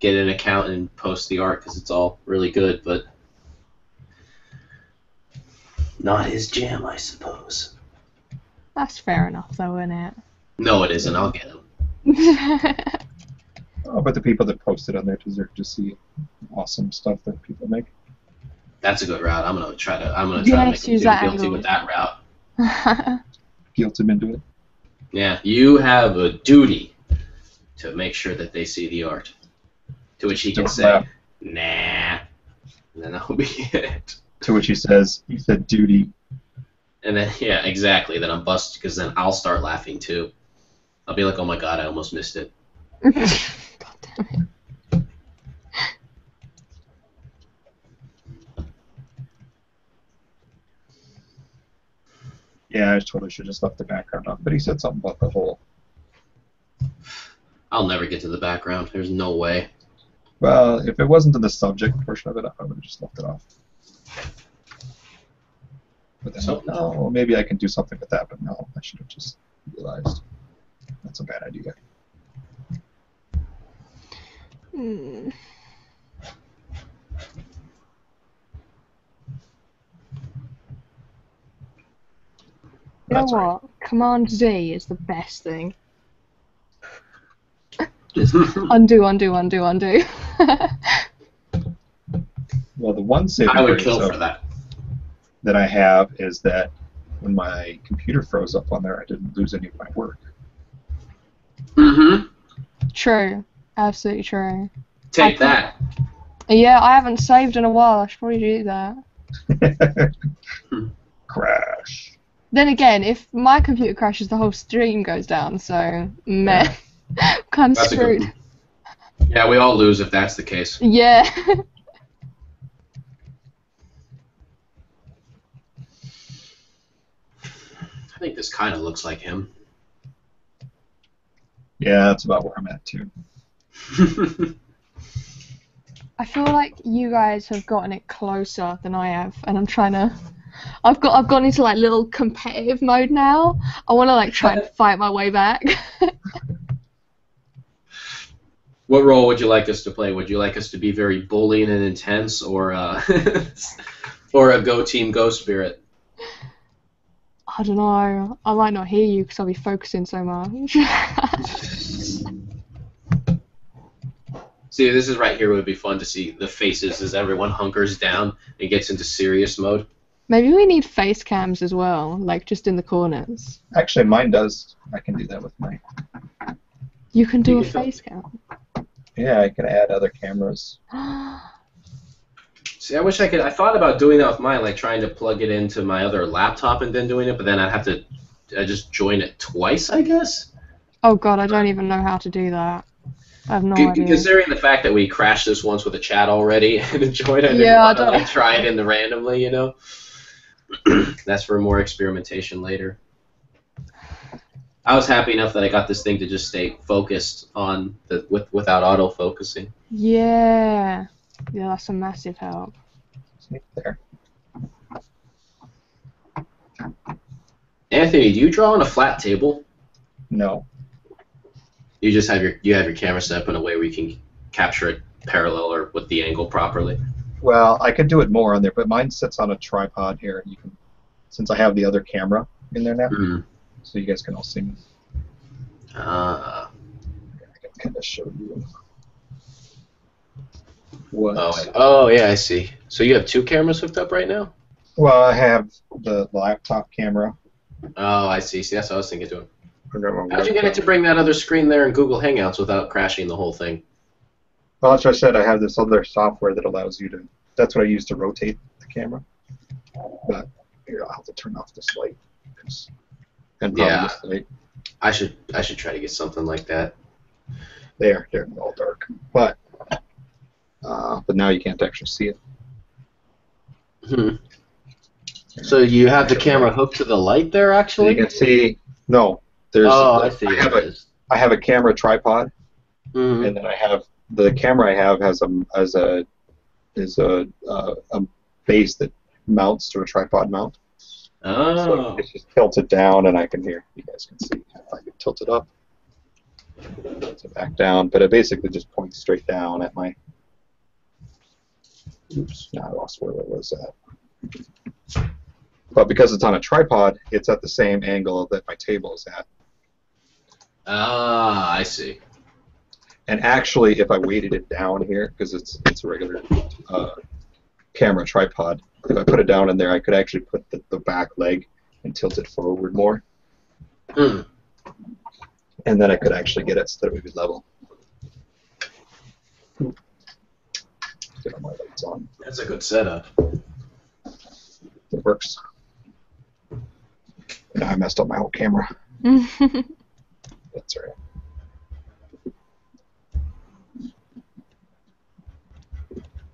get an account and post the art because it's all really good, but not his jam, I suppose. That's fair enough, though, isn't it? No, it isn't. I'll get him. it? Oh, but the people that post it on there deserve to see awesome stuff that people make. That's a good route. I'm gonna try to. I'm gonna try Yes, to make him use feel that guilty angle. with that route. Guilt him into it. Yeah, you have a duty to make sure that they see the art. To which he can Don't say, laugh. "Nah." and then that'll be it. To which he says, he said duty. And then yeah, exactly. Then I'm busted because then I'll start laughing too. I'll be like, oh my god, I almost missed it. God damn it. Yeah, I totally should have just left the background off, but he said something about the hole. I'll never get to the background. There's no way. Well, if it wasn't in the subject portion of it, I would have just left it off. But then, So- no, maybe I can do something with that, but no, I should have just realized. That's a bad idea. Hmm. You know That's right. what? Command Z is the best thing. Undo, undo, undo, undo. Well, the one saving I would grace kill for that. that I have is that when my computer froze up on there, I didn't lose any of my work. Mm-hmm. true. Absolutely true. Take that. Yeah, I haven't saved in a while. I should probably do that. Crash. Then again, if my computer crashes, the whole stream goes down. So, meh. kind of That's screwed. Yeah, we all lose if that's the case. Yeah. I think this kind of looks like him. Yeah, that's about where I'm at too. I feel like you guys have gotten it closer than I have, and I'm trying to. I've got I've gone into like little competitive mode now. I want to like try and fight my way back. What role would you like us to play? Would you like us to be very bullying and intense, or uh, or a go team go spirit? I don't know. I might not hear you because I'll be focusing so much. See, this is right here would be fun to see the faces as everyone hunkers down and gets into serious mode. Maybe we need face cams as well, like just in the corners. Actually, mine does. I can do that with my. You can do You a can face cam. Yeah, I can add other cameras. See, I wish I could. I thought about doing that with mine, like trying to plug it into my other laptop and then doing it, but then I'd have to I just join it twice, I guess. oh god, I don't even know how to do that. I have no Con- idea. Considering the fact that we crashed this once with a chat already and enjoyed it, I didn't Yeah, I want to don't- like, try it in the randomly, you know. That's for more experimentation later. I was happy enough that I got this thing to just stay focused on the with without auto focusing. Yeah. Yeah, that's a massive help. There. Anthony, do you draw on a flat table? No. You just have your you have your camera set up in a way where you can capture it parallel or with the angle properly. Well, I could do it more on there, but mine sits on a tripod here. You can, since I have the other camera in there now, Mm. So you guys can all see me. Uh, I can kind of show you what. oh, oh yeah, I see. So you have two cameras hooked up right now? Well, I have the laptop camera. Oh, I see. See, that's what I was thinking too. I got my How'd you get it to bring that other screen there in Google Hangouts without crashing the whole thing? Well, that's what I said. I have this other software that allows you to. That's what I use to rotate the camera. But here, I'll have to turn off this light. 'cause- And probably Yeah. I should I should try to get something like that. There, they're all dark. But uh, but now you can't actually see it. Hmm. So you have the camera hooked to the light there, So you can see. No, there's. oh, I see. I have a. I have a camera tripod, Mhm. and then I have the camera I have has a as a is a uh, a base that mounts to a tripod mount. Oh, So it's just tilted down, and I can hear. You guys can see. If I can tilt it up, tilt it back down, but it basically just points straight down at my. Oops! Now I lost where it was at. But because it's on a tripod, it's at the same angle that my table is at. ah, I see. And actually, if I weighted it down here, because it's it's a regular uh, camera tripod, if I put it down in there, I could actually put the, the back leg and tilt it forward more, Hmm. and then I could actually get it so that it would be level. Get on my light. So That's a good setup. it works. Now I messed up my whole camera. That's all right.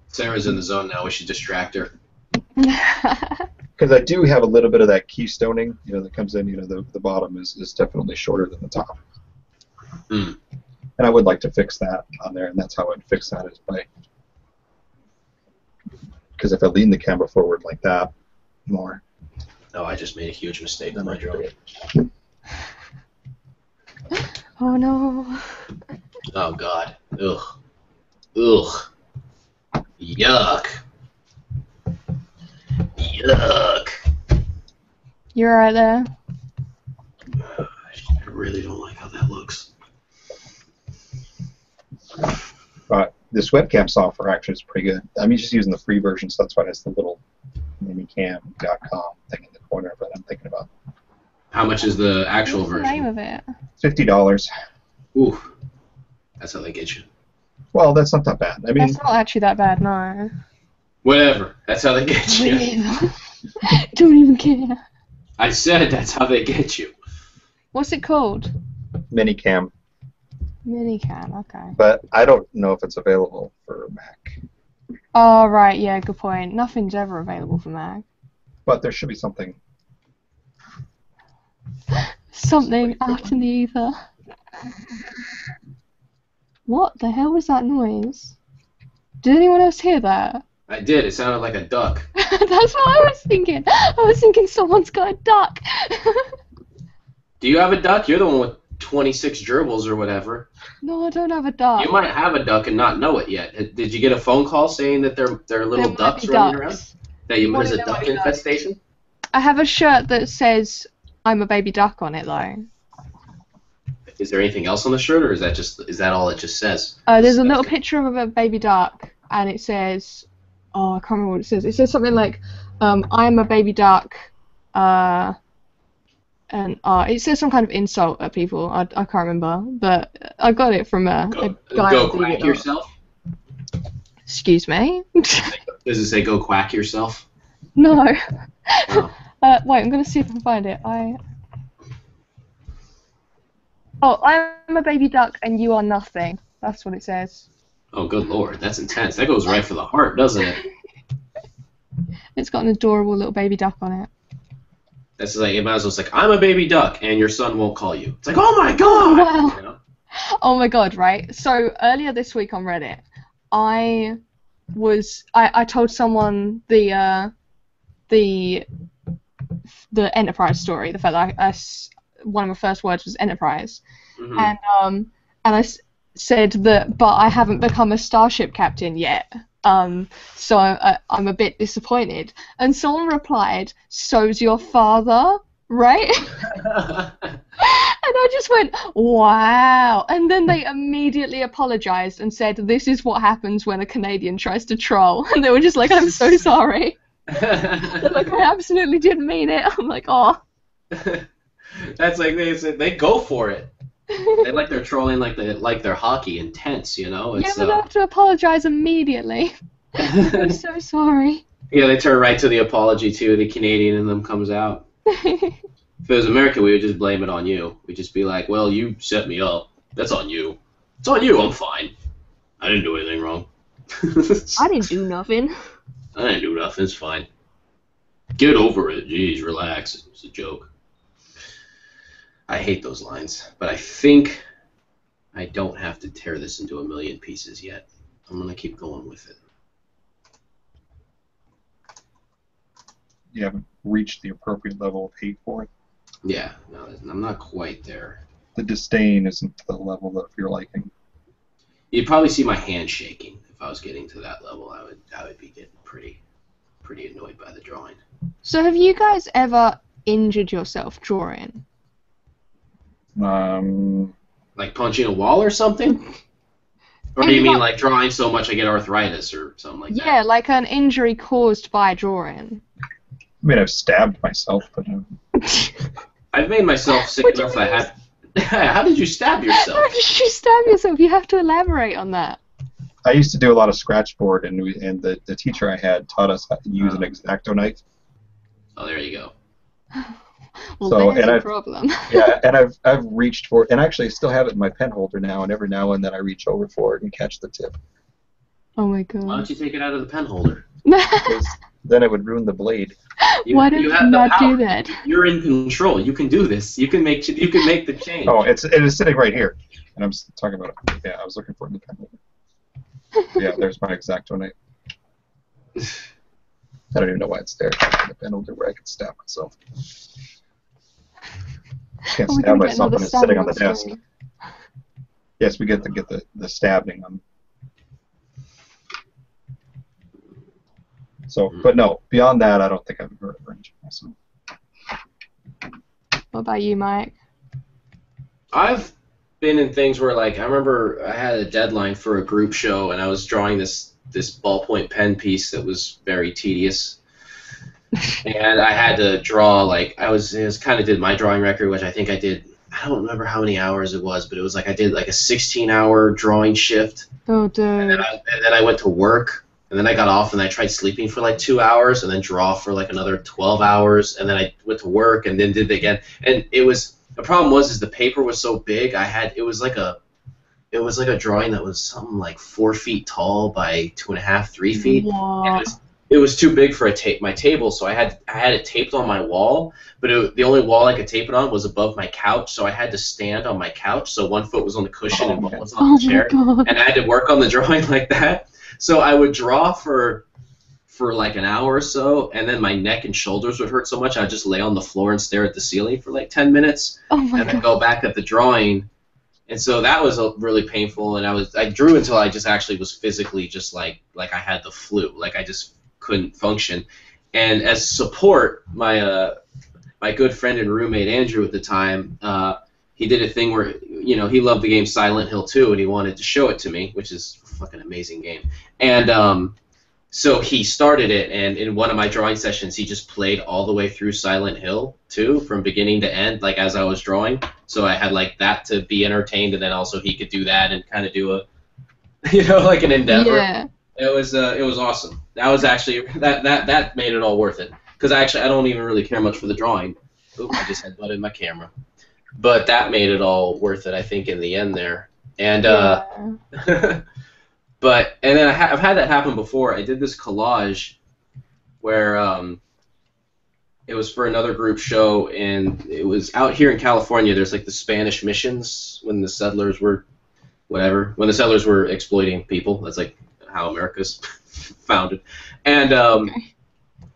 Sarah's in the zone now. We should distract her. Because I do have a little bit of that keystoning, you know, that comes in. You know, the, the bottom is, is definitely shorter than the top. Hmm. And I would like to fix that on there, and that's how I'd fix that is by. Because if I lean the camera forward like that more, No, I just made a huge mistake with then my I drone. oh no. Oh God. Ugh. Ugh. Yuck. Yuck. You're right there. I really don't like how that looks. But this webcam software actually is pretty good. I'm just using the free version, so that's why it's the little ManyCam.com thing in the corner that I'm thinking about. How much is the actual What's the name version? of it? Fifty dollars. Ooh. That's how they get you. Well, that's not that bad. I mean, That's not actually that bad, no. Whatever. That's how they get you. Don't even care. I said that's how they get you. What's it called? ManyCam, ManyCam, okay. but I don't know if it's available for Mac. Oh, right, yeah, good point. Nothing's ever available for Mac. But there should be something. Something out in the ether. What the hell was that noise? Did anyone else hear that? I did. It sounded like a duck. That's what I was thinking. I was thinking someone's got a duck. Do you have a duck? You're the one with 26 gerbils or whatever. no, I don't have a duck. You might have a duck and not know it yet. Uh, Did you get a phone call saying that there there are little There ducks running around? That you, there's a duck ducks? infestation? I have a shirt that says I'm a baby duck on it though. Is there anything else on the shirt, or is that just is that all it just says? Uh, there's a little picture of a baby duck, and it says, "Oh, I can't remember what it says." It says something like, um, "I'm a baby duck," uh, and uh, it says some kind of insult at people. I, I can't remember, but I got it from a, Go, a guy. go quack yourself. Excuse me. Does it say go quack yourself? no. Oh. uh, wait, I'm gonna see if I can find it. I. Oh, I'm a baby duck, and you are nothing. That's what it says. Oh, good lord, that's intense. That goes right for the heart, doesn't it? It's got an adorable little baby duck on it. That's like it might as well. It's like I'm a baby duck, and your son won't call you. It's like, oh my god. Wow. You know? Oh my god, right? So earlier this week on Reddit, I was I, I told someone the uh, the the enterprise story, the fact that I one of my first words was enterprise, Mhm. and um and I said that, but I haven't become a starship captain yet. Um, so I, I'm a bit disappointed. And someone replied, "So's your father, right?" And I just went, wow. And then they immediately apologized and said, this is what happens when a Canadian tries to troll. And they were just like, I'm so sorry. Like, I absolutely didn't mean it. I'm like, oh. That's like they said they go for it. They like they're trolling like they like they're hockey intense, you know. yeah, It's but they uh, have to apologize immediately. I'm so sorry. yeah, they turn right to the apology too. The Canadian in them comes out. If it was America, we would just blame it on you. We'd just be like, "Well, you set me up. That's on you. It's on you. I'm fine. I didn't do anything wrong. I didn't do nothing. I didn't do nothing. It's fine. Get over it. Jeez, relax. It's a joke. I hate those lines, but I think I don't have to tear this into a million pieces yet. I'm gonna keep going with it. You haven't reached the appropriate level of hate for it. Yeah, no, I'm not quite there. The disdain isn't to the level of your liking. You'd probably see my hand shaking if I was getting to that level. I would, I would be getting pretty, pretty annoyed by the drawing. So have you guys ever injured yourself drawing? Um, Like punching a wall or something? Or do you mean like drawing so much I get arthritis or something like yeah, like an injury caused by drawing. I mean, I've stabbed myself, but um. I've made myself sick What enough. I mean? had. How did you stab yourself? How did you stab yourself? You have to elaborate on that. I used to do a lot of scratchboard, and we, and the, the teacher I had taught us how to use an exacto knife. Oh, there you go. Well, So, there's and a I've- problem. Yeah, and I've I've reached for it, and actually I still have it in my pen holder now, and every now and then I reach over for it and catch the tip. oh my god! Why don't you take it out of the pen holder? Then it would ruin the blade. You, Why did you you have the not power. do that? You're in control. You can do this. You can make. You can make the change. Oh, it's it is sitting right here, and I'm talking about it. Yeah, I was looking for it in the pen holder. Yeah, there's my exacto knife. I don't even know why it's there. It's in the pen holder where I can stab myself. Can't Oh, we're stab myself another when it's sitting on the desk. story. Yes, we get to get the, the stabbing on. So, hmm. but no, beyond that, I don't think I've ever ever injured myself. What about you, Mike? I've been in things where like I remember I had a deadline for a group show and I was drawing this this ballpoint pen piece that was very tedious. And I had to draw like I was it was kind of did my drawing record which I think I did I don't remember how many hours it was but it was like I did like a 16 hour drawing shift. Oh, and dude. then, I, and then I went to work and then I got off and I tried sleeping for like two hours and then draw for like another 12 hours and then I went to work and then did it again. And it was the problem was is the paper was so big I had it was like a it was like a drawing that was something like four feet tall by two and a half three feet. And it was, it was too big for a tape my table so I had I had it taped on my wall but it, the only wall I could tape it on was above my couch so I had to stand on my couch so one foot was on the cushion Oh, and one was Oh on the chair oh god. and I had to work on the drawing like that. So I would draw for for like an hour or so, and then my neck and shoulders would hurt so much I'd just lay on the floor and stare at the ceiling for like ten minutes, Oh and then god. go back at the drawing. And so that was really painful, and I was I drew until I just actually was physically just like like I had the flu, like I just couldn't function. And as support, my uh, my good friend and roommate Andrew at the time, uh, he did a thing where you know he loved the game Silent Hill 2 and he wanted to show it to me, which is a fucking amazing game. And um, so he started it, and in one of my drawing sessions, he just played all the way through Silent Hill 2 from beginning to end, like as I was drawing. So I had like that to be entertained, and then also he could do that and kind of do a, you know, like an endeavor. Yeah. It was uh, it was awesome. That was actually that that that made it all worth it. Because actually, I don't even really care much for the drawing. Oop, I just headbutted my camera. But that made it all worth it, I think, in the end there. And uh, yeah. but and then I ha- I've had that happen before. I did this collage where um, it was for another group show, and it was out here in California. There's like the Spanish missions when the settlers were, whatever, when the settlers were exploiting people. That's like how America's founded, and um, Okay.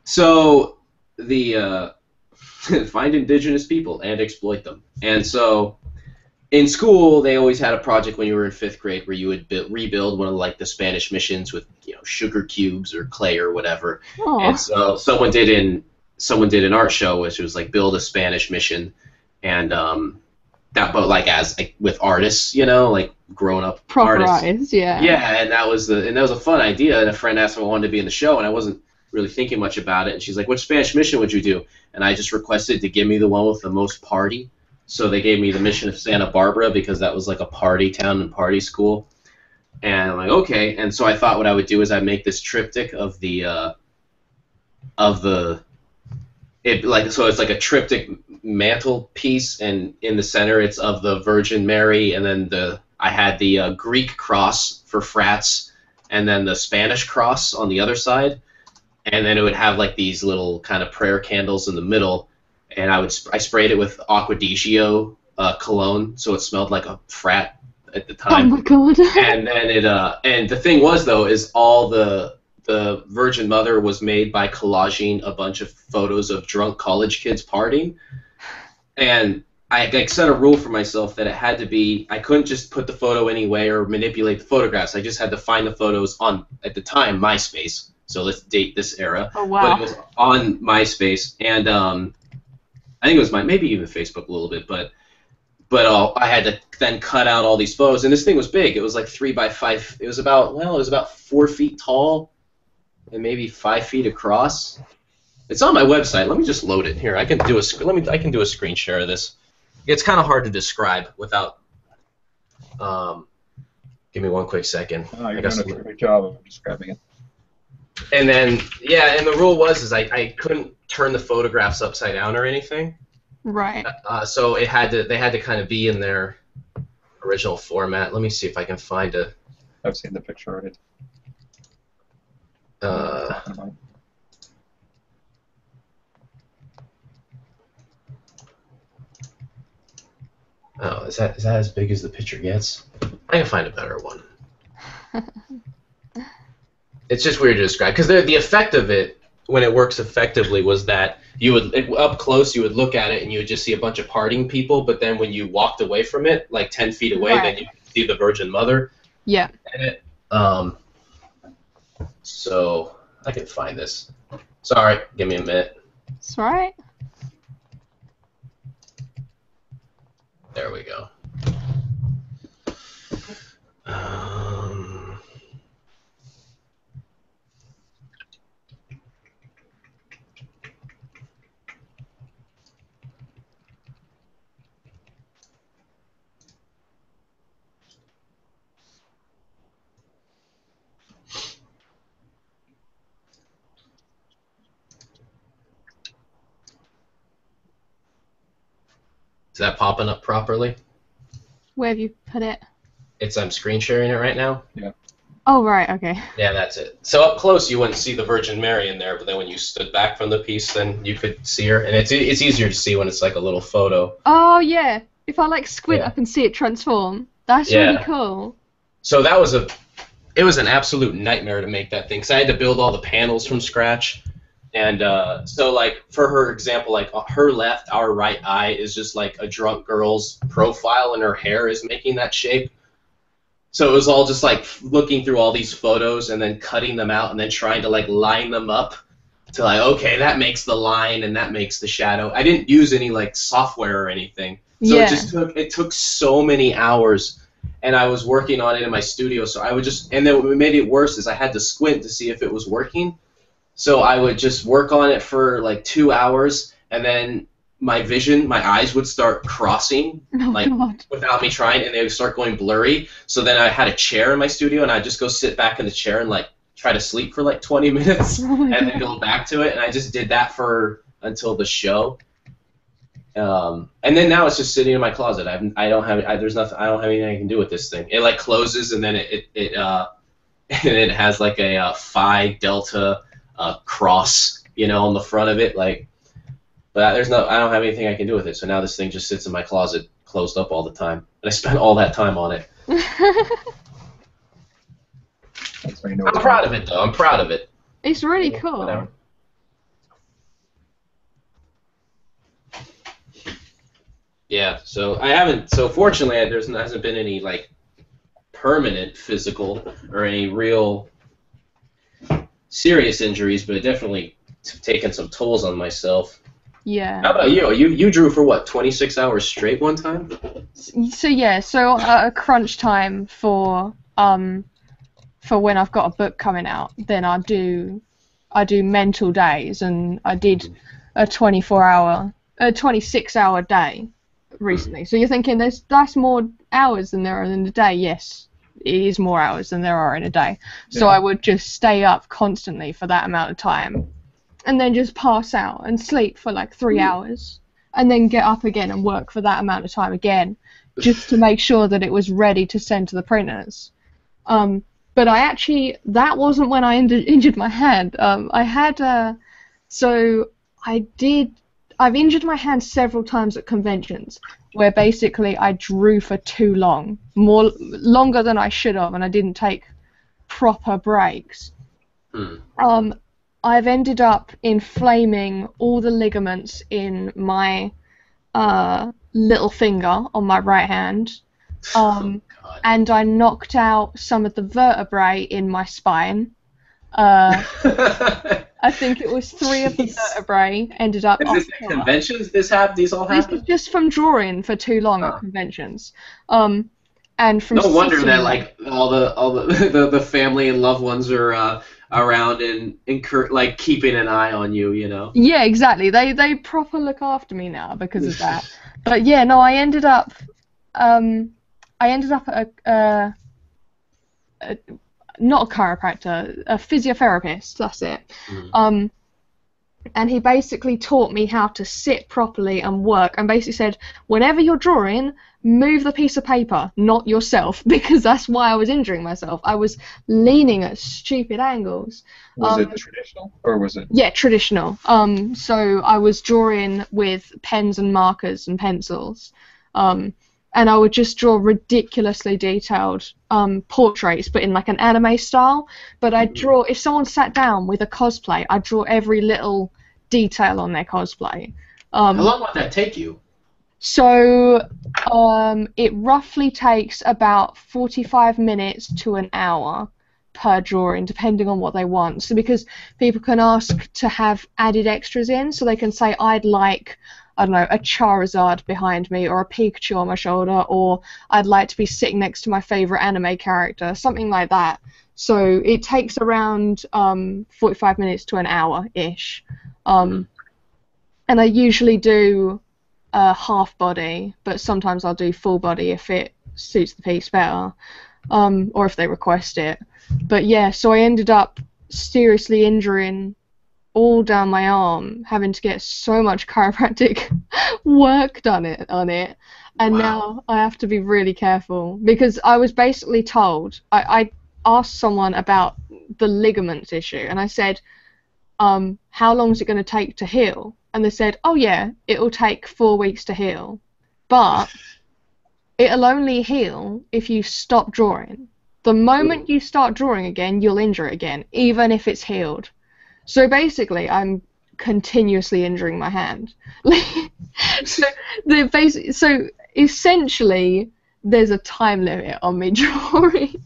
so the uh, find indigenous people and exploit them, and so in school they always had a project when you were in fifth grade where you would build, rebuild one of like the Spanish missions with you know sugar cubes or clay or whatever, Oh. and so someone did in someone did an art show which was like build a Spanish mission, and um, that but like as like, with artists, you know, like grown up Proper artists. eyes, yeah. Yeah, and that was the and that was a fun idea. And a friend asked if I wanted to be in the show, and I wasn't really thinking much about it. And she's like, "Which Spanish mission would you do?" And I just requested to give me the one with the most party. So they gave me the mission of Santa Barbara because that was like a party town and party school. And I'm like, okay. And so I thought what I would do is I'd make this triptych of the uh, of the it like so it's like a triptych mantle piece, and in the center it's of the Virgin Mary, and then the I had the uh, Greek cross for frats, and then the Spanish cross on the other side, and then it would have like these little kind of prayer candles in the middle, and I would sp- I sprayed it with Acqua di Gio uh, cologne, so it smelled like a frat at the Oh time my god. and then it uh and the thing was though is all the the Virgin Mother was made by collaging a bunch of photos of drunk college kids partying, and I like set a rule for myself that it had to be I couldn't just put the photo anyway or manipulate the photographs. I just had to find the photos on at the time MySpace. So let's date this era oh wow! but it was on MySpace, and um, I think it was my maybe even Facebook a little bit, but but uh, I had to then cut out all these photos, and this thing was big. It was like three by five. It was about well, it was about four feet tall, and maybe five feet across. It's on my website. Let me just load it here. I can do a sc- let me I can do a screen share of this. It's kind of hard to describe without. Um, Give me one quick second. Oh, you're got doing a some- terrific job of describing it. And then yeah, and the rule was is I, I couldn't turn the photographs upside down or anything. Right. Uh, so it had to they had to kind of be in their original format. Let me see if I can find a I've seen the picture already. uh, oh is that is that as big as the picture gets? I can find a better one. it's just weird to describe because the the effect of it when it works effectively was that you would it, up close you would look at it and you would just see a bunch of partying people, but then when you walked away from it, like ten feet away, Right. then you could see the Virgin Mother Yeah. it. Um, so I can find this. Sorry, give me a minute. That's right. There we go. Um, is that popping up properly? Where have you put it? It's I'm screen sharing it right now. Yeah. Oh, right. Okay. Yeah, that's it. So up close, you wouldn't see the Virgin Mary in there, but then when you stood back from the piece, then you could see her, and it's it's easier to see when it's like a little photo. Oh, yeah. If I like squint, Yeah. I can see it transform. That's Yeah. really cool. So that was a, it was an absolute nightmare to make that thing. Cause I had to build all the panels from scratch, and uh, so like for her example, like uh, her left, our right eye is just like a drunk girl's profile, and her hair is making that shape. So it was all just like looking through all these photos and then cutting them out and then trying to like line them up to like okay that makes the line and that makes the shadow. I didn't use any like software or anything. So yeah. it just took it took so many hours, and I was working on it in my studio. So I would just and then what made it worse is I had to squint to see if it was working. So I would just work on it for like two hours, and then my vision, my eyes would start crossing oh, like- God. without me trying, and they would start going blurry. So then I had a chair in my studio, and I'd just go sit back in the chair and like try to sleep for like 20 minutes Oh and then go back to it. And I just did that for until the show. Um, and then now it's just sitting in my closet. I've, I don't have I, there's nothing I don't have anything I can do with this thing. It like closes and then it it, it uh and it has like a uh, phi delta uh, cross you know on the front of it like. But there's no I don't have anything I can do with it. So now this thing just sits in my closet closed up all the time. And I spent all that time on it. That's when you know I'm proud of it though. I'm proud of it. it's really cool. Whatever. Yeah, so I haven't. So fortunately, I- there's hasn't been any like permanent physical or any real serious injuries, but it definitely t- taken some tolls on myself. Yeah. How about you? You you drew for what? 26 hours straight one time? So yeah, so uh, a crunch time for um for when I've got a book coming out, then I do I do mental days, and I did a 24 hour, a 26 hour day recently. So you're thinking there's that's more hours than there are in a day. Yes, it is more hours than there are in a day. So Yeah. I would just stay up constantly for that amount of time, and then just pass out and sleep for like three hours, and then get up again and work for that amount of time again, just to make sure that it was ready to send to the printers. Um, but I actually that wasn't when I injured, injured my hand. Um, I had uh, so I did. I've injured my hand several times at conventions where basically I drew for too long, more longer than I should have, and I didn't take proper breaks. Hmm. Um, I've ended up inflaming all the ligaments in my uh, little finger on my right hand. Um, God. and I knocked out some of the vertebrae in my spine. Uh, I think it was three of the vertebrae ended up Is this conventions? This have these all This happen? is just from drawing for too long Huh. at conventions. Um, and from No wonder that like all the all the the, the family and loved ones are uh, around and incur- like keeping an eye on you. You know. Yeah, exactly. They they proper look after me now because of that. but yeah, no, I ended up um I ended up at a uh, a not a chiropractor, a physiotherapist. That's it. Mhm. Um, and he basically taught me how to sit properly and work, and basically said, whenever you're drawing, move the piece of paper, not yourself, because that's why I was injuring myself. I was leaning at stupid angles. Was Um, it traditional or was it? Yeah, traditional. Um, so I was drawing with pens and markers and pencils. Um, and I would just draw ridiculously detailed um, portraits, but in like an anime style. But I'd draw, if someone sat down with a cosplay, I'd draw every little detail on their cosplay. Um, How long would that take you? so um, it roughly takes about 45 minutes to an hour per drawing, depending on what they want. So because people can ask to have added extras in, so they can say, I'd like, I don't know, a Charizard behind me, or a Pikachu on my shoulder, or I'd like to be sitting next to my favorite anime character, something like that. So it takes around um, 45 minutes to an hour ish. Um, and I usually do uh, half body, but sometimes I'll do full body if it suits the piece better, um, or if they request it. But yeah, so I ended up seriously injuring all down my arm, having to get so much chiropractic work done it on it, and Wow. now I have to be really careful because I was basically told I, I asked someone about the ligaments issue, and I said, um, "How long is it going to take to heal?" And they said, "Oh yeah, it'll take four weeks to heal, but it'll only heal if you stop drawing. The moment you start drawing again, you'll injure it again, even if it's healed. So basically, I'm continuously injuring my hand. so the basic, so essentially, there's a time limit on me drawing.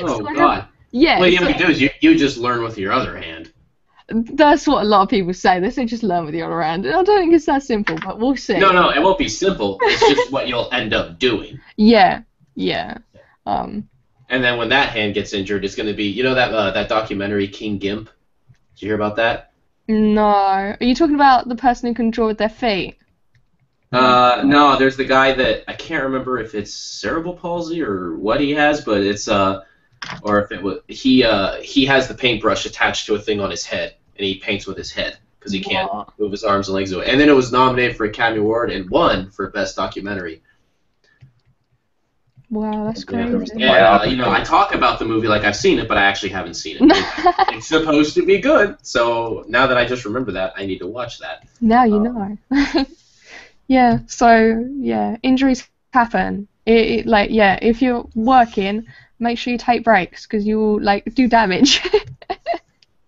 Oh So I have- God. Yeah, What you so- have to do is you, you just learn with your other hand. that's what a lot of people say. They say just learn with the other hand. I don't think it's that simple, but we'll see. No, no, it won't be simple. It's just what you'll end up doing. Yeah, yeah. Um, And then when that hand gets injured, it's going to be you know that uh, that documentary King Gimp. Did you hear about that? no. Are you talking about the person who can draw with their feet? Uh, no, there's the guy that I can't remember if it's cerebral palsy or what he has, but it's uh, or if it was he uh he has the paintbrush attached to a thing on his head and he paints with his head because he can't Wow. move his arms and legs away. And then it was nominated for a Academy Award and won for best documentary. Wow, that's Yeah, there was crazy. Yeah, And you know, I talk about the movie like I've seen it, but I actually haven't seen it. it's supposed to be good, so now that I just remember that, I need to watch that. Now you Um, know. yeah. So yeah, injuries happen. It, it like yeah, if you're working, make sure you take breaks because you will like do damage.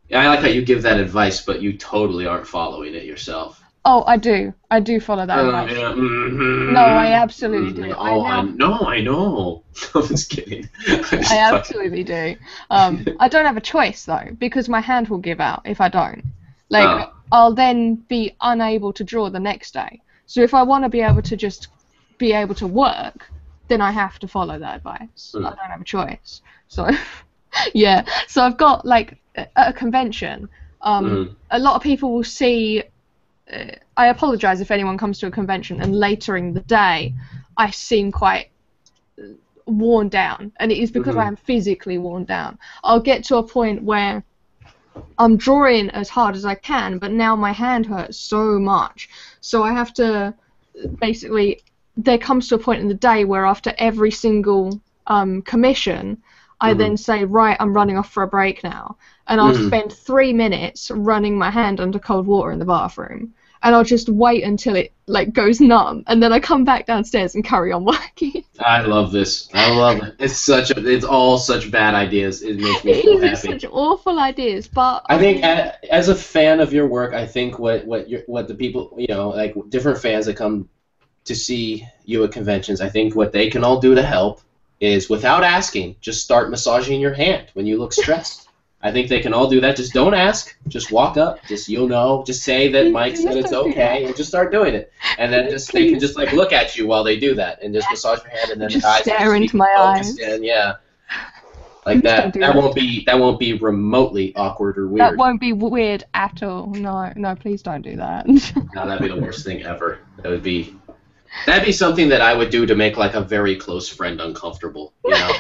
Yeah, I like how you give that advice, but you totally aren't following it yourself. Oh, I do. I do follow that Uh, advice. yeah, mhm. No, I absolutely do. Mhm. I Oh, I, now- no, I know. I'm just kidding. I'm just I absolutely do. Um, I don't have a choice though because my hand will give out if I don't. Like Oh. I'll then be unable to draw the next day. So if I want to be able to just be able to work, then I have to follow that advice. Hmm. I don't have a choice. So yeah. So I've got like at a convention. Um, Mhm. A lot of people will see. Uh, I apologize if anyone comes to a convention and later in the day, I seem quite uh, worn down, and it is because Mhm. I am physically worn down. I'll get to a point where I'm drawing as hard as I can, but now my hand hurts so much, so I have to basically. There comes to a point in the day where after every single um, commission, I Mhm. then say, right, I'm running off for a break now, and I'll Mhm. spend three minutes running my hand under cold water in the bathroom, and I'll just wait until it like goes numb, and then I come back downstairs and carry on working. I love this. I love it. It's such a. It's all such bad ideas. It makes me it so happy. such awful ideas, but I think as a fan of your work, I think what what your what the people you know like different fans that come to see you at conventions, I think what they can all do to help is without asking, just start massaging your hand when you look stressed. I think they can all do that. Just don't ask. Just walk up. Just you'll know. Just say that Mike said it's okay, and just start doing it. And then just they can just like look at you while they do that, and just massage your hand, and then Just eyes stare into my eyes. in, yeah. Like that. That that. won't be that won't be remotely awkward or weird. that won't be weird at all. No, no, please don't do that. No, that'd be the worst thing ever. That would be that'd be something that I would do to make like a very close friend uncomfortable. You know?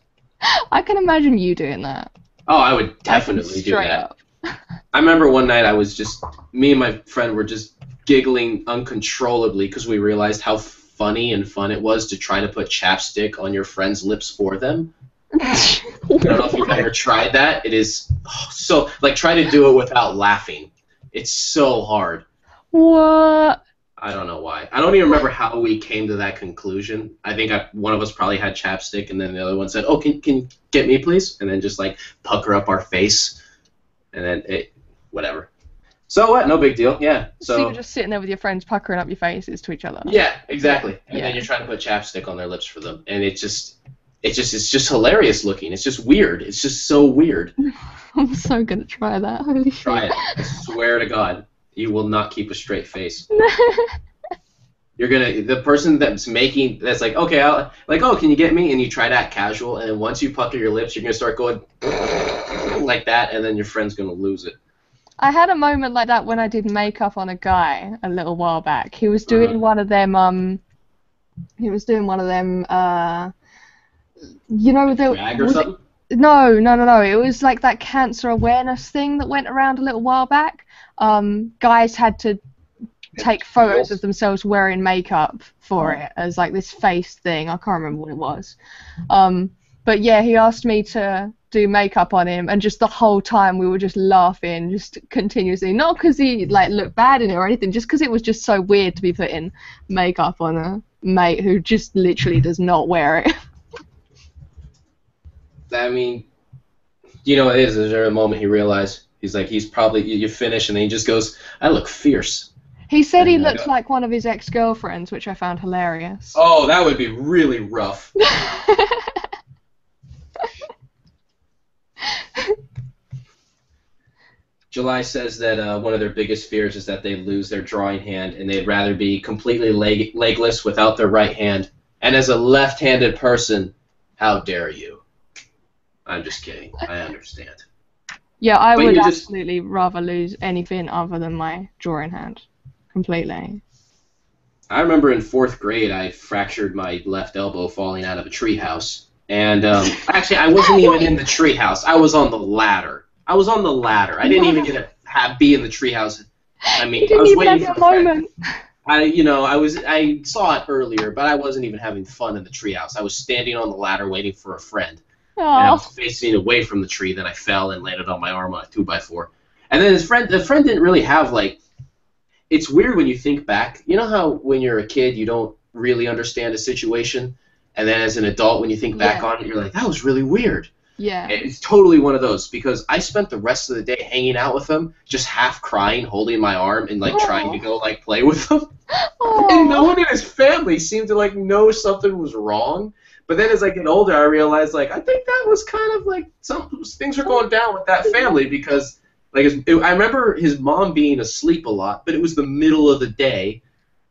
I can imagine you doing that. Oh, I would definitely do that. up. I remember one night I was just me and my friend were just giggling uncontrollably because we realized how funny and fun it was to try to put chapstick on your friend's lips for them. I don't know if you've ever tried that. It is oh, so like try to do it without laughing. It's so hard. what? I don't know why. I don't even remember how we came to that conclusion. I think I, one of us probably had chapstick, and then the other one said, "Oh, can can get me, please?" And then just like pucker up our face, and then it, whatever. So what? No big deal. Yeah. So, So you're just sitting there with your friends puckering up your faces to each other. yeah, exactly. And Yeah. then you're trying to put chapstick on their lips for them, and it's just, it's just, it's just hilarious looking. It's just weird. It's just so weird. I'm so gonna try that. Holy shit. Try it. I swear to God, you will not keep a straight face. You're gonna the person that's making that's like okay I'll like oh can you get me and you try to act casual and then once you pucker your lips you're gonna start going like that and then your friend's gonna lose it. I had a moment like that when I did makeup on a guy a little while back. He was doing Uh-huh. one of them um he was doing one of them uh you know the Drag or it- something. No, no, no, no. It was like that cancer awareness thing that went around a little while back. Um, guys had to take photos of themselves wearing makeup for it as like this face thing. I can't remember what it was. Um, but yeah, he asked me to do makeup on him, and just the whole time we were just laughing, just continuously. Not because he like looked bad in it or anything, just because it was just so weird to be putting makeup on a mate who just literally does not wear it. I mean, you know it is. Is there a moment he realized he's like he's probably you, you finish and then he just goes I look fierce. He said he uh, looked like one of his ex-girlfriends, which I found hilarious. Oh, that would be really rough. July says that uh, one of their biggest fears is that they lose their drawing hand and they'd rather be completely leg- legless without their right hand. And as a left handed person, how dare you? I'm just kidding. I understand. yeah, I But would you just- absolutely rather lose anything other than my drawing hand. Completely. I remember in fourth grade, I fractured my left elbow falling out of a treehouse. And um, actually, I wasn't even in the treehouse. I was on the ladder. I was on the ladder. I didn't even get to have, be in the treehouse. I mean, You I was waiting for the friend. moment. I, you know, I was I saw it earlier, but I wasn't even having fun in the treehouse. I was standing on the ladder waiting for a friend, I was facing away from the tree. Then I fell and landed on my arm on a two by four. And then his friend, the friend didn't really have like. It's weird when you think back. You know how when you're a kid you don't really understand a situation, and then as an adult when you think back Yeah. on it, you're like, that was really weird. yeah. It's totally one of those because I spent the rest of the day hanging out with him, just half crying, holding my arm, and like trying to go like play with him. And no one in his family seemed to like know something was wrong. But then as I get older, I realized like I think that was kind of like some things were going down with that family because like it, I remember his mom being asleep a lot, but it was the middle of the day,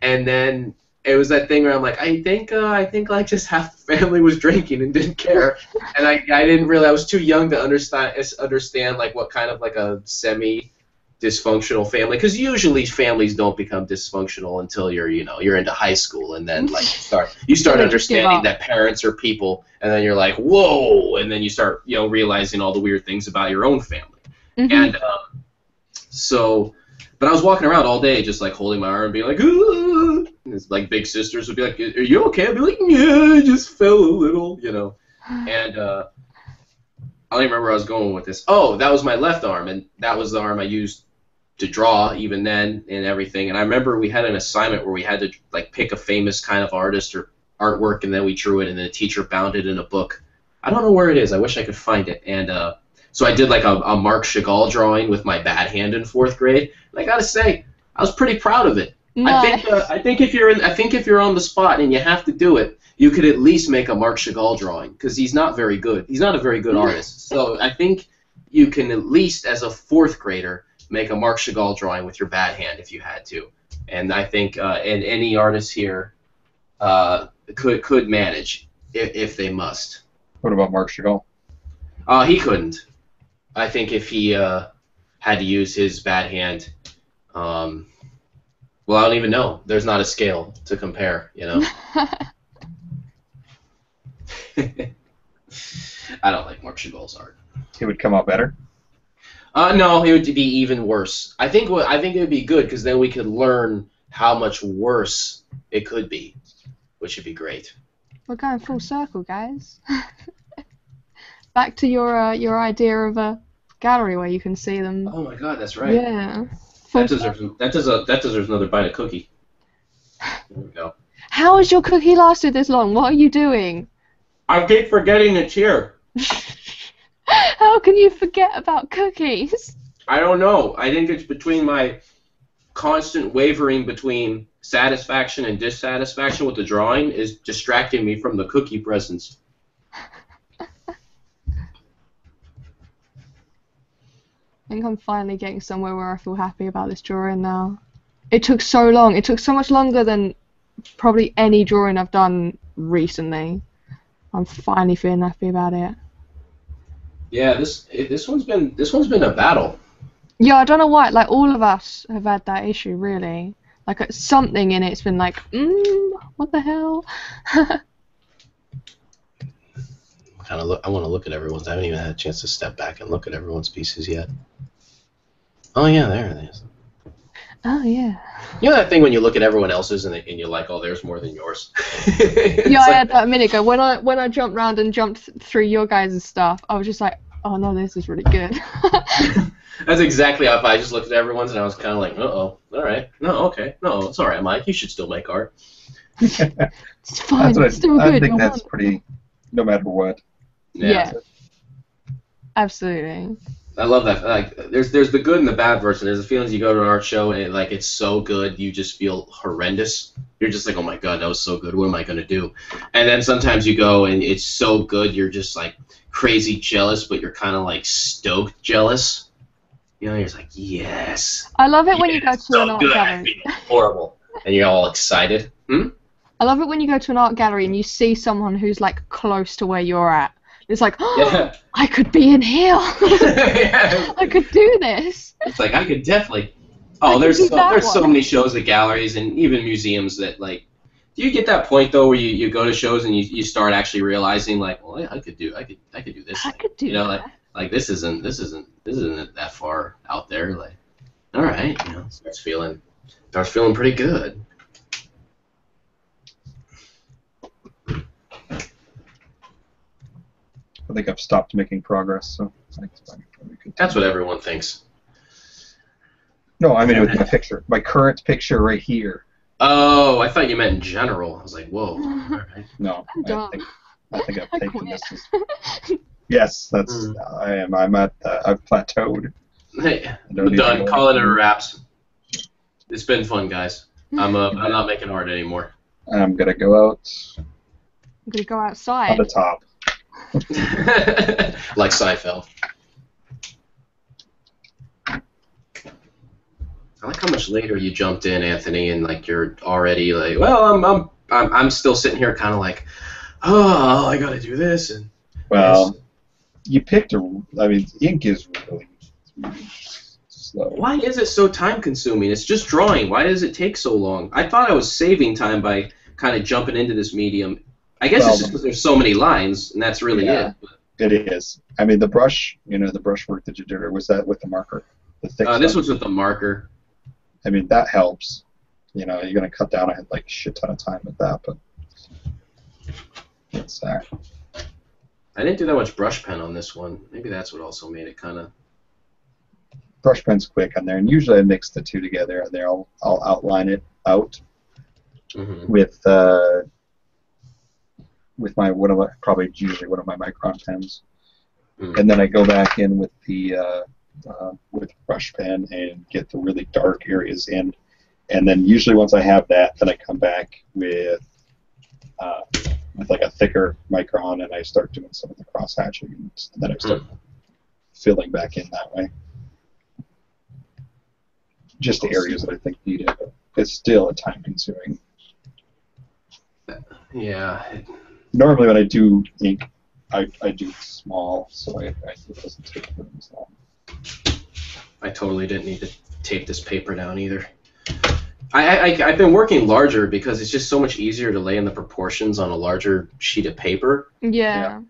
and then it was that thing where I'm like I think uh, I think like just half the family was drinking and didn't care, and I I didn't really I was too young to understand understand like what kind of like a semi dysfunctional family because usually families don't become dysfunctional until you're you know you're into high school and then like you start you start They just give understanding that parents are people and then you're like whoa and then you start you know realizing all the weird things about your own family Mhm. and um, so but I was walking around all day just like holding my arm and being like "Ah!" and like big sisters would be like are you okay I'd be like yeah I just fell a little you know and uh, I don't even remember where I was going with this. Oh, that was my left arm, and that was the arm I used to draw even then and everything. And I remember we had an assignment where we had to like pick a famous kind of artist or artwork, and then we drew it, and then the teacher bound it in a book. I don't know where it is. I wish I could find it. And uh, so I did like a, a Marc Chagall drawing with my bad hand in fourth grade. And I gotta say, I was pretty proud of it. I think uh, I think if you're in I think if you're on the spot and you have to do it, you could at least make a Marc Chagall drawing because he's not very good. He's not a very good artist. So I think you can at least as a fourth grader make a Marc Chagall drawing with your bad hand if you had to. And I think uh, and any artist here uh, could could manage if, if they must. What about Marc Chagall? Uh, he couldn't. I think if he uh, had to use his bad hand, um, well, I don't even know. There's not a scale to compare, you know. I I don't like Portugal's art. It would come out better. Uh, no, it would be even worse. I think what I think it would be good because then we could learn how much worse it could be, which would be great. We're going full circle, guys. Back to your uh, your idea of a gallery where you can see them. Oh my god, that's right. Yeah. Full That circle. deserves that deserves that deserves another bite of cookie. There we go. How has your cookie lasted this long? What are you doing? I keep forgetting it's here. How can you forget about cookies? I don't know. I think it's between my constant wavering between satisfaction and dissatisfaction with the drawing is distracting me from the cookie presence. I think I'm finally getting somewhere where I feel happy about this drawing now. It took so long. It took so much longer than probably any drawing I've done recently. I'm finally feeling happy about it. Yeah, this this one's been this one's been a battle. Yeah, I don't know why. Like all of us have had that issue, really. Like something in it's been like, mm, what the hell? Kind of look. I want to look at everyone's. I haven't even had a chance to step back and look at everyone's pieces yet. Oh yeah, there it is. Oh yeah. You know that thing when you look at everyone else's and, and you're like, oh, there's more than yours. Yeah, I had that a minute ago. When I when I jumped around and jumped through your guys' stuff, I was just like, oh no, this is really good. That's exactly how I just looked at everyone's and I was kind of like, uh oh, all right, no, okay, no, it's all right, Mike. You should still make art. it's fine. That's I, it's still I good. think you're that's on. pretty. No matter what. Yeah. Absolutely. I love that. Like, there's there's the good and the bad version. There's the feelings you go to an art show and it, like it's so good, you just feel horrendous. You're just like, oh my god, that was so good. What am I gonna do? And then sometimes you go and it's so good, you're just like crazy jealous, but you're kind of like stoked jealous. You know, you're just like, yes. I love it when you go to so an art good. Gallery. horrible, and you're all excited. Hmm? I love it when you go to an art gallery and you see someone who's like close to where you're at. It's like, oh, Yeah. I could be in here. yeah. I could do this. It's like I could definitely. Oh, could there's so, there's so many shows at galleries and even museums that like. Do you get that point though where you, you go to shows and you, you start actually realizing like, well, I, I could do I could I could do this. I could do You know, that. like like this isn't this isn't this isn't that far out there. Like, all right, you know, starts feeling starts feeling pretty good. I think I've stopped making progress, so I think it's probably good. That's what everyone thinks. No, I mean with my picture, my current picture right here. Oh, I thought you meant in general. I was like, whoa. All right. No, I'm done. think I think I've I taken this. As, yes, that's Mm. I am. I'm at. Uh, I've plateaued. Hey, I don't I'm done. go Calling it a any- wraps. It's been fun, guys. I'm uh, I'm not making art anymore. I'm gonna go out I'm gonna go on outside. the top. like Seinfeld. I like how much later you jumped in, Anthony, and like you're already like, well, I'm I'm I'm, I'm still sitting here, kind of like, oh, I gotta do this, and Well, you picked a. I mean, ink is really, really slow. why is it so time consuming? It's just drawing. Why does it take so long? I thought I was saving time by kind of jumping into this medium. I guess Well, it's just because there's so many lines, and that's really Yeah. it. But, It is. I mean, the brush. You know, the brush work that you did, or was that with the marker? The uh, this was with the marker. I mean, that helps. You know, you're gonna cut down. I had like a shit ton of time with that, but it's uh, I didn't do that much brush pen on this one. Maybe that's what also made it kind of. brush pen's quick on there, and usually I mix the two together, and there I'll I'll outline it out hmm with uh, with my one of my probably usually one of my micron pens, Mm. and then I go back in with the uh, uh, with brush pen and get the really dark areas in, and then usually once I have that, then I come back with uh, with like a thicker micron, and I start doing some of the cross hatching, and then I start filling back in that way. Just the areas that I think need it. It's still a time consuming. Yeah. It- Normally, when I do ink, I, I do small, so I, I it doesn't take very long. I totally didn't need to tape this paper down either. I, I, I've been working larger because it's just so much easier to lay in the proportions on a larger sheet of paper. Yeah.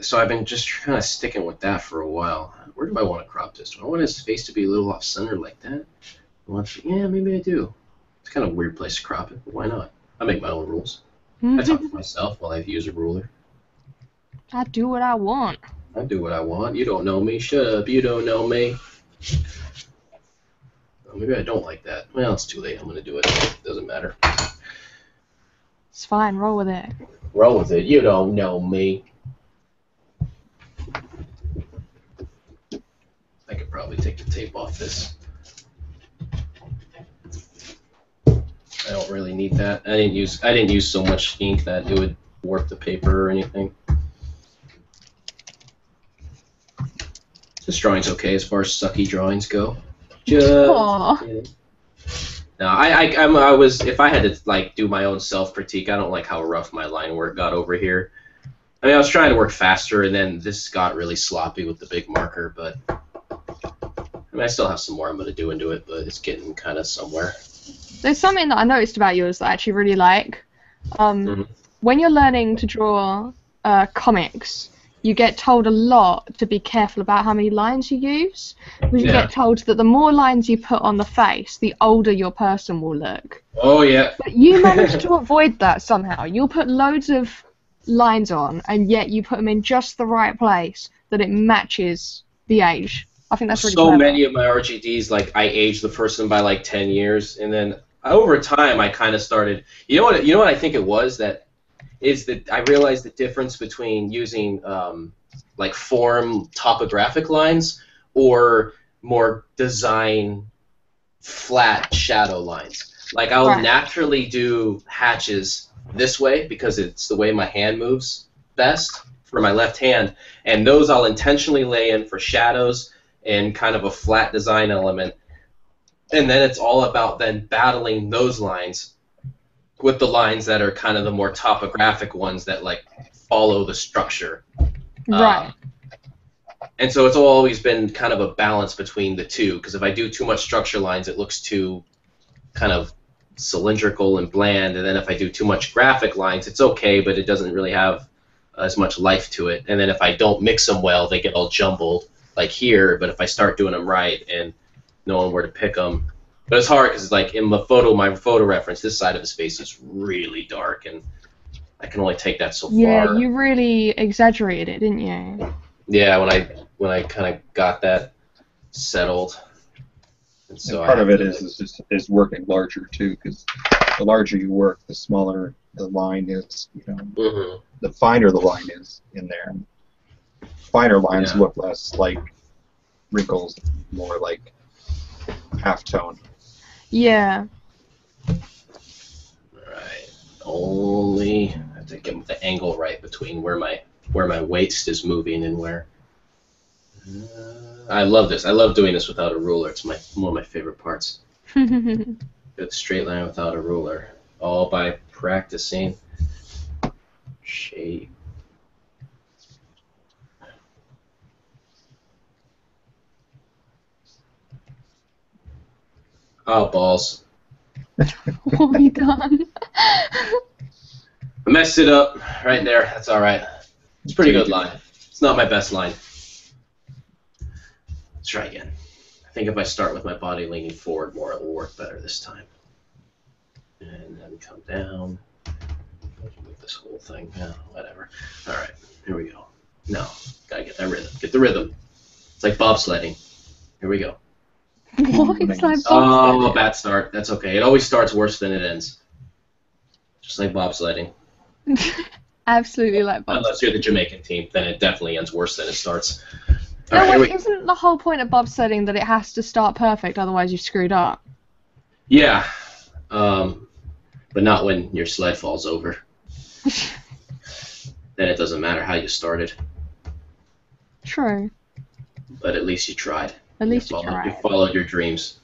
so I've been just kind of sticking with that for a while. Where do I want to crop this? Do I want his face to be a little off center like that? I want to, yeah, maybe I do. It's kind of a weird place to crop it, but why not? I make my own rules. Hmm? I talk to myself while I use a ruler. I do what I want. I do what I want. You don't know me. Shut up. You don't know me. Oh, maybe I don't like that. Well, it's too late. I'm gonna do it. Doesn't matter. It's fine. Roll with it. Roll with it. You don't know me. I could probably take the tape off this. I don't really need that. I didn't use I didn't use so much ink that it would warp the paper or anything. This drawing's okay as far as sucky drawings go. Just Aw. kidding. No, I, I, I'm, I was. If I had to like do my own self critique, I don't like how rough my line work got over here. I mean, I was trying to work faster, and then this got really sloppy with the big marker. But I mean, I still have some more I'm gonna do into it, but it's getting kind of somewhere. There's something that I noticed about yours that I actually really like. Um, Mhm. When you're learning to draw uh, comics, you get told a lot to be careful about how many lines you use. Because you Yeah. get told that the more lines you put on the face, the older your person will look. Oh yeah. But you manage to avoid that somehow. You'll put loads of lines on, and yet you put them in just the right place that it matches the age. I think that's really so clever. many of my RGDs, like I aged the person by like ten years, and then over time I kind of started. You know what? You know what I think it was that is that I realized the difference between using um, like form topographic lines or more design flat shadow lines. Like I'll Right. naturally do hatches this way because it's the way my hand moves best for my left hand, and those I'll intentionally lay in for shadows and kind of a flat design element. And then it's all about then battling those lines with the lines that are kind of the more topographic ones that like follow the structure. Right. Um, and so it's always been kind of a balance between the two because if I do too much structure lines, it looks too kind of cylindrical and bland. And then if I do too much graphic lines, it's okay, but it doesn't really have as much life to it. And then if I don't mix them well, they get all jumbled like here. But if I start doing them right and knowing where to pick them, but it's hard because like in the photo, my photo reference, this side of his face is really dark, and I can only take that so yeah, far. Yeah, you really exaggerated it, didn't you? Yeah, when I when I kind of got that settled. And so and part I of it is, is is just is working larger too, because the larger you work, the smaller the line is. You know, Mhm. the finer the line is in there. Finer lines Yeah. look less like wrinkles, more like halftone. Yeah. Right. Only I have to get the angle right between where my where my waist is moving and where. Uh, I love this. I love doing this without a ruler. It's my one of my favorite parts. Good straight line without a ruler, all by practicing shape. Oh balls! what have you done? I messed it up right there. That's all right. It's a pretty good line. It's not my best line. Let's try again. I think if I start with my body leaning forward more, it will work better this time. And then come down. Move this whole thing. Yeah, whatever. All right, here we go. No, gotta get that rhythm. Get the rhythm. It's like bobsledding. Here we go. like Oh, a bad start. That's okay. It always starts worse than it ends. Just like bobsledding. Absolutely like bobsledding. Unless you're the Jamaican team, then it definitely ends worse than it starts. No, right, wait, isn't the whole point of bobsledding that it has to start perfect, otherwise you screwed up? Yeah, um, but not when your sled falls over. then it doesn't matter how you started, True. but at least you tried. At least you followed. You followed your dreams.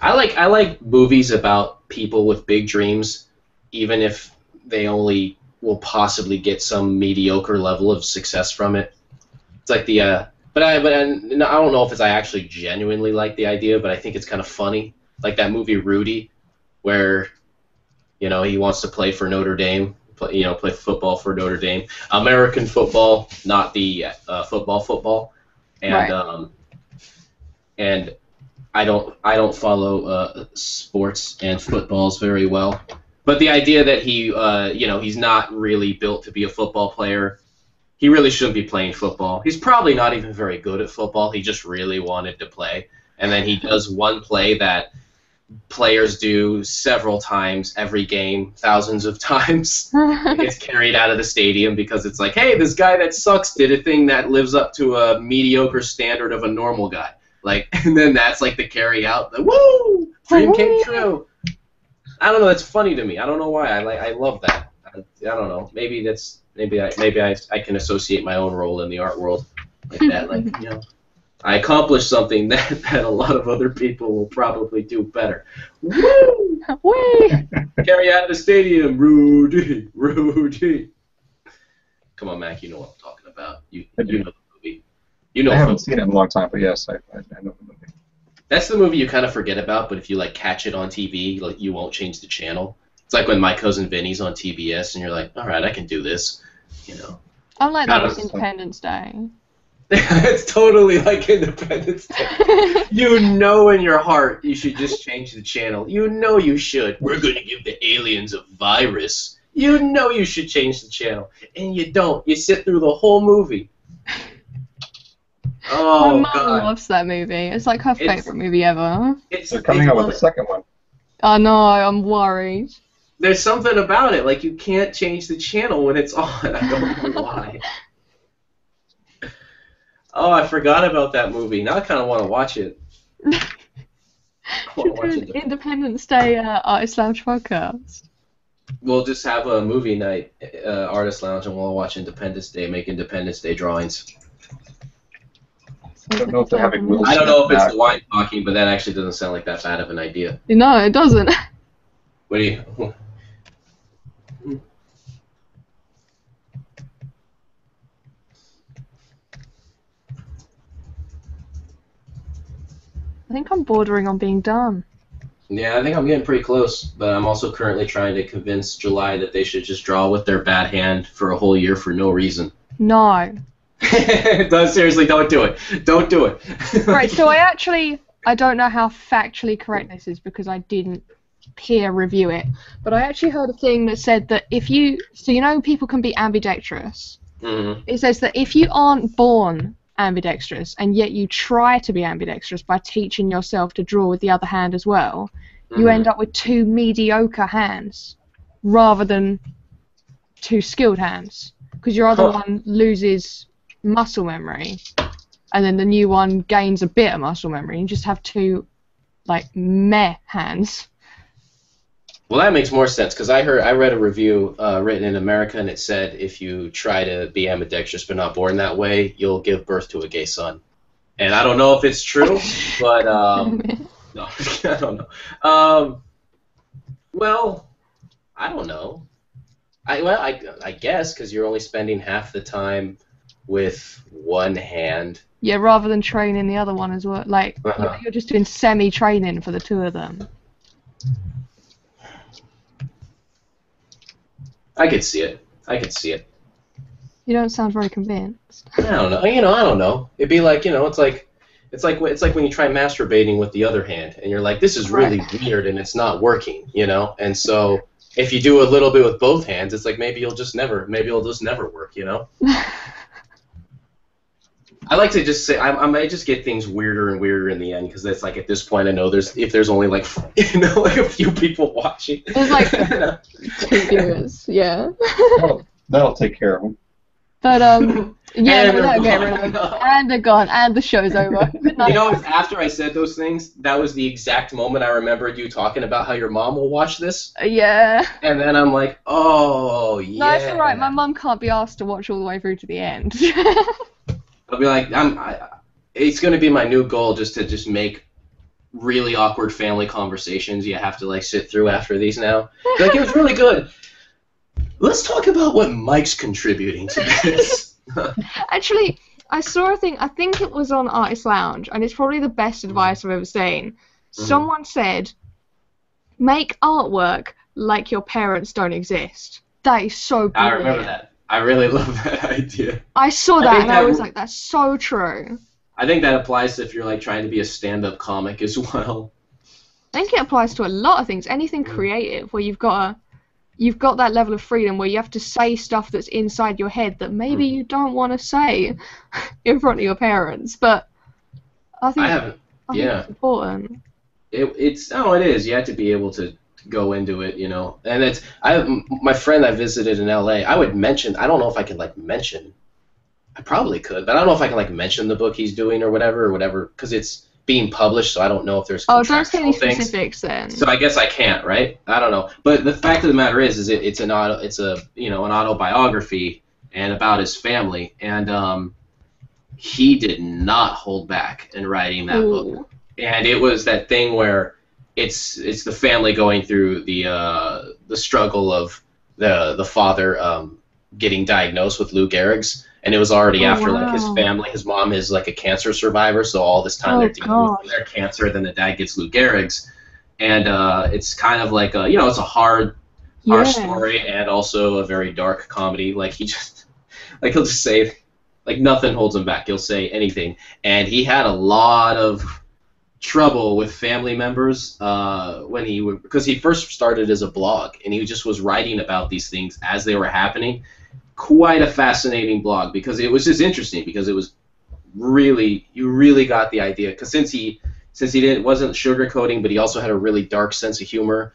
I like I like movies about people with big dreams, even if they only will possibly get some mediocre level of success from it. It's like the uh, but I but I, I don't know if it's I actually genuinely like the idea, but I think it's kind of funny. Like that movie Rudy, where you know he wants to play for Notre Dame, play, you know, play football for Notre Dame. American football, not the uh, football football, and Right. um, and I don't I don't follow uh, sports and footballs very well. But the idea that he, uh, you know, he's not really built to be a football player. He really shouldn't be playing football. He's probably not even very good at football. He just really wanted to play, and then he does one play that players do several times every game, thousands of times. It gets carried out of the stadium because it's like, hey, this guy that sucks did a thing that lives up to a mediocre standard of a normal guy. Like, and then that's like the carry out. The woo, dream came true. I don't know. That's funny to me. I don't know why. I like. I love that. I, I don't know. Maybe that's maybe I maybe I, I can associate my own role in the art world like that. Like you know, I accomplished something that, that a lot of other people will probably do better. Woo! Whee! Carry out of the stadium, Rudy, Rudy. Come on, Mac. You know what I'm talking about. You I you do. know the movie. You know I haven't seen it in a long time, but yes, I, I, I know the movie. That's the movie you kind of forget about, but if you like catch it on TV, like you won't change the channel. It's like when my cousin Vinny's on TBS, and you're like, all right, I can do this. You know, I'm like that Not with a- Independence Day. it's totally like Independence Day. You know in your heart you should just change the channel. You know you should. We're going to give the aliens a virus. You know you should change the channel, and you don't. You sit through the whole movie. Oh My mum God! loves that movie. It's like her It's- favorite movie ever. It's, They're coming it's out with a second one. I know. I'm worried. there's something about it. Like you can't change the channel when it's on. I don't know why. Oh, I forgot about that movie. Now I kind of want to watch it. I watch do an Independence Day uh, Artist Lounge podcast. We'll just have a movie night, uh, artist lounge, and we'll watch Independence Day, make Independence Day drawings. I don't know if they're having Will I don't know if it's the wine talking, but that actually doesn't sound like that bad of an idea. No, it doesn't. What do you? I think I'm bordering on being done. Yeah, I think I'm getting pretty close, but I'm also currently trying to convince July that they should just draw with their bad hand for a whole year for no reason. No. don't seriously, don't do it. Don't do it. Right, so I actually I don't know how factually correct this is because I didn't peer review it, but I actually heard a thing that said that if you so you know people can be ambidextrous. Mhm. It says that if you aren't born ambidextrous and yet you try to be ambidextrous by teaching yourself to draw with the other hand as well, you Mhm. end up with two mediocre hands rather than two skilled hands because your other Huh. one loses muscle memory and then the new one gains a bit of muscle memory. and You just have two like meh hands. Well, that makes more sense because I heard I read a review uh, written in America and it said if you try to be ambidextrous but not born that way, you'll give birth to a gay son. And I don't know if it's true, but um, no, I don't know. Um, well, I don't know. I well, I, I guess because you're only spending half the time with one hand. yeah, rather than training the other one as well. Like Uh-huh. you're- you're just doing semi training for the two of them. I could see it. I could see it. You don't sound very convinced. I don't know. You know, I don't know. It'd be like, you know, it's like, it's like, it's like when you try masturbating with the other hand, and you're like, this is really weird, and it's not working, you know. And so, if you do a little bit with both hands, it's like maybe you'll just never, maybe it'll just never work, you know. I like to just say I, I might just get things weirder and weirder in the end because it's like at this point I know there's if there's only like you know like a few people watching. There's like two viewers, yeah. That'll, that'll take care of them. But um, yeah, And no, they're that'll rid of gone. them. And they're gone, and the show's over. You know, after I said those things, that was the exact moment I remembered you talking about how your mom will watch this, yeah. and then I'm like, oh yeah. No, it's alright. My mom can't be asked to watch all the way through to the end. I'll be like, I'm. I, it's gonna be my new goal, just to just make really awkward family conversations you have to like sit through after these now. Like it was really good. Let's talk about what Mike's contributing to this. Actually, I saw a thing. I think it was on Artist Lounge, and it's probably the best mm-hmm. advice I've ever seen. Mm-hmm. Someone said, "Make artwork like your parents don't exist." That is so I remember that. I really love that idea. I saw that think and I was like, that's so true. I think that applies to if you're like trying to be a stand-up comic as well. I think it applies to a lot of things. Anything creative where you've got a, you've got that level of freedom where you have to say stuff that's inside your head that maybe Mm. you don't want to say in front of your parents. But I think, I haven't. I think yeah. it's important. It, it's oh, it is. You have to be able to go into it, you know. And it's I my friend I visited in L.A. I would mention. I don't know if I could like mention. I probably could, but I don't know if I can like mention the book he's doing or whatever or whatever because it's being published. So I don't know if there's Oh, don't say any things. specifics then. So I guess I can't, right? I don't know. But the fact of the matter is, is it, it's an auto, it's a you know an autobiography and about his family, and um, he did not hold back in writing that book and it was that thing where it's it's the family going through the uh, the struggle of the the father um, getting diagnosed with Lou Gehrig's, and it was already Oh, after like his family. His mom is like a cancer survivor, so all this time Oh, they're dealing God. with their cancer. Then the dad gets Lou Gehrig's, and uh, it's kind of like a you know it's a hard hard story and also a very dark comedy. Like he just like he'll just say like nothing holds him back. He'll say anything, and he had a lot of trouble with family members uh, when he would because he first started as a blog and he just was writing about these things as they were happening. Quite a fascinating blog because it was just interesting because it was really you really got the idea because since he since he didn't wasn't sugarcoating but he also had a really dark sense of humor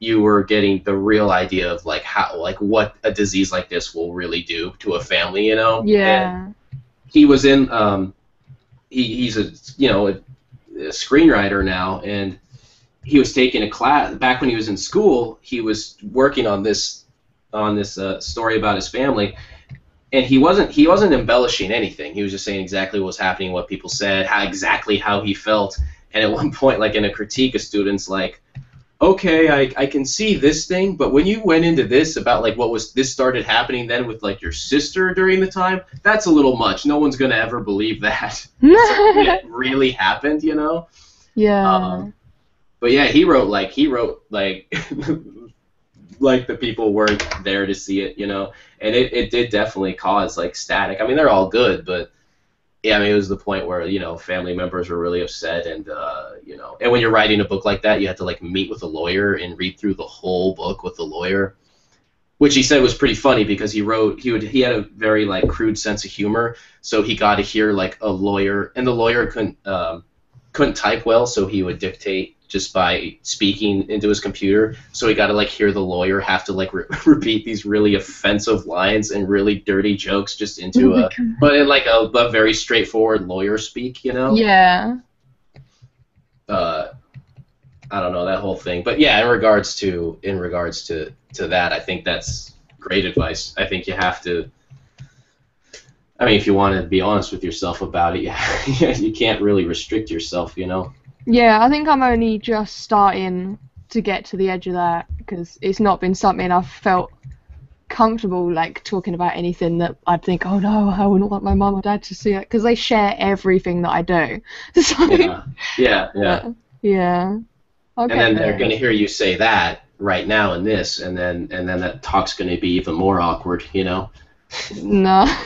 you were getting the real idea of like how like what a disease like this will really do to a family you know And Yeah. he was in um he, he's a you know a, a screenwriter now and he was taking a class back when he was in school he was working on this on this uh, story about his family and he wasn't he wasn't embellishing anything. He was just saying exactly what was happening what people said how exactly how he felt and at one point like in a critique a student's like okay I, I can see this thing but when you went into this about like what was this started happening then with like your sister during the time that's a little much. No one's gonna ever believe that. It really happened you know? Yeah. um, but yeah he wrote like he wrote like like the people weren't there to see it you know? And it, it did definitely cause like static. I mean they're all good but yeah i mean it was the point where you know family members were really upset and uh, you know and when you're writing a book like that you had to like meet with a lawyer and read through the whole book with the lawyer which he said was pretty funny because he wrote he would he had a very like crude sense of humor. So he got to hear like a lawyer and the lawyer couldn't um, couldn't type well so he would dictate just by speaking into his computer so he got to like hear the lawyer have to like re- repeat these really offensive lines and really dirty jokes just into a but in like a, a very straightforward lawyer speak you know yeah. uh, I don't know that whole thing, but yeah, in regards to in regards to to that, I think that's great advice. I think you have to. I mean, if you want to be honest with yourself about it, yeah, you can't really restrict yourself, you know. Yeah, I think I'm only just starting to get to the edge of that because it's not been something I've felt comfortable like talking about anything that I'd think, oh no, I wouldn't want my mum or dad to see it because they share everything that I do. So Yeah, yeah, yeah. yeah. Okay. And then they're going to hear you say that right now in this, and then and then that talk's going to be even more awkward, you know. No.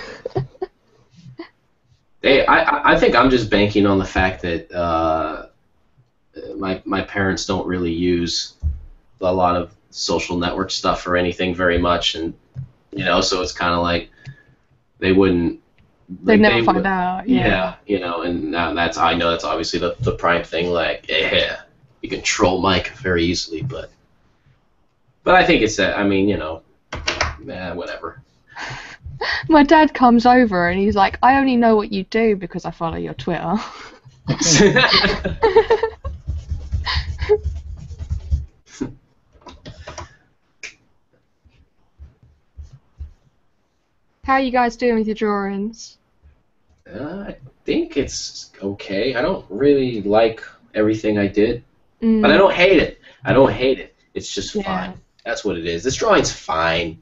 They, I, I- I think I'm just banking on the fact that uh, my my parents don't really use a lot of social network stuff or anything very much, and you know, so it's kind of like they wouldn't. They'd like, never they find would- out. Yeah. Yeah. you know, and now that's I know that's obviously the the prime thing. Like, yeah, you can troll Mike very easily, but but I think it's that. I mean, you know, eh, whatever. My dad comes over and he's like, I only know what you do because I follow your Twitter. How are you guys doing with your drawings? Uh, I think it's okay. I don't really like everything I did, Mm, but I don't hate it. I don't hate it. It's just Yeah. fine. That's what it is. This drawing's fine.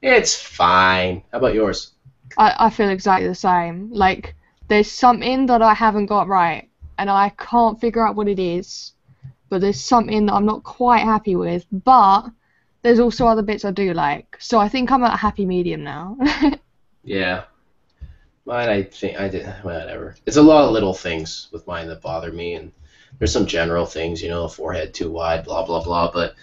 It's fine. How about yours? I, I feel exactly the same. Like, there's something that I haven't got right, and I can't figure out what it is. But there's something that I'm not quite happy with. But there's also other bits I do like. So I think I'm at a happy medium now. Yeah. Mine, I think I did whatever. It's a lot of little things with mine that bother me, and there's some general things, you know, forehead too wide, blah blah blah. But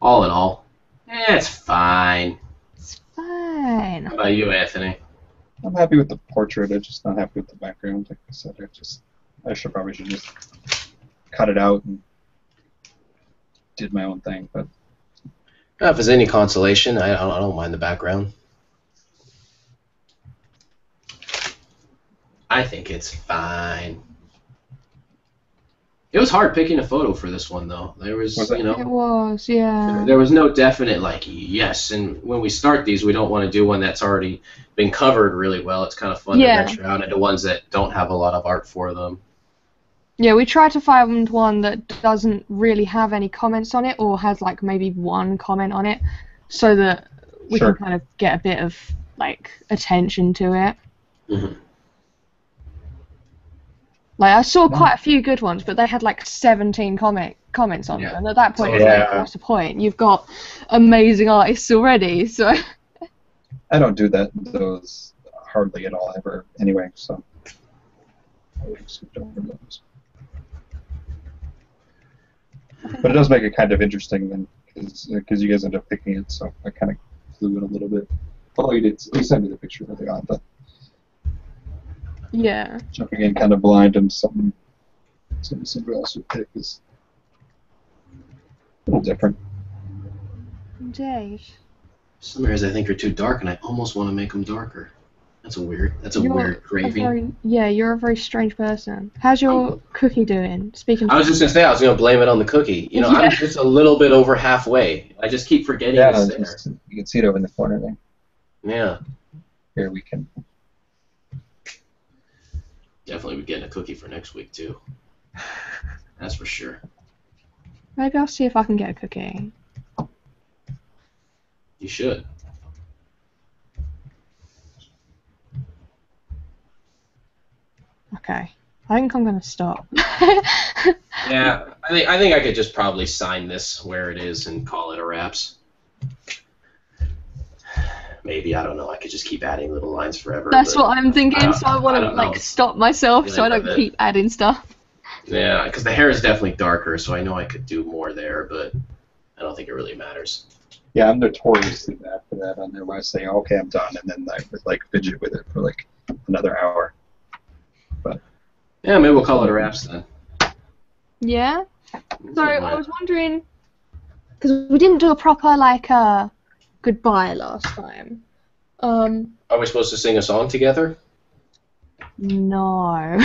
all in all, eh, it's fine. it's fine. How about you, Anthony? I'm happy with the portrait. I'm just not happy with the background. Like I said, I just I should probably should just cut it out and did my own thing. But Uh, If there's any consolation, I, I don't, mind the background. I think it's fine. It was hard picking a photo for this one, though. There was, Was you know, It was, yeah. There was no definite like yes, and when we start these, we don't want to do one that's already been covered really well. It's kind of fun Yeah. to venture out into ones that don't have a lot of art for them. Yeah, we tried to find one that doesn't really have any comments on it or has like maybe one comment on it so that we Sure. can kind of get a bit of like attention to it. Mhm. Like I saw quite a few good ones, but they had like 17 comment comments on Yeah. them, and at that point, it's Yeah. like, what's the point? You've got amazing artists already, so I don't do that those hardly at all ever anyway. So I skipped over those. But it does make it kind of interesting then, because uh, you guys end up picking it. So I kind of flew it a little bit. Although you did, you sent me the picture early on, but yeah. jumping in kind of blind and something, something somebody else would pick is a little different. Indeed. Some areas I think are too dark, and I almost want to make them darker. That's a weird. That's a You're weird a craving. very, yeah, you're a very strange person. How's your cookie doing? Speaking. I was just gonna say I was gonna blame it on the cookie. You know, Yeah. I'm just a little bit over halfway. I just keep forgetting Yeah, it's there. you can see it over in the corner there. Yeah, Here we can. definitely be getting a cookie for next week too. That's for sure. Maybe I'll see if I can get a cookie. You should. Okay. I think I'm gonna stop. Yeah, I think I think I could just probably sign this where it is and call it a wraps. Maybe I don't know. I could just keep adding little lines forever. That's what I'm thinking, I so I want to don't know. like stop myself so I don't but- keep adding stuff. Yeah, because the hair is definitely darker, so I know I could do more there, but I don't think it really matters. Yeah, I'm notoriously bad for that on there where I say, okay, I'm done, and then I would like fidget with it for like another hour. Yeah, maybe we'll call it a wraps then. Yeah. So I was wondering, because we didn't do a proper like uh, goodbye last time. Um, Are we supposed to sing a song together? No.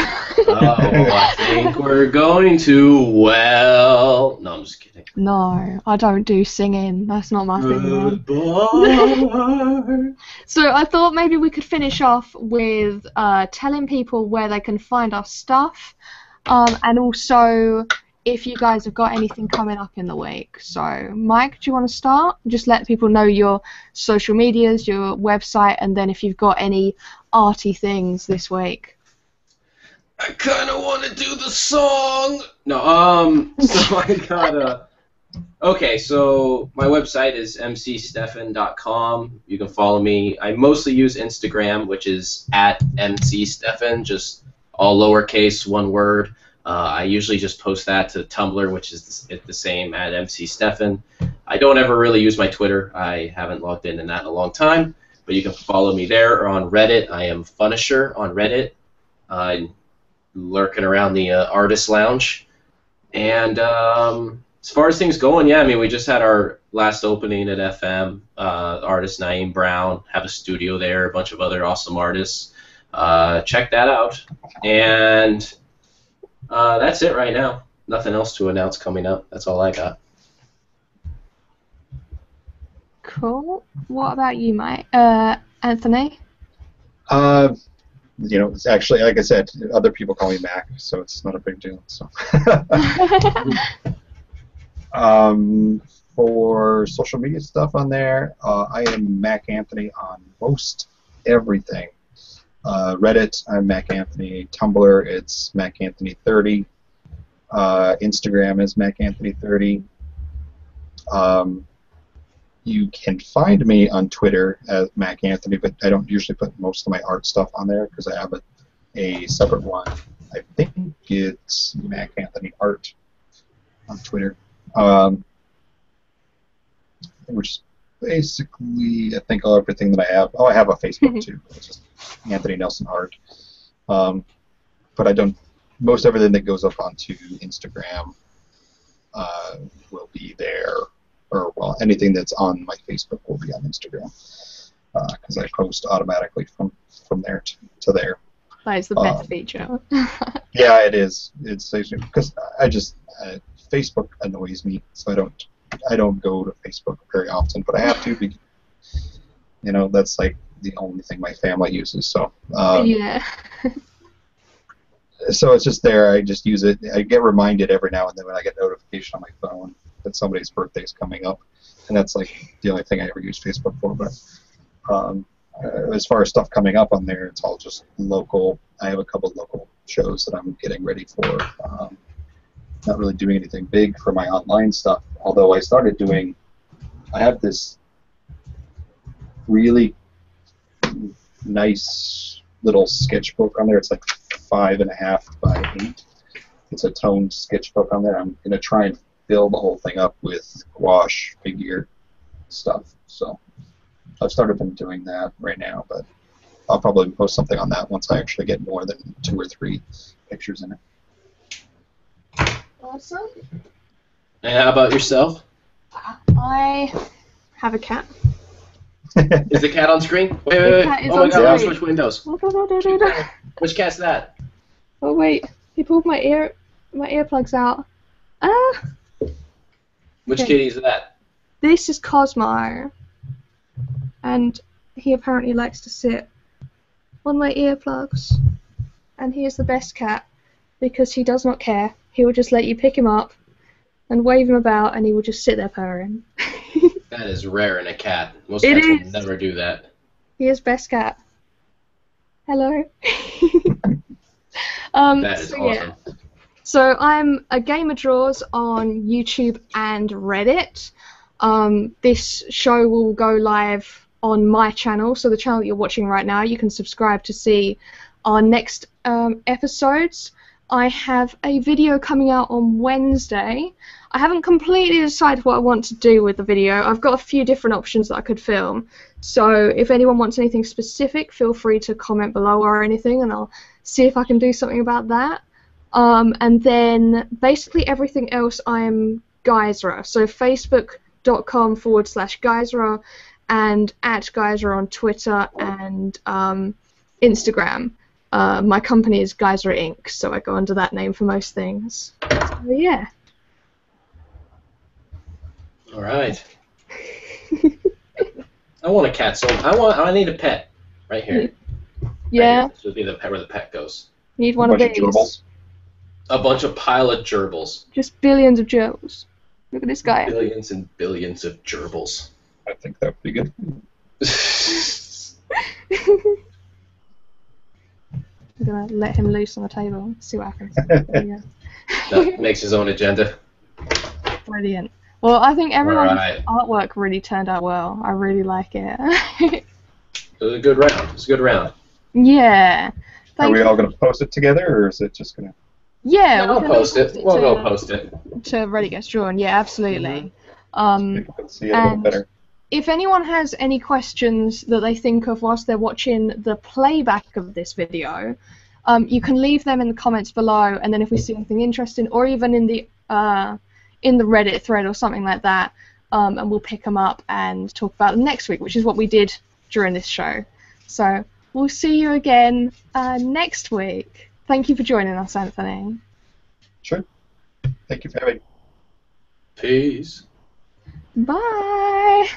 Oh, I think we're going to. Well, no, I'm just kidding. no, I don't do singing. That's not my thing. So I thought maybe we could finish off with uh, telling people where they can find our stuff, um, and also if you guys have got anything coming up in the week. So Mike, do you want to start? Just let people know your social medias, your website, and then if you've got any arty things this week. I kind of want to do the song. No, um, so I got a. Okay, so my website is mcstefan.com. You can follow me. I mostly use Instagram, which is at mcstefan, just all lowercase, one word. Uh, I usually just post that to Tumblr, which is the, same at mcstefan. I don't ever really use my Twitter. I haven't logged in in that in a long time, but you can follow me there or on Reddit. I am Funisher on Reddit. Uh, lurking around the uh, artist lounge. And um, as far as things going, yeah, I mean, we just had our last opening at FM. Uh, artist Naeem Brown have a studio there, a bunch of other awesome artists. Uh, check that out. And uh, that's it right now. Nothing else to announce coming up. That's all I got. Cool. What about you, Mike? Uh, Anthony? Uh, you know, it's actually like I said, other people call me Mac, so it's not a big deal. So, um, for social media stuff on there, uh, I am Mac Anthony on most everything. Uh, Reddit, I'm Mac Anthony. Tumblr, it's Mac Anthony 30. Uh, Instagram is Mac Anthony 30. Um, you can find me on Twitter as Mac Anthony, but I don't usually put most of my art stuff on there because I have a, a separate one. I think it's Mac Anthony Art on Twitter, um, which is basically I think everything that I have. Oh, I have a Facebook too. It's just Anthony Nelson Art. Um, but I don't. Most everything that goes up onto Instagram uh, will be there, or well, anything that's on my Facebook will be on Instagram because I post automatically from from there to, to there. That is the best Um, feature. Yeah, it is. It's because I just uh, Facebook annoys me, so I don't I don't go to Facebook very often, but I have to. Because, you know, that's like the only thing my family uses. So um, yeah. so it's just there. I just use it. I get reminded every now and then when I get notification on my phone that somebody's birthday is coming up, and that's like the only thing I ever use Facebook for. But um, uh, as far as stuff coming up on there, it's all just local. I have a couple local shows that I'm getting ready for. Um, not really doing anything big for my online stuff. Although I started doing, I have this really nice little sketchbook on there. It's like five and a half by eight. It's a toned sketchbook on there. I'm gonna try and fill the whole thing up with gouache figure stuff. So I've started been doing that right now, but I'll probably post something on that once I actually get more than two or three pictures in it. Awesome. And how about yourself? I have a cat. is the cat on screen? Wait, wait, wait. Oh my on god, let's switch windows. Oh Which cat's that? Oh wait, he pulled my ear my earplugs out. Ah, Which Okay. kitty is that? this is Cosmo, and he apparently likes to sit on my earplugs. And he is the best cat because he does not care. He will just let you pick him up and wave him about, and he will just sit there purring. That is rare in a cat. Most It cats is. will never do that. He is best cat. Hello. um, That is so, yeah. So I'm a Gamer Draws on YouTube and Reddit. Um, this show will go live on my channel, so the channel that you're watching right now. You can subscribe to see our next um, episodes. I have a video coming out on Wednesday. I haven't completely decided what I want to do with the video. I've got a few different options that I could film. So if anyone wants anything specific, feel free to comment below or anything, and I'll see if I can do something about that. Um, and then basically everything else I'm Geisra. So facebook.com forward slash Geisra and at Geisra on Twitter and um, Instagram. Uh, my company is Geisra Inc., so I go under that name for most things. So, yeah. All right. I want a cat, so I want. I need a pet. Right here. Yeah, Right here. This would be the pet where the pet goes. need one Bunch of of these. Gerbils. A bunch of pile of gerbils. Just billions of gerbils. Look at this guy. Billions and billions of gerbils. I think that would be good. I'm gonna let him loose on the table. See what happens. There you that makes his own agenda. Brilliant. Well, I think everyone's Alright. artwork really turned out well. I really like it. It was a good round. It was a good round. yeah. Are we you. all going to post it together, or is it just going to? Yeah, I'll we're gonna post it. We'll to, go post it. to Reddit Gets Drawn. Yeah, absolutely. Um, see it a little and- better. if anyone has any questions that they think of whilst they're watching the playback of this video, um, you can leave them in the comments below, and then if we see anything interesting, or even in the uh, in the Reddit thread or something like that, um, and we'll pick them up and talk about them next week, which is what we did during this show. So we'll see you again uh, next week. Thank you for joining us, Anthony. Sure. Thank you for having me. Peace. Bye.